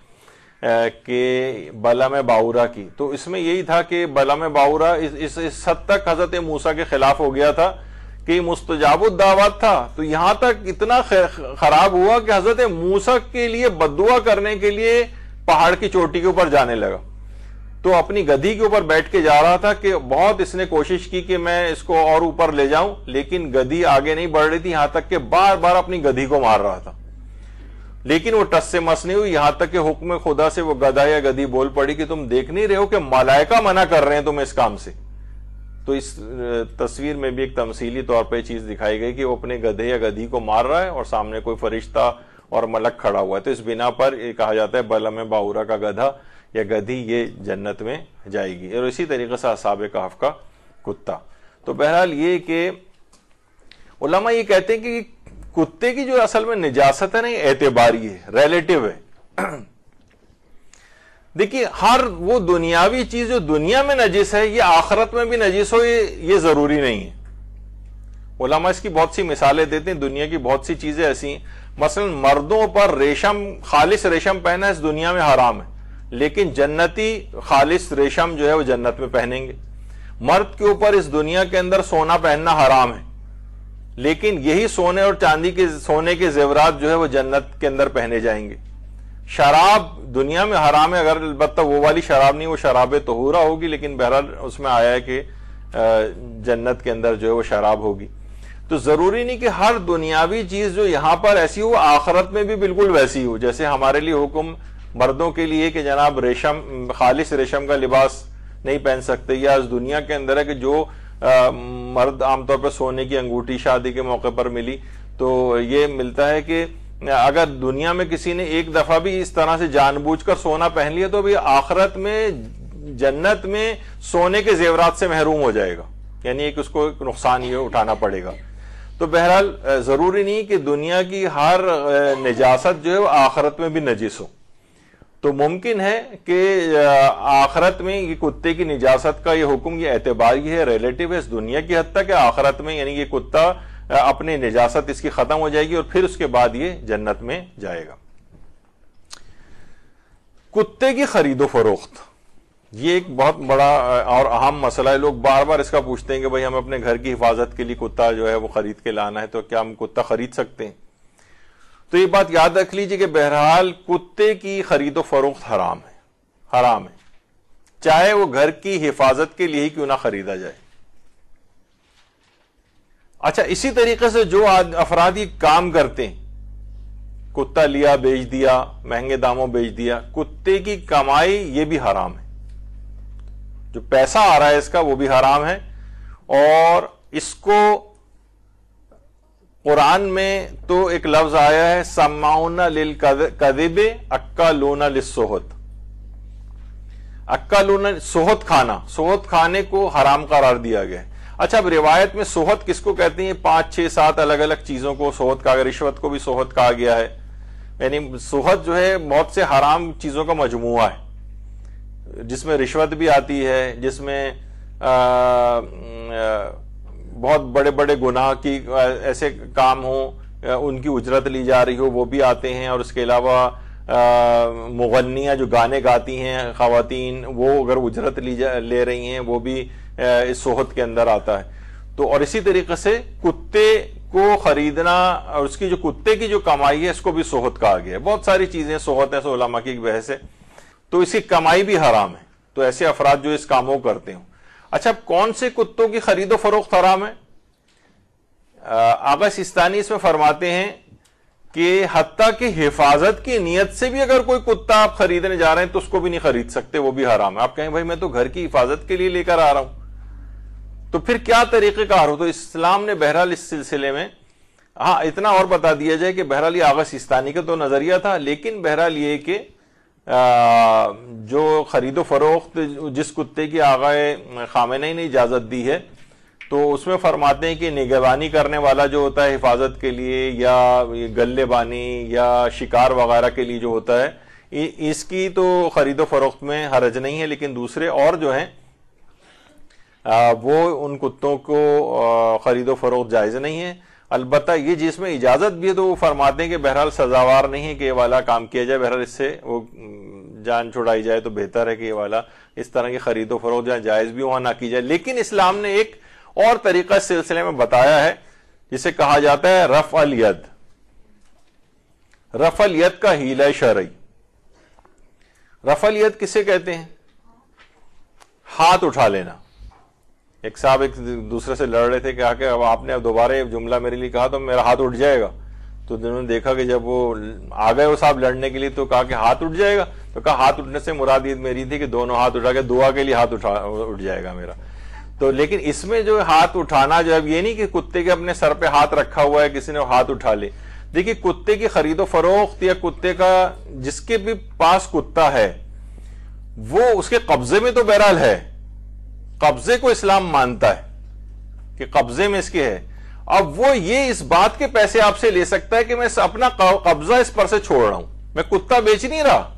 कि बलम बाउरा की। तो इसमें यही था कि बलम बाउरा इस, इस, इस हद तक हज़रत मूसा के खिलाफ हो गया था। कि मुस्तजाबुद्दावत था तो यहाँ तक इतना खराब हुआ कि हज़रत मूसा के लिए बदुआ करने के लिए पहाड़ की चोटी के ऊपर जाने लगा। तो अपनी गधी के ऊपर बैठ के जा रहा था कि बहुत इसने कोशिश की कि मैं इसको और ऊपर ले जाऊँ, लेकिन गधी आगे नहीं बढ़ रही थी, यहाँ तक कि बार बार अपनी गधी को मार रहा था। लेकिन वो टस से मस नहीं हुई, यहाँ तक के हुक्म खुदा से वो गधा या गधी बोल पड़ी कि तुम देख नहीं रहे हो कि मलायका मना कर रहे हैं तुम इस काम से। तो इस तस्वीर में भी एक तमसीली तौर पर चीज़ दिखाई गई कि वो अपने गधे या गधी को मार रहा है और सामने कोई फरिश्ता और मलक खड़ा हुआ है। तो इस बिना पर कहा जाता है बलम बाउरा का गधा, या गधी ये जन्नत में जाएगी। और इसी तरीके से असाब काफ का कुत्ता। तो बहरहाल ये कि उलमा ये कहते हैं कि कुत्ते की जो असल में निजात है ना एतबारी है रिलेटिव है। देखिए हर वो दुनियावी चीज़ जो दुनिया में नजिस है ये आखरत में भी नजिस हो ये, ये ज़रूरी नहीं है। उलमा इसकी बहुत सी मिसालें देते हैं दुनिया की बहुत सी चीज़ें ऐसी हैं। मसलन मर्दों पर रेशम खालिश रेशम पहना इस दुनिया में हराम है। लेकिन जन्नती खालिश रेशम जो है वो जन्नत में पहनेंगे। मर्द के ऊपर इस दुनिया के अंदर सोना पहनना हराम है। लेकिन यही सोने और चांदी के सोने के जेवरात जो है वो जन्नत के अंदर पहने जाएँगे। शराब दुनिया में हराम है अगर अलबत्ता वो वाली शराब नहीं वो शराब तहूरा होगी लेकिन बहरहाल उसमें आया है कि जन्नत के अंदर जो है वो शराब होगी। तो ज़रूरी नहीं कि हर दुनियावी चीज़ जो यहाँ पर ऐसी हो आखरत में भी बिल्कुल वैसी हो। जैसे हमारे लिए हुक्म मर्दों के लिए कि जनाब रेशम खालिश रेशम का लिबास नहीं पहन सकते या इस दुनिया के अंदर है कि जो आ, मर्द आमतौर पर सोने की अंगूठी शादी के मौके पर मिली तो ये मिलता है कि अगर दुनिया में किसी ने एक दफ़ा भी इस तरह से जानबूझकर सोना पहन लिया तो भी आखरत में, जन्नत में सोने के जेवरात से महरूम हो जाएगा। यानी एक उसको एक नुकसान ये उठाना पड़ेगा। तो बहरहाल ज़रूरी नहीं कि दुनिया की हर निजात जो है वो आखरत में भी नजिस हो। तो मुमकिन है कि आखरत में ये कुत्ते की निजात का ये हुक्म, ये एतबारी है रिलेटिव है इस दुनिया की हद तक आखरत में, यानी ये कुत्ता अपनी निजात इसकी खत्म हो जाएगी और फिर उसके बाद ये जन्नत में जाएगा। कुत्ते की खरीदो फरोख्त। ये एक बहुत बड़ा और अहम मसला है। लोग बार बार इसका पूछते हैं कि भाई हम अपने घर की हिफाजत के लिए कुत्ता जो है वो खरीद के लाना है तो क्या हम कुत्ता खरीद सकते हैं? तो ये बात याद रख लीजिए कि बहरहाल कुत्ते की खरीदो फरोख्त हराम है हराम है। चाहे वो घर की हिफाजत के लिए ही क्यों ना खरीदा जाए। अच्छा इसी तरीके से जो अफराधी काम करते हैं, कुत्ता लिया, बेच दिया, महँगे दामों बेच दिया, कुत्ते की कमाई ये भी हराम है। जो पैसा आ रहा है इसका, वो भी हराम है। और इसको कुरान में तो एक लफ्ज आया है समाउना लिल कदिबे अक्का लोना लिसोहत अक्का लोना सोहत खाना, सोहत खाने को हराम करार दिया गया अच्छा अब रिवायत में सोहत किसको कहते हैं? पाँच, छह, सात अलग अलग चीज़ों को, सोहत कहा रिश्वत को भी सोहत कहा गया है। यानी सोहत जो है बहुत से हराम चीज़ों का मजमुआ है। जिसमें रिश्वत भी आती है, जिसमें बहुत बड़े बड़े गुनाह की ऐसे काम हो उनकी उजरत ली जा रही हो, वो भी आते हैं। और उसके अलावा मुगनियाँ जो गाने गाती हैं खातन वो अगर उजरत ली जा, ले रही हैं, वो भी इस सोहत के अंदर आता है। तो और इसी तरीके से कुत्ते को खरीदना और उसकी जो कुत्ते की जो कमाई है, इसको भी सोहत कहा गया है। बहुत सारी चीज़ें सोहत है सोलामा की बहस है। तो इसकी कमाई भी हराम है। तो ऐसे अफराद जो इस कामों को करते हो। अच्छा कौन से कुत्तों की खरीदो फरोख्त हराम है? आगा सिस्तानी इसमें फरमाते हैं कि हत्या की हिफाजत की नीयत से भी अगर कोई कुत्ता आप खरीदने जा रहे हैं तो उसको भी नहीं खरीद सकते, वो भी हराम है। आप कहें, भाई, मैं तो घर की हिफाजत के लिए लेकर आ रहा हूँ। तो फिर क्या तरीक़ेकार हो? तो इस्लाम ने बहरहाल इस सिलसिले में हाँ इतना और बता दिया जाए कि बहरहाल ये आगा सिस्तानी का तो नज़रिया था, लेकिन बहरहाल ये कि जो खरीदो फरोख्त, जिस कुत्ते की आगाए खामेनी ने इजाज़त दी है तो उसमें फरमाते हैं कि निगरानी करने वाला जो होता है हिफाजत के लिए, या गल्लेबानी, या शिकार वगैरह के लिए जो होता है इसकी तो खरीदो फरोख्त में हरज नहीं है, लेकिन दूसरे और जो हैं वो उन कुत्तों को खरीदो फरोख्त जायज़ नहीं है। अलबत्ता ये जिसमें इजाज़त भी है तो वो फरमाते हैं कि बहरहाल सजावार नहीं है कि ये वाला काम किया जाए। बहरहाल इससे वो जान छुड़ाई जाए तो बेहतर है कि ये वाला इस तरह की खरीदो फरोख जहाँ जायज़ भी वहाँ ना की जाए। लेकिन इस्लाम ने एक और तरीका सिलसिले में बताया है, जिसे कहा जाता है रफ अल यद। रफ अल यद का हीला शरई रफ अल यद किसे कहते हैं? हाथ उठा लेना। एक साहब एक दूसरे से लड़ रहे थे, कहा कि अब आपने अब दोबारा जुमला मेरे लिए कहा तो मेरा हाथ उठ जाएगा। तो उन्होंने देखा कि जब वो आ गए वो साहब लड़ने के लिए तो कहा कि हाथ उठ जाएगा? तो कहा, हाथ उठने से मुराद मेरी थी कि दोनों हाथ उठा के दुआ के लिए हाथ उठा, उठ जाएगा मेरा। तो लेकिन इसमें जो हाथ उठाना, जो अब ये नहीं कि कुत्ते के अपने सर पे हाथ रखा हुआ है, किसी ने हाथ उठा ले। देखिए, कुत्ते की खरीदो फरोख्त या कुत्ते का जिसके भी पास कुत्ता है, वो उसके कब्जे में तो बहरहाल है। कब्जे को इस्लाम मानता है, कि कब्जे में इसके है। अब वो ये इस बात के पैसे आपसे ले सकता है कि मैं अपना कब्जा इस पर से छोड़ रहा हूँ। मैं कुत्ता बेच नहीं रहा।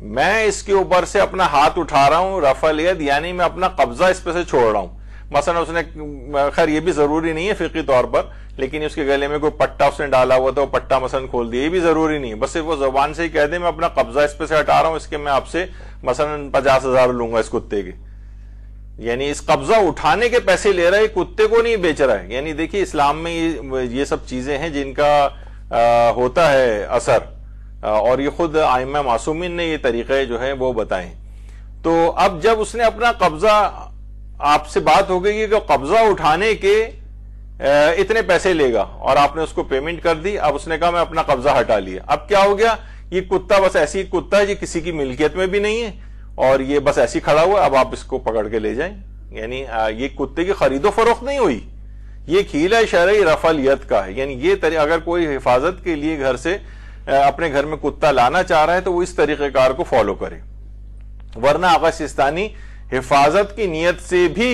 मैं इसके ऊपर से अपना हाथ उठा रहा हूँ, रफलियत, यानी मैं अपना कब्जा इस पर से छोड़ रहा हूँ। मसलन उसने खैर, ये भी ज़रूरी नहीं है फिकी तौर पर, लेकिन उसके गले में कोई पट्टा उसने डाला हुआ था, वो पट्टा मसलन खोल दिया, ये भी ज़रूरी नहीं है। बस वो जबान से ही कह दे, मैं अपना कब्जा इस पर से हटा रहा हूँ, इसके मैं आपसे मसलन पचास हज़ार लूँगा इस कुत्ते के। यानी इस कब्जा उठाने के पैसे ले रहा है कुत्ते को नहीं बेच रहा है। यानी देखिए, इस्लाम में ये ये सब चीज़ें हैं जिनका होता है असर। और ये खुद आयमा मासूमिन ने ये तरीके जो है वो बताए। तो अब जब उसने अपना कब्जा, आपसे बात हो गई कि कब्जा उठाने के इतने पैसे लेगा और आपने उसको पेमेंट कर दी, अब उसने कहा, मैं अपना कब्जा हटा लिया। अब क्या हो गया? ये कुत्ता बस ऐसी कुत्ता है जो किसी की मिल्कियत में भी नहीं है। और ये बस ऐसी खड़ा हुआ, अब आप इसको पकड़ के ले जाएँ। यानी ये कुत्ते की खरीदो फरोख्त नहीं हुई। ये खीला शरई रफलियत का। है यानी ये अगर कोई हिफाजत के लिए घर से अपने घर में कुत्ता लाना चाह रहा है तो वो इस तरीक़ेकार को फॉलो करे। वरना आकाशिस्तानी हिफाजत की नीयत से भी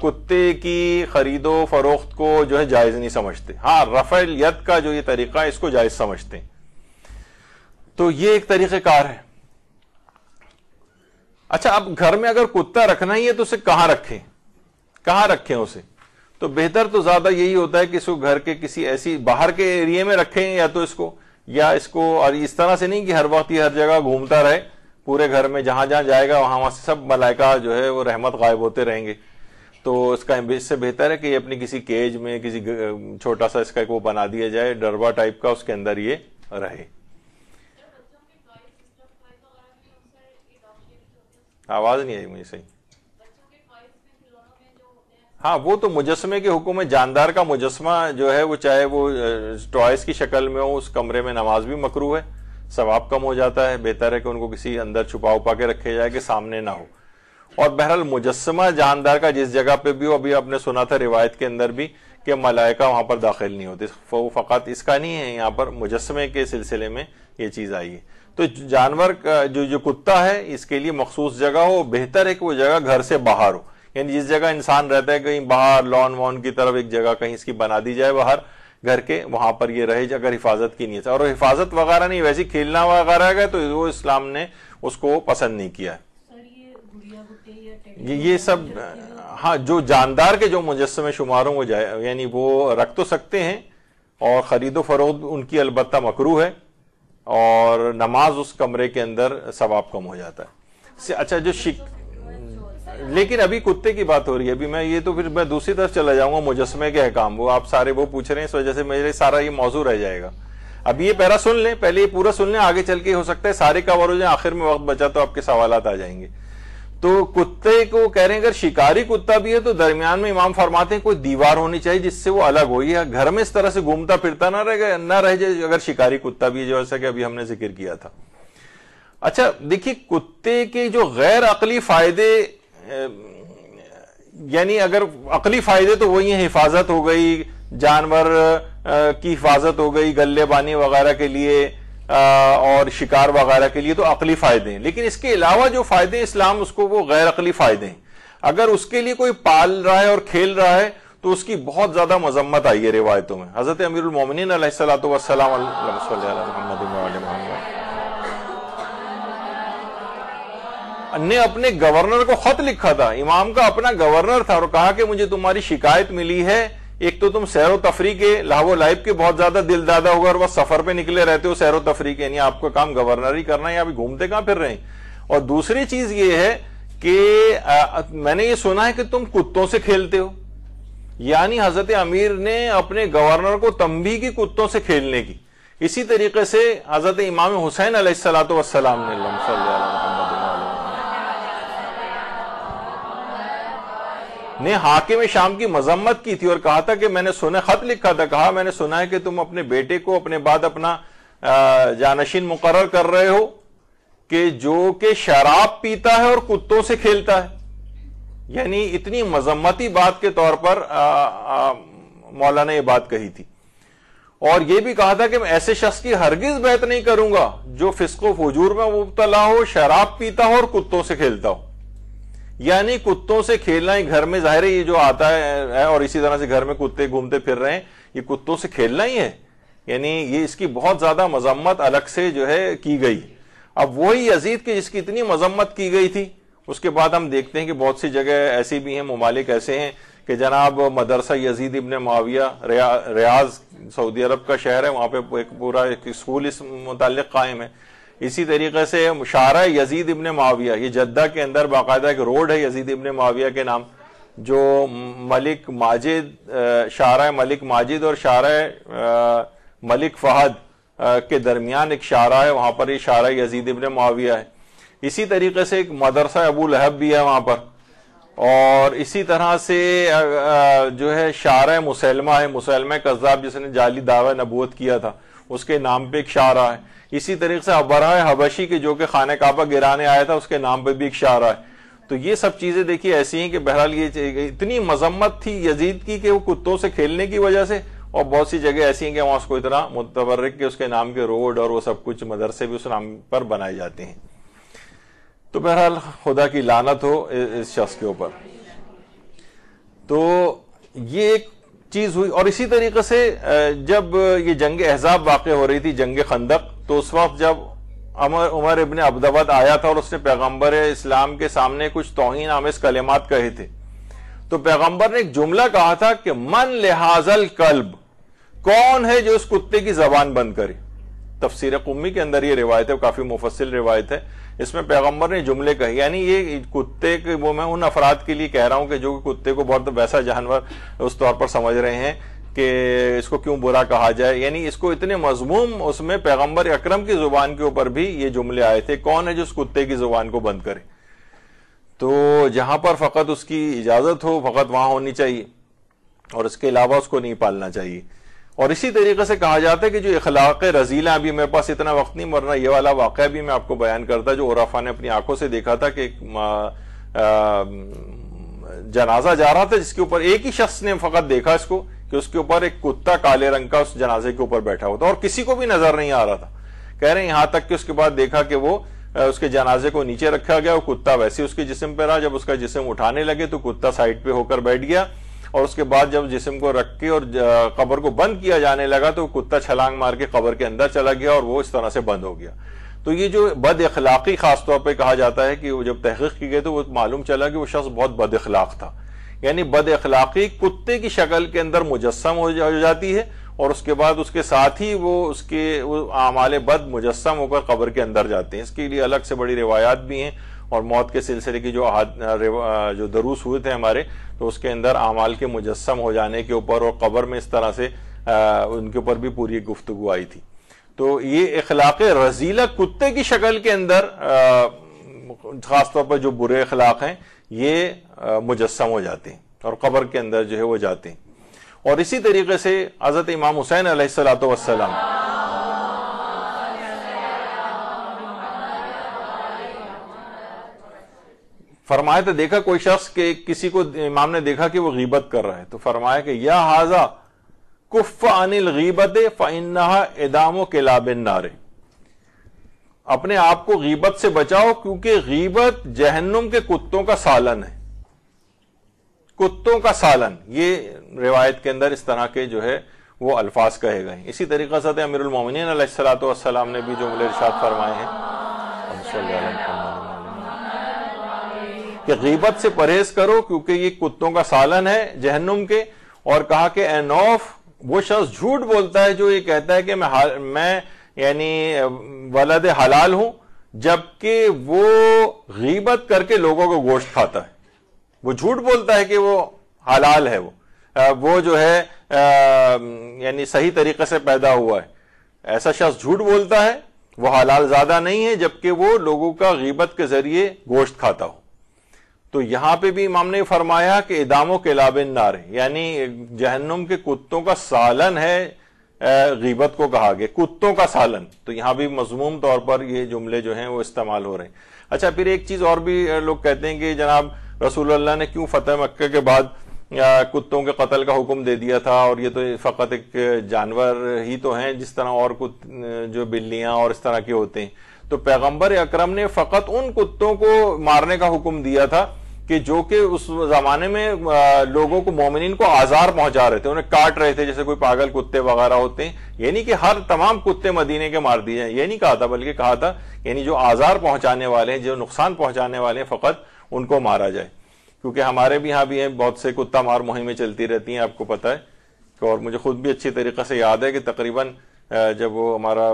कुत्ते की खरीदो फरोख्त को जो है जायज़ नहीं समझते। हाँ रफलियत का जो ये तरीका है, इसको जायज़ समझते तो ये एक तरीक़ेकार है। अच्छा अब घर में अगर कुत्ता रखना ही है तो उसे कहाँ रखें? कहाँ रखें उसे? तो बेहतर तो ज़्यादा यही होता है कि इसको घर के किसी ऐसी बाहर के एरिया में रखें या तो इसको, या इसको, और इस तरह से नहीं कि हर वक्त ही हर जगह घूमता रहे, पूरे घर में जहाँ जहाँ जाएगा वहाँ वहाँ से सब मलाइका जो है वो रहमत गायब होते रहेंगे। तो इसका इससे बेहतर है कि ये अपनी किसी केज में, किसी छोटा सा इसका एक वो बना दिया जाए डरबा टाइप का उसके अंदर ये रहे। आवाज़ नहीं आई मुझे सही। हाँ वो तो मुजस्मे के हुक्म में जानदार का मुजस्मा जो है, वो चाहे वो टॉयस की शक्ल में हो, उस कमरे में नमाज़ भी मकरू है, सवाब कम हो जाता है, बेहतर है कि उनको किसी अंदर छुपा उपा के रखे जाए कि सामने ना हो। और बहरहाल मुजस्मा जानदार का जिस जगह पे भी हो, अभी आपने सुना था रिवायत के अंदर भी कि मलाइका वहाँ पर दाखिल नहीं होती। वो फ़कत इसका नहीं है, यहाँ पर मुजस्मे के सिलसिले में ये चीज़ आई है। तो जानवर का जो जो कुत्ता है इसके लिए मखसूस जगह हो बेहतर है कि वो जगह घर से बाहर हो। यानी जिस जगह इंसान रहता है कहीं बाहर लॉन वॉन की तरफ़ एक जगह कहीं इसकी बना दी जाए बाहर घर के वहाँ पर ये रहे अगर हिफाजत की नीयत और हिफाजत वगैरह नहीं वैसे खेलना वगैरह है तो वो इस्लाम ने उसको पसंद नहीं किया ये ये सब हाँ जो जानदार के जो मुजस्मे शुमार हों वो जाए यानी वो रख तो सकते हैं और खरीदो फरोख्त उनकी अलबत्ता मकरू है। और नमाज़ उस कमरे के अंदर सवाब कम हो जाता है। अच्छा जो शिक लेकिन अभी कुत्ते की बात हो रही है, अभी मैं ये तो फिर मैं दूसरी तरफ़ चला जाऊँगा, मुजस्मे के काम वो आप सारे वो पूछ रहे हैं, इस वजह से मेरे सारा ये मौजू रह जाएगा। अभी ये पहला सुन लें, पहले ये पूरा सुन लें, आगे चल के हो सकता है सारे कवर हो जाए, आखिर में वक्त बचा तो आपके सवाल आ जाएँगे। तो कुत्ते को कह रहे हैं, अगर शिकारी कुत्ता भी है तो दरमियान में इमाम फरमाते हैं, कोई दीवार होनी चाहिए जिससे वो अलग हो। या घर में इस तरह से घूमता फिरता ना रहे, ना रह जाए अगर शिकारी कुत्ता भी है जैसा कि अभी हमने ज़िक्र किया था। अच्छा देखिए, कुत्ते के जो गैर अकली फ़ायदे यानी अगर अकली फ़ायदे तो वही है, हिफाजत हो गई, जानवर की हिफाजत हो गई गले बानी वगैरह के लिए और शिकार वगैरह के लिए तो अकली फ़ायदे हैं। लेकिन इसके अलावा जो फ़ायदे इस्लाम, उसको वो गैर अकली फ़ायदे हैं। अगर उसके लिए कोई पाल रहा है और खेल रहा है तो उसकी बहुत ज़्यादा मजम्मत आई है रिवायतों में। हज़रत अमीरमिन ने अपने गवर्नर को खत लिखा था। इमाम का अपना गवर्नर था और कहा कि मुझे तुम्हारी शिकायत मिली है एक तो तुम सैरो तफरी के लाहो लाइफ के बहुत ज़्यादा दिल दादा होगा और वह सफ़र पे निकले रहते हो सैरो तफरी के, यानी आपका काम गवर्नर ही करना है अभी घूमते कहाँ फिर रहे हैं? और दूसरी चीज़ ये है कि मैंने ये सुना है कि तुम कुत्तों से खेलते हो। यानी हज़रत अमीर ने अपने गवर्नर को तंबी की कुत्तों से खेलने की। इसी तरीके से हज़रत इमाम हुसैन अलैहिस्सलाम ने ने हाकिम शाम की मजम्मत की थी और कहा था कि मैंने सुना खत लिखा था। कहा, मैंने सुना है कि तुम अपने बेटे को अपने बाद अपना जानशीन मुकर कर रहे हो कि जो कि शराब पीता है और कुत्तों से खेलता है। यानी इतनी मजम्मती बात के तौर पर मौलाना ये बात कही थी। और यह भी कहा था कि मैं ऐसे शख्स की हरगिज बैत नहीं करूँगा जो फिस्को फजूर में मुबतला हो, शराब पीता हो और कुत्तों से खेलता हो। यानी कुत्तों से खेलना ही घर में ज़ाहिर है ये जो आता है और इसी तरह से घर में कुत्ते घूमते फिर रहे हैं ये कुत्तों से खेलना ही है। यानी ये इसकी बहुत ज़्यादा मजम्मत अलग से जो है की गई। अब वही यजीद की जिसकी इतनी मजम्मत की गई थी उसके बाद हम देखते हैं कि बहुत सी जगह ऐसी भी हैं ममालिक ऐसे हैं कि जनाब मदरसा यजीद इबन माविया रिया, रियाज सऊदी अरब का शहर है वहाँ पे एक पूरा एक स्कूल इस मुतल कायम है। इसी तरीके से शारा यजीद इबन माविया, ये जद्दा के अंदर बाकायदा एक रोड है यजीद इबन माविया के नाम, जो मलिक माजिद शारा मलिक माजिद और शारा मलिक फहद के दरमियान एक शारा है, वहाँ पर ये शारा यजीद इबन माविया है। इसी तरीके से एक मदरसा अबू लहब भी है वहाँ पर। और इसी तरह से जो है शारा मुसलमा है, मुसलमा कज्जाब जिसने जाली दावा नबूत किया था। उसके नाम पे एक शारा है इसी तरीके से अबरा हबशी के जो कि खाने काबा गिराने आया था, उसके नाम पे भी एक शारा है तो ये सब चीज़ें देखिए ऐसी हैं कि बहरहाल ये इतनी मजम्मत थी यजीद की कि वो कुत्तों से खेलने की वजह से, और बहुत सी जगह ऐसी हैं कि वहाँ उसको इतना मुतबरक के उसके नाम के रोड और वो सब कुछ मदरसे भी उस नाम पर बनाए जाते हैं। तो बहरहाल खुदा की लानत हो इस शख्स के ऊपर। तो ये एक चीज़ हुई। और इसी तरीके से जब ये जंग एहजाब वाक़ हो रही थी, जंग खंदक तो उस वक्त जब अमर, उमर इबन अब्दाबाद आया था और उसने पैगंबर इस्लाम के सामने कुछ तोहिन आमिस कलेमात कहे थे तो पैगंबर ने एक जुमला कहा था कि, मन लिहाजल कल्ब, कौन है जो उस कुत्ते की जबान बंद करे? तफसीर कुम्मी के अंदर ये रिवायत है काफ़ी मुफसिल रिवायत है। इसमें पैगंबर ने जुमले कहे, यानी ये कुत्ते के, वो मैं उन अफराद के लिए कह रहा हूँ कि जो कुत्ते को बहुत वैसा जानवर उस तौर पर समझ रहे हैं कि इसको क्यों बुरा कहा जाए। यानी इसको इतने मजमूम उसमें पैगंबर अक्रम की ज़ुबान के ऊपर भी ये जुमले आए थे, कौन है जो उस कुत्ते की ज़ुबान को बंद करे? तो जहाँ पर फकत उसकी इजाज़त हो, फकत वहाँ होनी चाहिए और इसके अलावा उसको नहीं पालना चाहिए। और इसी तरीके से कहा जाता है कि जो इखलाक रजीला अभी मेरे पास इतना वक्त नहीं मरना ये वाला वाक़ भी मैं आपको बयान करता, जो ओराफा ने अपनी आँखों से देखा था कि एक जनाजा जा रहा था, जिसके ऊपर एक ही शख्स ने फकत देखा इसको, कि उसके ऊपर एक कुत्ता काले रंग का उस जनाजे के ऊपर बैठा हुआ था, और किसी को भी नज़र नहीं आ रहा था। कह रहे हैं, यहाँ तक कि उसके बाद देखा कि वो उसके जनाजे को नीचे रखा गया, और कुत्ता वैसे उसके जिसम पर रहा, जब उसका जिसम उठाने लगे तो कुत्ता साइड पे होकर बैठ गया और उसके बाद जब जिसम को रख के और कबर को बंद किया जाने लगा तो कुत्ता छलांग मार के कबर के अंदर चला गया और वो इस तरह से बंद हो गया। तो ये जो बद अखलाकी खासतौर पर कहा जाता है कि वो जब तहकीक की गई तो वो मालूम चला कि वो शख्स बहुत बद अखलाक था। यानी बद अखलाकी कुत्ते की शक्ल के अंदर मुजस्म हो जाती है और उसके बाद उसके साथ ही वो उसके आमाल बद मुजस्म होकर कब्र के अंदर जाते हैं। इसके लिए अलग से बड़ी रिवायात भी हैं। और मौत के सिलसिले की जो जो दरूस हुए थे हमारे तो उसके अंदर अमाल के मुजस्म हो जाने के ऊपर और कबर में इस तरह से आ, उनके ऊपर भी पूरी गुफ्तु आई थी। तो ये इखलाक रजीला कुत्ते की शक्ल के अंदर खासतौर पर जो बुरे अखलाक हैं ये मुजस्म हो जाते हैं और कबर के अंदर जो है वो जाते हैं। और इसी तरीके से हज़रत इमाम हुसैन अलैहिस्सलाम फरमाया तो देखा कोई शख्स के, किसी को इमाम ने देखा कि वो गीबत कर रहा है तो फरमाया कि यह हाजा कुफ अनिल गीबत फ़िन्ना इदामो के लाबिन नारे। अपने आप को गीबत से बचाओ, क्योंकि गीबत जहन्नुम के कुत्तों का सालन है। कुत्तों का सालन। ये रिवायत के अंदर इस तरह के जो है, वो अल्फाज कहे गए इसी तरीके से अमीरमिन सलाम ने भी जो मुले फरमाए हैं। कि गीबत से परहेज करो क्योंकि ये कुत्तों का सालन है, जहन्नुम के। और कहा कि एनोफ वो शख्स झूठ बोलता है जो ये कहता है कि मैं मैं, यानी, वलद हलाल हूँ, जबकि वो गीबत करके लोगों को गोश्त खाता है। वो झूठ बोलता है कि वो हलाल है वो। वो जो है यानी सही तरीके से पैदा हुआ है। ऐसा शख्स झूठ बोलता है, वो हलाल ज़्यादा नहीं है, जबकि वो लोगों का गीबत के ज़रिए गोश्त खाता हो। तो यहाँ पे भी इमाम ने फरमाया कि इदामों के लाबिन नार, यानी जहन्नुम के कुत्तों का सालन है गीबत को कहा गया, कुत्तों का सालन। तो यहाँ भी मजमूम तौर पर ये जुमले जो हैं वो इस्तेमाल हो रहे हैं। अच्छा फिर एक चीज़ और भी लोग कहते हैं कि जनाब रसूल अल्लाह ने क्यों फतेह मक्के के बाद कुत्तों के कत्ल का हुक्म दे दिया था? और ये तो फकत एक जानवर ही तो हैं, जिस तरह और कुछ जो बिल्लियाँ और इस तरह के होते हैं। तो पैगंबर अकरम ने फकत उन कुत्तों को मारने का हुक्म दिया था। कि जो कि उस जमाने में लोगों को मोमिन को आजार पहुँचा रहे थे, उन्हें काट रहे थे, जैसे कोई पागल कुत्ते वगैरह होते हैं। यानी कि हर तमाम कुत्ते मदीने के मार दिए ये नहीं कहा था, बल्कि कहा था यानी जो आजार पहुँचाने वाले हैं, जो नुकसान पहुँचाने वाले हैं, फकत उनको मारा जाए। क्योंकि हमारे भी यहाँ भी हैं, बहुत से कुत्ता मार मुहिमें चलती रहती हैं, आपको पता है। और मुझे खुद भी अच्छी तरीके से याद है कि तकरीबन जब वो हमारा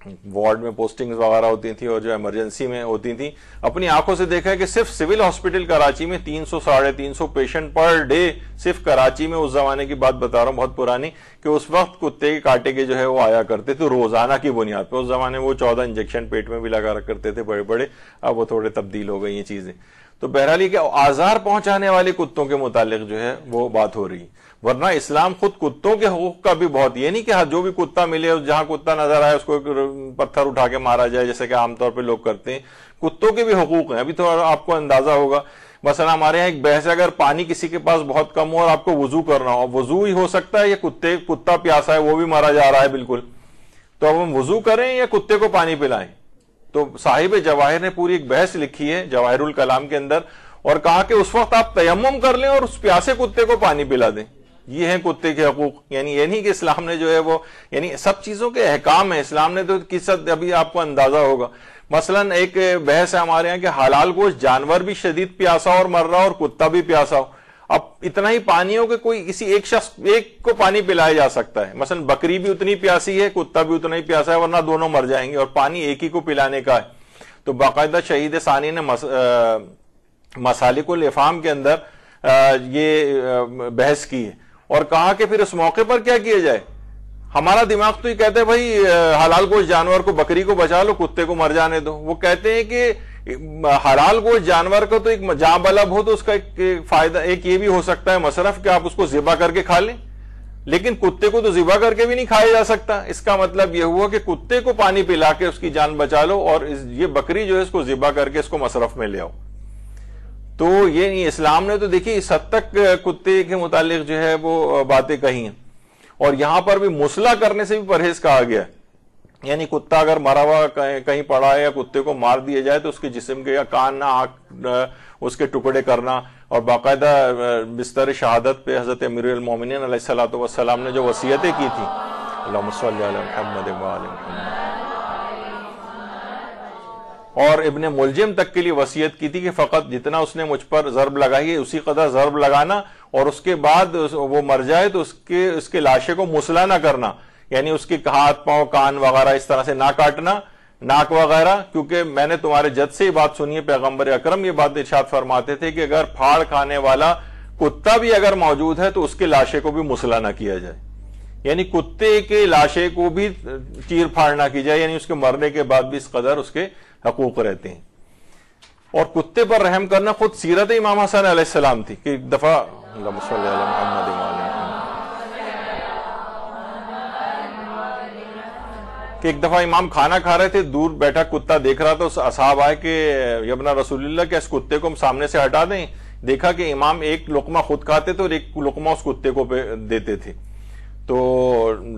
वार्ड में पोस्टिंग वगैरह होती थी और जो इमरजेंसी में होती थी। अपनी आँखों से देखा है कि सिर्फ़ सिविल हॉस्पिटल कराची में 300 साढ़े तीन सौ पेशेंट पर डे सिर्फ़ कराची में उस जमाने की बात बता रहा हूँ, बहुत पुरानी, कि उस वक्त कुत्ते के कांटे के जो है वो आया करते थे, रोज़ाना की बुनियाद पर उस जमाने वो चौदह इंजेक्शन पेट में भी लगा करते थे बड़े बड़े अब वो थोड़े तब्दील हो गई ये चीज़ें। तो बहरहाल के आजार पहुँचाने वाले कुत्तों के मुतालिक जो है वो बात हो रही वरना इस्लाम खुद कुत्तों के हकूक का भी बहुत ये नहीं कि हाँ, जो भी कुत्ता मिले जहाँ कुत्ता नज़र आए उसको पत्थर उठा के मारा जाए जैसे कि आमतौर पर लोग करते हैं। कुत्तों के भी हकूक हैं। अभी तो आपको अंदाज़ा होगा मसला हमारे यहाँ एक बहस है अगर पानी किसी के पास बहुत कम हो और आपको वज़ू करना हो वज़ू ही हो सकता है या कुत्ते कुत्ता प्यासा है वो भी मारा जा रहा है बिल्कुल। तो अब हम वज़ू करें या कुत्ते को पानी पिलाएँ? तो साहिब जवाहिर ने पूरी एक बहस लिखी है जवाहिरुल कलाम के अंदर और कहा कि उस वक्त आप तयम कर लें और उस प्यासे कुत्ते को पानी पिला दें। ये है कुत्ते के हकूक। यानी ये नहीं कि इस्लाम ने जो है वो यानी सब चीज़ों के अहकाम है। इस्लाम ने तो किस अभी आपको अंदाज़ा होगा। मसलन एक बहस है हमारे यहाँ कि हलाल गोश्त जानवर भी शदीद प्यासा और मर रहा और कुत्ता भी प्यासा हो। अब इतना ही पानी हो कि कोई किसी एक शख्स एक को पानी पिलाया जा सकता है। मसलन बकरी भी उतनी प्यासी है कुत्ता भी उतना ही प्यासा है वरना दोनों मर जाएँगे और पानी एक ही को पिलाने का है। तो बाकायदा शहीद सानी ने मस, इफाम के अंदर आ, ये बहस की है। और कहा कि फिर उस मौके पर क्या किया जाए? हमारा दिमाग तो ये कहते हैं, भाई हलाल गोश्त जानवर को, बकरी को बचा लो, कुत्ते को मर जाने दो। वो कहते हैं कि हलाल गोश्त जानवर को तो एक जहाँ बलब हो तो उसका एक फ़ायदा, एक ये भी हो सकता है मसरफ कि आप उसको जिबा करके खा लें। लेकिन कुत्ते को तो जिबा करके भी नहीं खाया जा सकता। इसका मतलब यह हुआ कि कुत्ते को पानी पिला के उसकी जान बचा लो और ये बकरी जो है इसको जिबा करके इसको मसरफ में ले आओ। तो ये नहीं, इस्लाम ने तो देखिए, इस हद तक कुत्ते के मुतालिक जो है वो बातें कही हैं। और यहाँ पर भी मुसला करने से भी परहेज कहा गया यानी कुत्ता अगर मरा हुआ कहीं पड़ा है या कुत्ते को मार दिया जाए तो उसके जिस्म के या कान ना आँख उसके टुकड़े करना और बाकायदा बिस्तर शहादत पे हज़रत अमीर मोमिन सलाम ने जो वसीयतें की थी। और इबन मुलजिम तक के लिए वसीयत की थी कि फ़कत जितना उसने मुझ पर जरब लगाई है, उसी कदर जरब लगाना और उसके बाद वो मर जाए तो उसके उसके लाशे को मुसला ना करना। यानी उसके हाथ, पाँव, कान वगैरह इस तरह से ना काटना, नाक वगैरह, क्योंकि मैंने तुम्हारे जद से ही बात सुनी है पैगंबर अक्रम ये बात इर्शाद फरमाते थे कि अगर फाड़ खाने वाला कुत्ता भी अगर मौजूद है तो उसके लाशे को भी मुसला ना किया जाए। यानी कुत्ते के लाशे को भी चीर फाड़ ना की जाए, यानी उसके मरने के बाद भी इस कदर उसके हकूक रहते हैं। और कुत्ते पर रहम करना खुद सीरत इमाम हसन सलाम थी कि एक दफ़ा कि एक दफ़ा इमाम खाना खा रहे थे, दूर बैठा कुत्ता देख रहा था, उस असाब आए कि यबना रसूलुल्लाह के इस कुत्ते को हम सामने से हटा दें? देखा कि इमाम एक लुकमा खुद खाते थे और एक लुकमा उस कुत्ते को देते थे। तो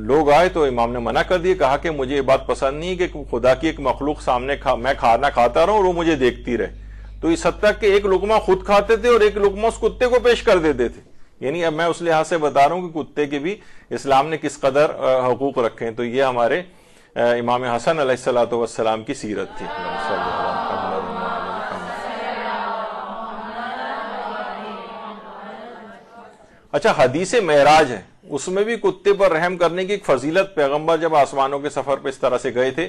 लोग आए तो इमाम ने मना कर दिया कहा कि मुझे ये बात पसंद नहीं कि खुदा की एक मखलूक सामने खा, मैं खाना खाता रहा और वो मुझे देखती रहे। तो इस हद तक कि एक लुकमा खुद खाते थे और एक लुकमा उस कुत्ते को पेश कर देते थे। यानी अब मैं उस लिहाज से बता रहा हूँ कि कुत्ते के भी इस्लाम ने किस कदर हकूक रखे हैं। तो ये हमारे इमाम हसन सलाम की सीरत थी। अच्छा हदीस महराज है। उसमें भी कुत्ते पर रहम करने की एक फजीलत पैगंबर जब आसमानों के सफ़र पर इस तरह से गए थे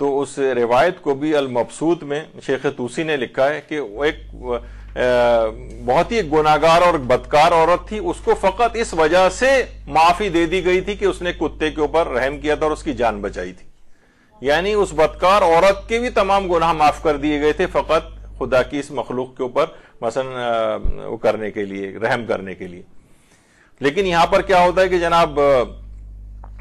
तो उस रिवायत को भी अल मबसूद में शेख तूसी ने लिखा है कि एक बहुत ही गुनागार और बदकार औरत थी। उसको फकत इस वजह से माफ़ी दे दी गई थी कि उसने कुत्ते के ऊपर रहम किया था और उसकी जान बचाई थी। यानी उस बदकार औरत के भी तमाम गुनाह माफ़ कर दिए गए थे, फकत खुदा की इस मखलूक के ऊपर मसन वो करने के लिए, रहम करने के लिए। लेकिन यहाँ पर क्या होता है कि जनाब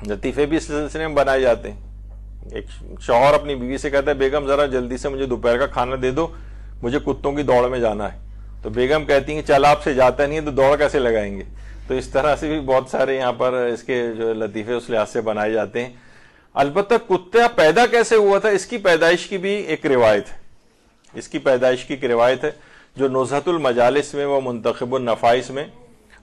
लतीफ़े भी इस सिलसिले में बनाए जाते हैं। एक शौहर अपनी बीवी से कहता है, बेगम, जरा जल्दी से मुझे दोपहर का खाना दे दो, मुझे कुत्तों की दौड़ में जाना है। तो बेगम कहती है चल, आपसे जाता नहीं है तो दौड़ कैसे लगाएँगे? तो इस तरह से भी बहुत सारे यहाँ पर इसके जो लतीफ़े उस लिहाज से बनाए जाते हैं। अलबत् कुत्ता पैदा कैसे हुआ था, इसकी पैदाइश की भी एक रिवायत है। इसकी पैदाइश की एक रिवायत है, जो नजहतुल मजालिस में, व मुंतखब नफ़ाइस में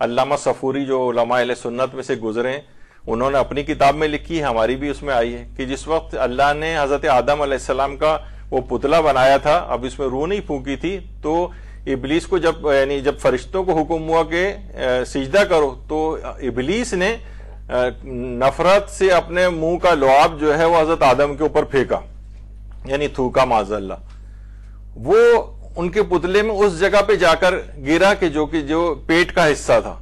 अल्लामा सफूरी, जो सुन्नत में से गुजरे, उन्होंने अपनी किताब में लिखी है, हमारी भी उसमें आई है, कि जिस वक्त अल्लाह ने हज़रत आदम का वो पुतला बनाया था, अब इसमें रूह नहीं फूकी थी तो इबलीस को जब, यानी जब फरिश्तों को हुक्म हुआ कि सिजदा करो तो इबलीस ने नफरत से अपने मुँह का लुआब जो है वो हज़रत आदम के ऊपर फेंका, यानी थूका माजल्ला वो उनके पुतले में उस जगह पे जाकर गिरा कि जो कि जो पेट का हिस्सा था।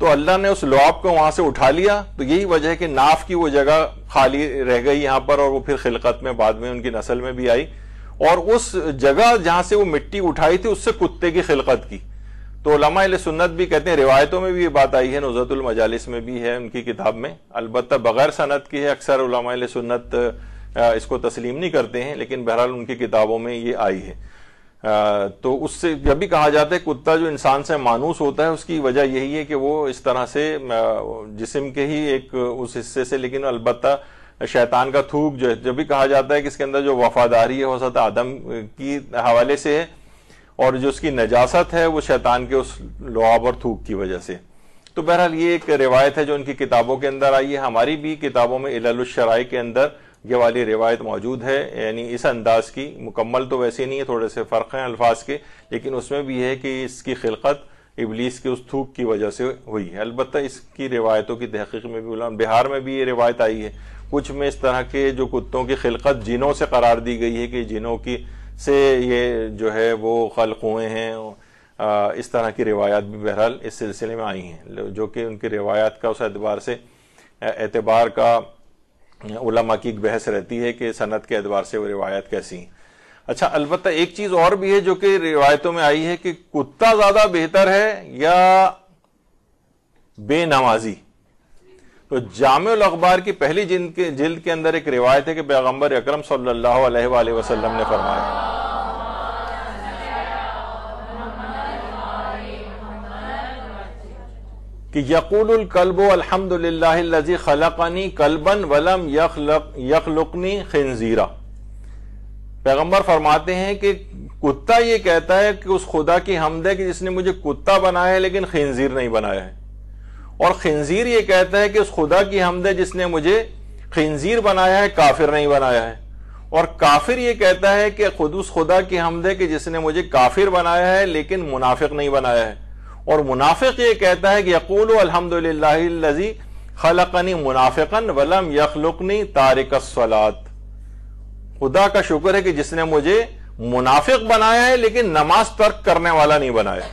तो अल्लाह ने उस लुआब को वहाँ से उठा लिया। तो यही वजह है कि नाफ की वो जगह खाली रह गई यहाँ पर और वो फिर खिलकत में बाद में उनकी नस्ल में भी आई। और उस जगह जहाँ से वो मिट्टी उठाई थी, उससे कुत्ते की खिलकत की। तो लमा सुन्नत भी कहते हैं, रिवायतों में भी ये बात आई है नजरतुल मजालिस में भी है उनकी किताब में। अलबत् बगैर सनत की है, अक्सर उलमा सुन्नत इसको तस्लीम नहीं करते हैं, लेकिन बहरहाल उनकी किताबों में ये आई है। तो उससे जब भी कहा जाता है, कुत्ता जो इंसान से मानूस होता है, उसकी वजह यही है कि वो इस तरह से जिस्म के ही एक उस हिस्से से, लेकिन अलबत्ता शैतान का थूक जो है, जब भी कहा जाता है कि इसके अंदर जो वफादारी है हो आदम की हवाले से है, और जो उसकी नजासत है, वो शैतान के उस लुआब और थूक की वजह से। तो बहरहाल ये एक रिवायत है जो उनकी किताबों के अंदर आई है। हमारी भी किताबों में इलाशराय के अंदर ये वाली रिवायत मौजूद है, यानी इस अंदाज की। मुकम्मल तो वैसे नहीं है, थोड़े से फ़र्क हैं अल्फाज के, लेकिन उसमें भी है कि इसकी खिलकत इबलीस के उस थूक की वजह से हुई है। अलबत्त इसकी रिवायतों की तहकीक में भी बिहार में भी ये रिवायत आई है। कुछ में इस तरह के जो कुत्तों की खिलकत जिनों से करार दी गई है कि जिनों की से ये जो है वो खल हुए हैं इस तरह की रिवायात भी बहरहाल इस सिलसिले में आई हैं जो कि उनकी रिवायात का उस एतबार से एतबार का उलमा की बहस रहती है कि सनत के एतबार से वो रिवायत कैसी अच्छा अलबत्त एक चीज़ और भी है जो कि रिवायतों में आई है कि कुत्ता ज़्यादा बेहतर है या बेनमाजी? तो जाम अखबार की पहली जिल्द के जिल्द के अंदर एक रिवायत है कि पैगंबर अक्रम सल्लल्लाहु वसलम ने फरमाया कि यकूल कल्ब अलहमदुल्लाजी खलकनी कलबन वलम यखलुकनी खनजीरा। पैगंबर फरमाते हैं कि कुत्ता ये कहता है कि उस खुदा की हमद है कि जिसने मुझे कुत्ता बनाया है, लेकिन खनजीर नहीं बनाया है। और खनजीर ये कहता है कि उस खुदा की हमद है जिसने मुझे खनजीर बनाया है, काफिर नहीं बनाया है। और काफिर ये कहता है कि खुद उस खुदा की हमद है कि जिसने मुझे काफिर बनाया है, लेकिन मुनाफिक नहीं बनाया है। और मुनाफिक ये कहता है कि यकूल अलहमदुल्लाजी खलकनी मुनाफिकन वलम यखलुकनी तारिक सलात। खुदा का शुक्र है कि जिसने मुझे मुनाफिक बनाया है, लेकिन नमाज़ तर्क करने वाला नहीं बनाया।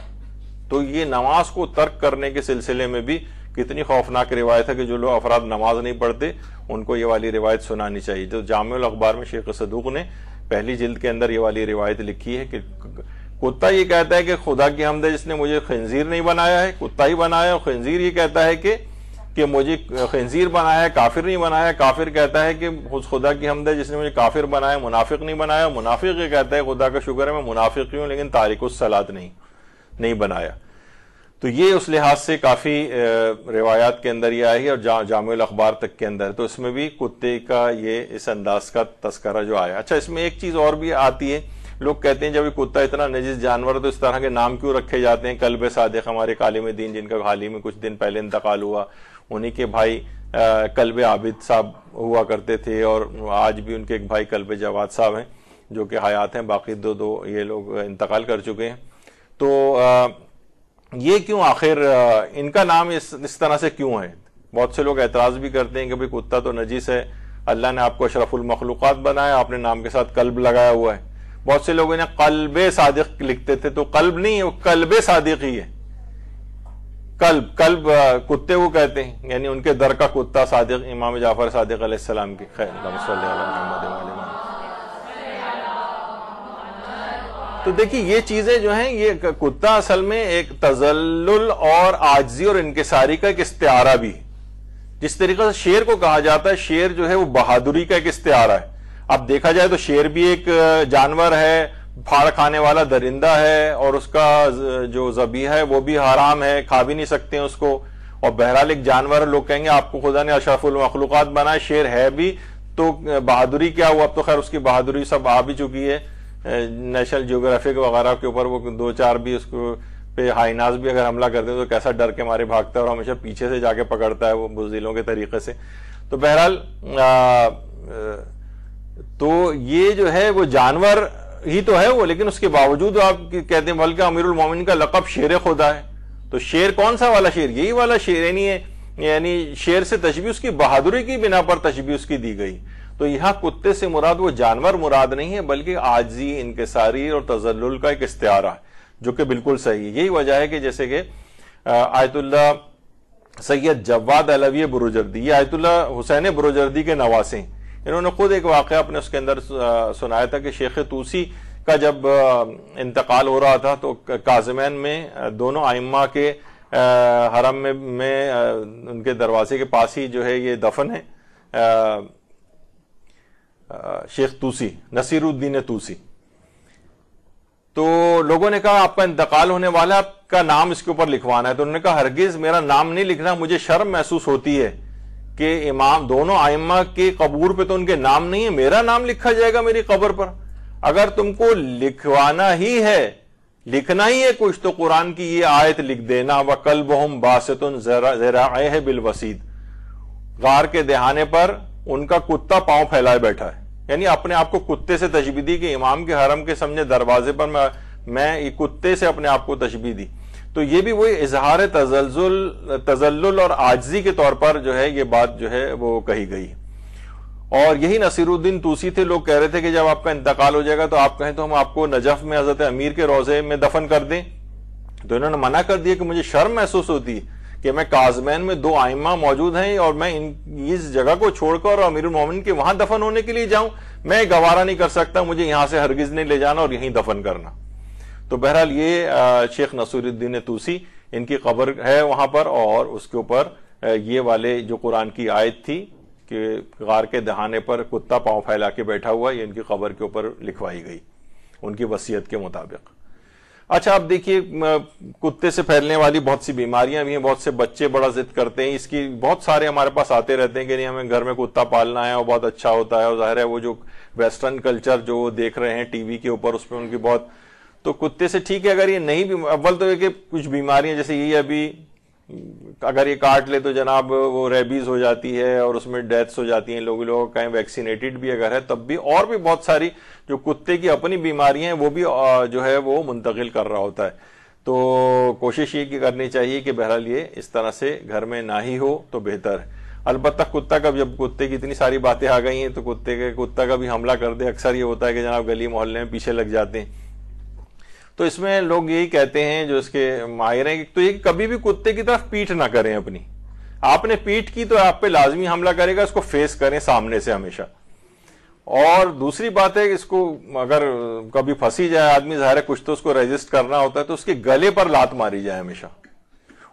तो ये नमाज़ को तर्क करने के सिलसिले में भी कितनी खौफनाक रिवायत है कि जो लोग अफराद नमाज़ नहीं पढ़ते, उनको ये वाली रिवायत सुनानी चाहिए। जो जामुल अखबार में शेख सदूक ने पहली जिल्द के अंदर ये वाली रिवायत लिखी है कि कुत्ता ये कहता है कि खुदा की हमद जिसने मुझे खंजीर नहीं बनाया है कुत्ता ही बनाया और खंजीर ये कहता है कि कि मुझे खंजीर बनाया है काफिर नहीं बनाया काफिर कहता है कि खुदा की हमद जिसने मुझे काफिर बनाया मुनाफिक नहीं बनाया मुनाफिक ये कहता है खुदा का शुक्र है मैं मुनाफिक हूँ लेकिन तारिक सलात नहीं नहीं बनाया। तो ये उस लिहाज से काफ़ी रिवायात के अंदर ये आई है और जा, अखबार तक के अंदर। तो इसमें भी कुत्ते का ये इस अंदाज का तस्करा जो आया। अच्छा इसमें एक चीज़ और भी आती है लोग कहते हैं, जब ये कुत्ता इतना नजिस जानवर है तो इस तरह के नाम क्यों रखे जाते हैं? कल्ब सादिक हमारे कालिम दीन जिनका हाल ही में कुछ दिन पहले इंतकाल हुआ, उन्हीं के भाई कल्ब आबिद साहब हुआ करते थे, और आज भी उनके एक भाई कल्ब जवाद साहब हैं, जो कि हयात हैं, बाकी दो दो ये लोग इंतकाल कर चुके हैं। तो ये क्यों आखिर इनका नाम इस इस तरह से क्यों है? बहुत से लोग एतराज़ भी करते हैं कि भाई कुत्ता तो नजीस है, अल्लाह ने आपको अशरफुल मखलूक़ात बनाया, आपने नाम के साथ कल्ब लगाया हुआ है। बहुत से लोग इन्हें कल्ब सादिक लिखते थे तो कल्ब नहीं है, वो कल्ब सादिक ही है। कल्ब कल्ब कुत्ते को कहते हैं, यानी उनके दर का कुत्ता सादिक, इमाम जाफ़र सादिक सलाम की खैर। तो देखिए, ये चीज़ें जो हैं, ये कुत्ता असल में एक तजल्लुल और आजजी और इनकसारी का एक इस्तारा भी जिस तरीके से शेर को कहा जाता है, शेर जो है वो बहादुरी का एक इस्तारा है। अब देखा जाए तो शेर भी एक जानवर है, फाड़ खाने वाला दरिंदा है, और उसका, जो जबी है, वो भी हराम है, खा भी नहीं सकते उसको। और बहरहाल एक जानवर, लोग कहेंगे, आपको खुदा ने अशरफुल मखलूकत बनाए, शेर है भी तो बहादुरी क्या हुआ? अब तो खैर उसकी बहादुरी सब आ भी चुकी है। नेशनल जियोग्राफिक वगैरह के ऊपर वो दो चार भी उसको, पे हाइनाज भी अगर हमला करते हैं तो कैसा डर के मारे भागता है, और हमेशा पीछे से जाके पकड़ता है वो बुजिलों के तरीके से। तो बहरहाल तो ये जो है, वो जानवर ही तो है वो, लेकिन उसके बावजूद आप कहते हैं, बल्कि अमीरुल मोमिन का लकब शेर खुदा है। तो शेर कौन सा वाला शेर? यही वाला शेर, यानी यानी शेर से तशबी उसकी, बहादुरी की बिना पर तशबी उसकी दी गई। तो यहाँ कुत्ते से मुराद, वो जानवर मुराद नहीं है, बल्कि आजी इनकसारी और तजल्लुल का एक इस्तारा है, जो कि बिल्कुल सही है। यही वजह है कि जैसे कि Ayatollah Sayyid Jawad Alavi Borujerdi, ये आयतुल्ला हुसैन बुरुजर्दी के नवासे इन्होंने खुद एक वाक़ अपने उसके अंदर सुनाया था कि शेख तूसी का जब इंतकाल हो रहा था तो काजमैन में दोनों आइम्मा के हरम में, में उनके दरवाजे के पास ही जो है ये दफन है शेख तूसी नसीरुद्दीन तूसी। तो लोगों ने कहा आपका इंतकाल होने वाला आपका नाम इसके ऊपर लिखवाना है। तो उन्होंने कहा हरगिज मेरा नाम नहीं लिखना मुझे शर्म महसूस होती है। कि इमाम, दोनों आइम्मा के कबूर पे तो उनके नाम नहीं है, मेरा नाम लिखा जाएगा मेरी कब्र पर। अगर तुमको लिखवाना ही है, लिखना ही है कुछ तो कुरान की ये आयत लिख देना व कल बहुम बासतुन जरा है बिल वसीद गार के दहाने पर उनका कुत्ता पाँव फैलाए बैठा है। यानी अपने आप को कुत्ते से तशबी दी कि इमाम के हरम के सामने दरवाजे पर मैं मैं कुत्ते से अपने आप को तशबी दी तो ये भी वही इजहार तजल्जुल, तजल्लुल और आजजी के तौर पर जो है, ये बात जो है, वो कही गई। और यही नसीरुद्दीन तूसी थे, लोग कह रहे थे कि जब आपका इंतकाल हो जाएगा तो आप कहें तो हम आपको नजफ में हज़रत अमीर के रोज़े में दफन कर दें। तो इन्होंने मना कर दिया कि मुझे शर्म महसूस होती है कि मैं काजमैन में दो आइमा मौजूद हैं और मैं इन, इस जगह को छोड़कर और अमीर मोमिन के वहाँ दफन होने के लिए जाऊँ। मैं गवारा नहीं कर सकता, मुझे यहाँ से हरगिज नहीं ले जाना और यहीं दफन करना। तो बहरहाल ये शेख नसूरुद्दीन तूसी इनकी खबर है वहाँ पर और उसके ऊपर ये वाले जो कुरान की आयत थी कि गार के दहाने पर कुत्ता पाँव फैला के बैठा हुआ, ये इनकी खबर के ऊपर लिखवाई गई, उनकी वसीयत के मुताबिक। अच्छा आप देखिए कुत्ते से फैलने वाली बहुत सी बीमारियाँ भी हैं, बहुत से बच्चे बड़ा जिद करते हैं, इसकी बहुत सारे हमारे पास आते रहते हैं कि नहीं, हमें घर में कुत्ता पालना है और बहुत अच्छा होता है, और ज़ाहिर है वो जो वेस्टर्न कल्चर जो देख रहे हैं टीवी के ऊपर, उसमें उनकी बहुत तो कुत्ते से ठीक है, अगर ये नहीं अव्वल तो ये कुछ बीमारियाँ, जैसे ये अभी, अगर ये काट ले तो जनाब वो रेबीज हो जाती है और उसमें डेथ्स हो जाती हैं, लोग लोग कहीं वैक्सीनेटेड भी अगर है, तब भी और भी बहुत सारी जो कुत्ते की अपनी बीमारियाँ हैं, वो भी जो है वो मुंतकिल कर रहा होता है। तो कोशिश ये करनी चाहिए कि बहरहाल ये इस तरह से घर में ना ही हो तो बेहतर है। अलबत्ता कुत्ता का, जब कुत्ते की इतनी सारी बातें आ गई हैं तो कुत्ते के, कुत्ता का भी हमला कर दे। अक्सर ये होता है कि जनाब गली मोहल्ले में पीछे लग जाते हैं। तो इसमें लोग यही कहते हैं, जो इसके माहिर हैं तो ये कभी भी कुत्ते की तरफ़ पीठ ना करें अपनी। आपने पीठ की तो आप पे लाजमी हमला करेगा, इसको फेस करें सामने से हमेशा। और दूसरी बात है, इसको अगर कभी फंसी जाए आदमी, ज़ाहिर है कुछ तो उसको रजिस्ट करना होता है तो उसके गले पर लात मारी जाए हमेशा।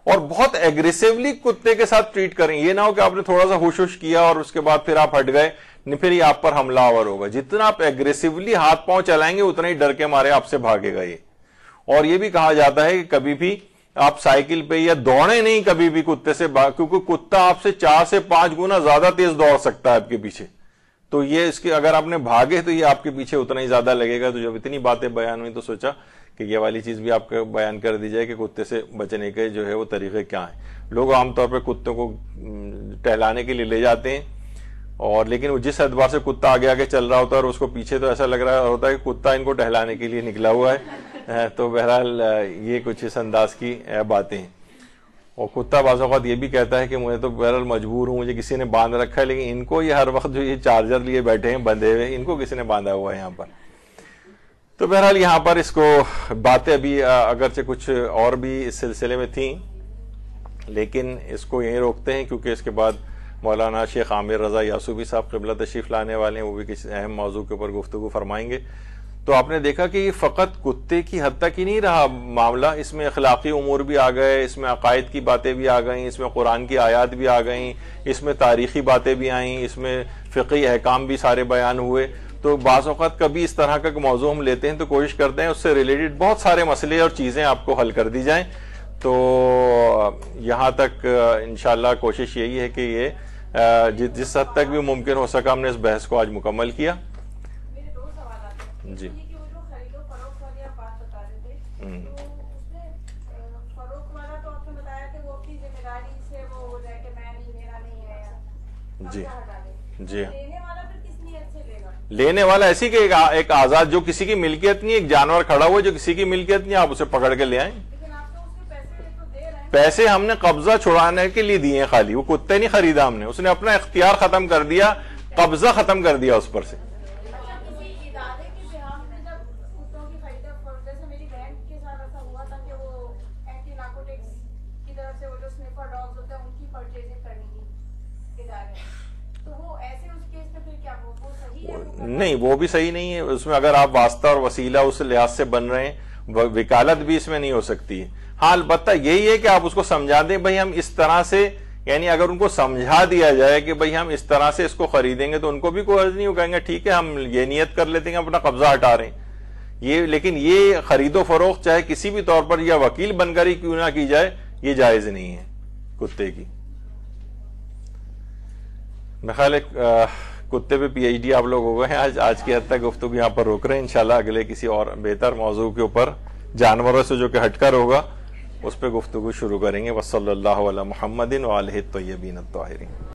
और बहुत एग्रेसिवली कुत्ते के साथ ट्रीट करें। ये ना हो कि आपने थोड़ा सा होश हुश किया और उसके बाद फिर आप हट गए फिर ये आप पर हमलावर होगा। जितना आप एग्रेसिवली हाथ पाँव चलाएँगे, उतना ही डर के मारे आपसे भागेगा ये। और ये भी कहा जाता है कि कभी भी आप साइकिल पे या दौड़े नहीं कभी भी कुत्ते से क्योंकि कुत्ता आपसे चार से पाँच गुना ज़्यादा तेज दौड़ सकता है आपके पीछे। तो ये इसके अगर आपने भागे तो ये आपके पीछे उतना ही ज़्यादा लगेगा। तो जब इतनी बातें बयान हुई तो सोचा कि ये वाली चीज़ भी आपको बयान कर दी जाए कि कुत्ते से बचने के जो है वो तरीके क्या हैं। लोग आमतौर पर कुत्तों को टहलाने के लिए ले जाते हैं। और लेकिन वो जिस एतबार से कुत्ता आगे आगे चल रहा होता है और उसको पीछे तो ऐसा लग रहा होता है कि कुत्ता इनको टहलाने के लिए निकला हुआ है। तो बहरहाल ये कुछ इस अंदाज की बातें हैं। और कुत्ता बाज़ात ये भी कहता है कि मुझे तो बहरहाल मजबूर हूँ, मुझे किसी ने बाँध रखा है, लेकिन इनको ये हर वक्त जो ये चार्जर लिए बैठे हैं, बंधे हुए, इनको किसी ने बांधा हुआ है यहाँ पर। तो बहरहाल यहाँ पर इसको बातें अभी अगरचे कुछ और भी इस सिलसिले में थी, लेकिन इसको यहीं रोकते हैं, क्योंकि इसके बाद मौलाना शेख आमिर रज़ा यासूबी साहब कबला तशरीफ़ लाने वाले हैं, वो भी किसी अहम मौजू के ऊपर गुफ्तु फरमाएँगे। तो आपने देखा कि ये फ़कत कुत्ते की हद तक ही नहीं रहा मामला। इसमें अखलाकी उमूर भी आ गए, इसमें अकायद की बातें भी आ गई, इसमें कुरान की आयात भी आ गई, इसमें तारीखी बातें भी आईं, इसमें फ़िकी अहकाम भी सारे बयान हुए। तो बाज़त कभी इस तरह का मौजू हम लेते हैं तो कोशिश करते हैं उससे रिलेटेड बहुत सारे मसले और चीज़ें आपको हल कर दी जाएँ। तो यहाँ तक इन कोशिश यही है कि ये जिस हद तक भी मुमकिन हो सका हमने इस बहस को आज मुकम्मल किया। जी। हम्म। तो तो जी। जी। लेने वाला ऐसी कि एक, एक आज़ाद जो किसी की मिल्कियत नहीं एक जानवर खड़ा हुआ जो किसी की मिल्कियत नहीं आप उसे पकड़ के ले आए। तो पैसे हमने कब्जा छुड़ाने के लिए दिए खाली वो कुत्ते नहीं खरीदा हमने उसने अपना इख्तियार खत्म कर दिया कब्जा खत्म कर दिया उस पर से। नहीं, वो भी सही नहीं है। उसमें अगर आप वास्ता और वसीला उस लिहाज से बन रहे हैं विकालत भी इसमें नहीं हो सकती है। हाँ अलबत्ता यही है कि आप उसको समझा दें, भाई हम इस तरह से यानी अगर उनको समझा दिया जाए कि, भाई हम इस तरह से इसको खरीदेंगे तो उनको भी कोई अर्ज़ नहीं कहेंगे ठीक है, हम ये नियत कर लेते हैं अपना कब्जा हटा रहे हैं। ये, लेकिन ये खरीदो फरोख्त चाहे किसी भी तौर पर या वकील बनकर ही क्यों ना की जाए, ये जायज़ नहीं है कुत्ते की। मैं ख्याल कुत्ते पे पीएचडी आप लोग हो गए हैं। आज आज की हद तक गुफ्तु यहाँ पर रोक रहे हैं। इंशाल्लाह अगले किसी और बेहतर मौजू के ऊपर, जानवरों से जो कि हटकर होगा, उस पर गुफ्तु शुरू करेंगे। वसल महमदिन वालबिन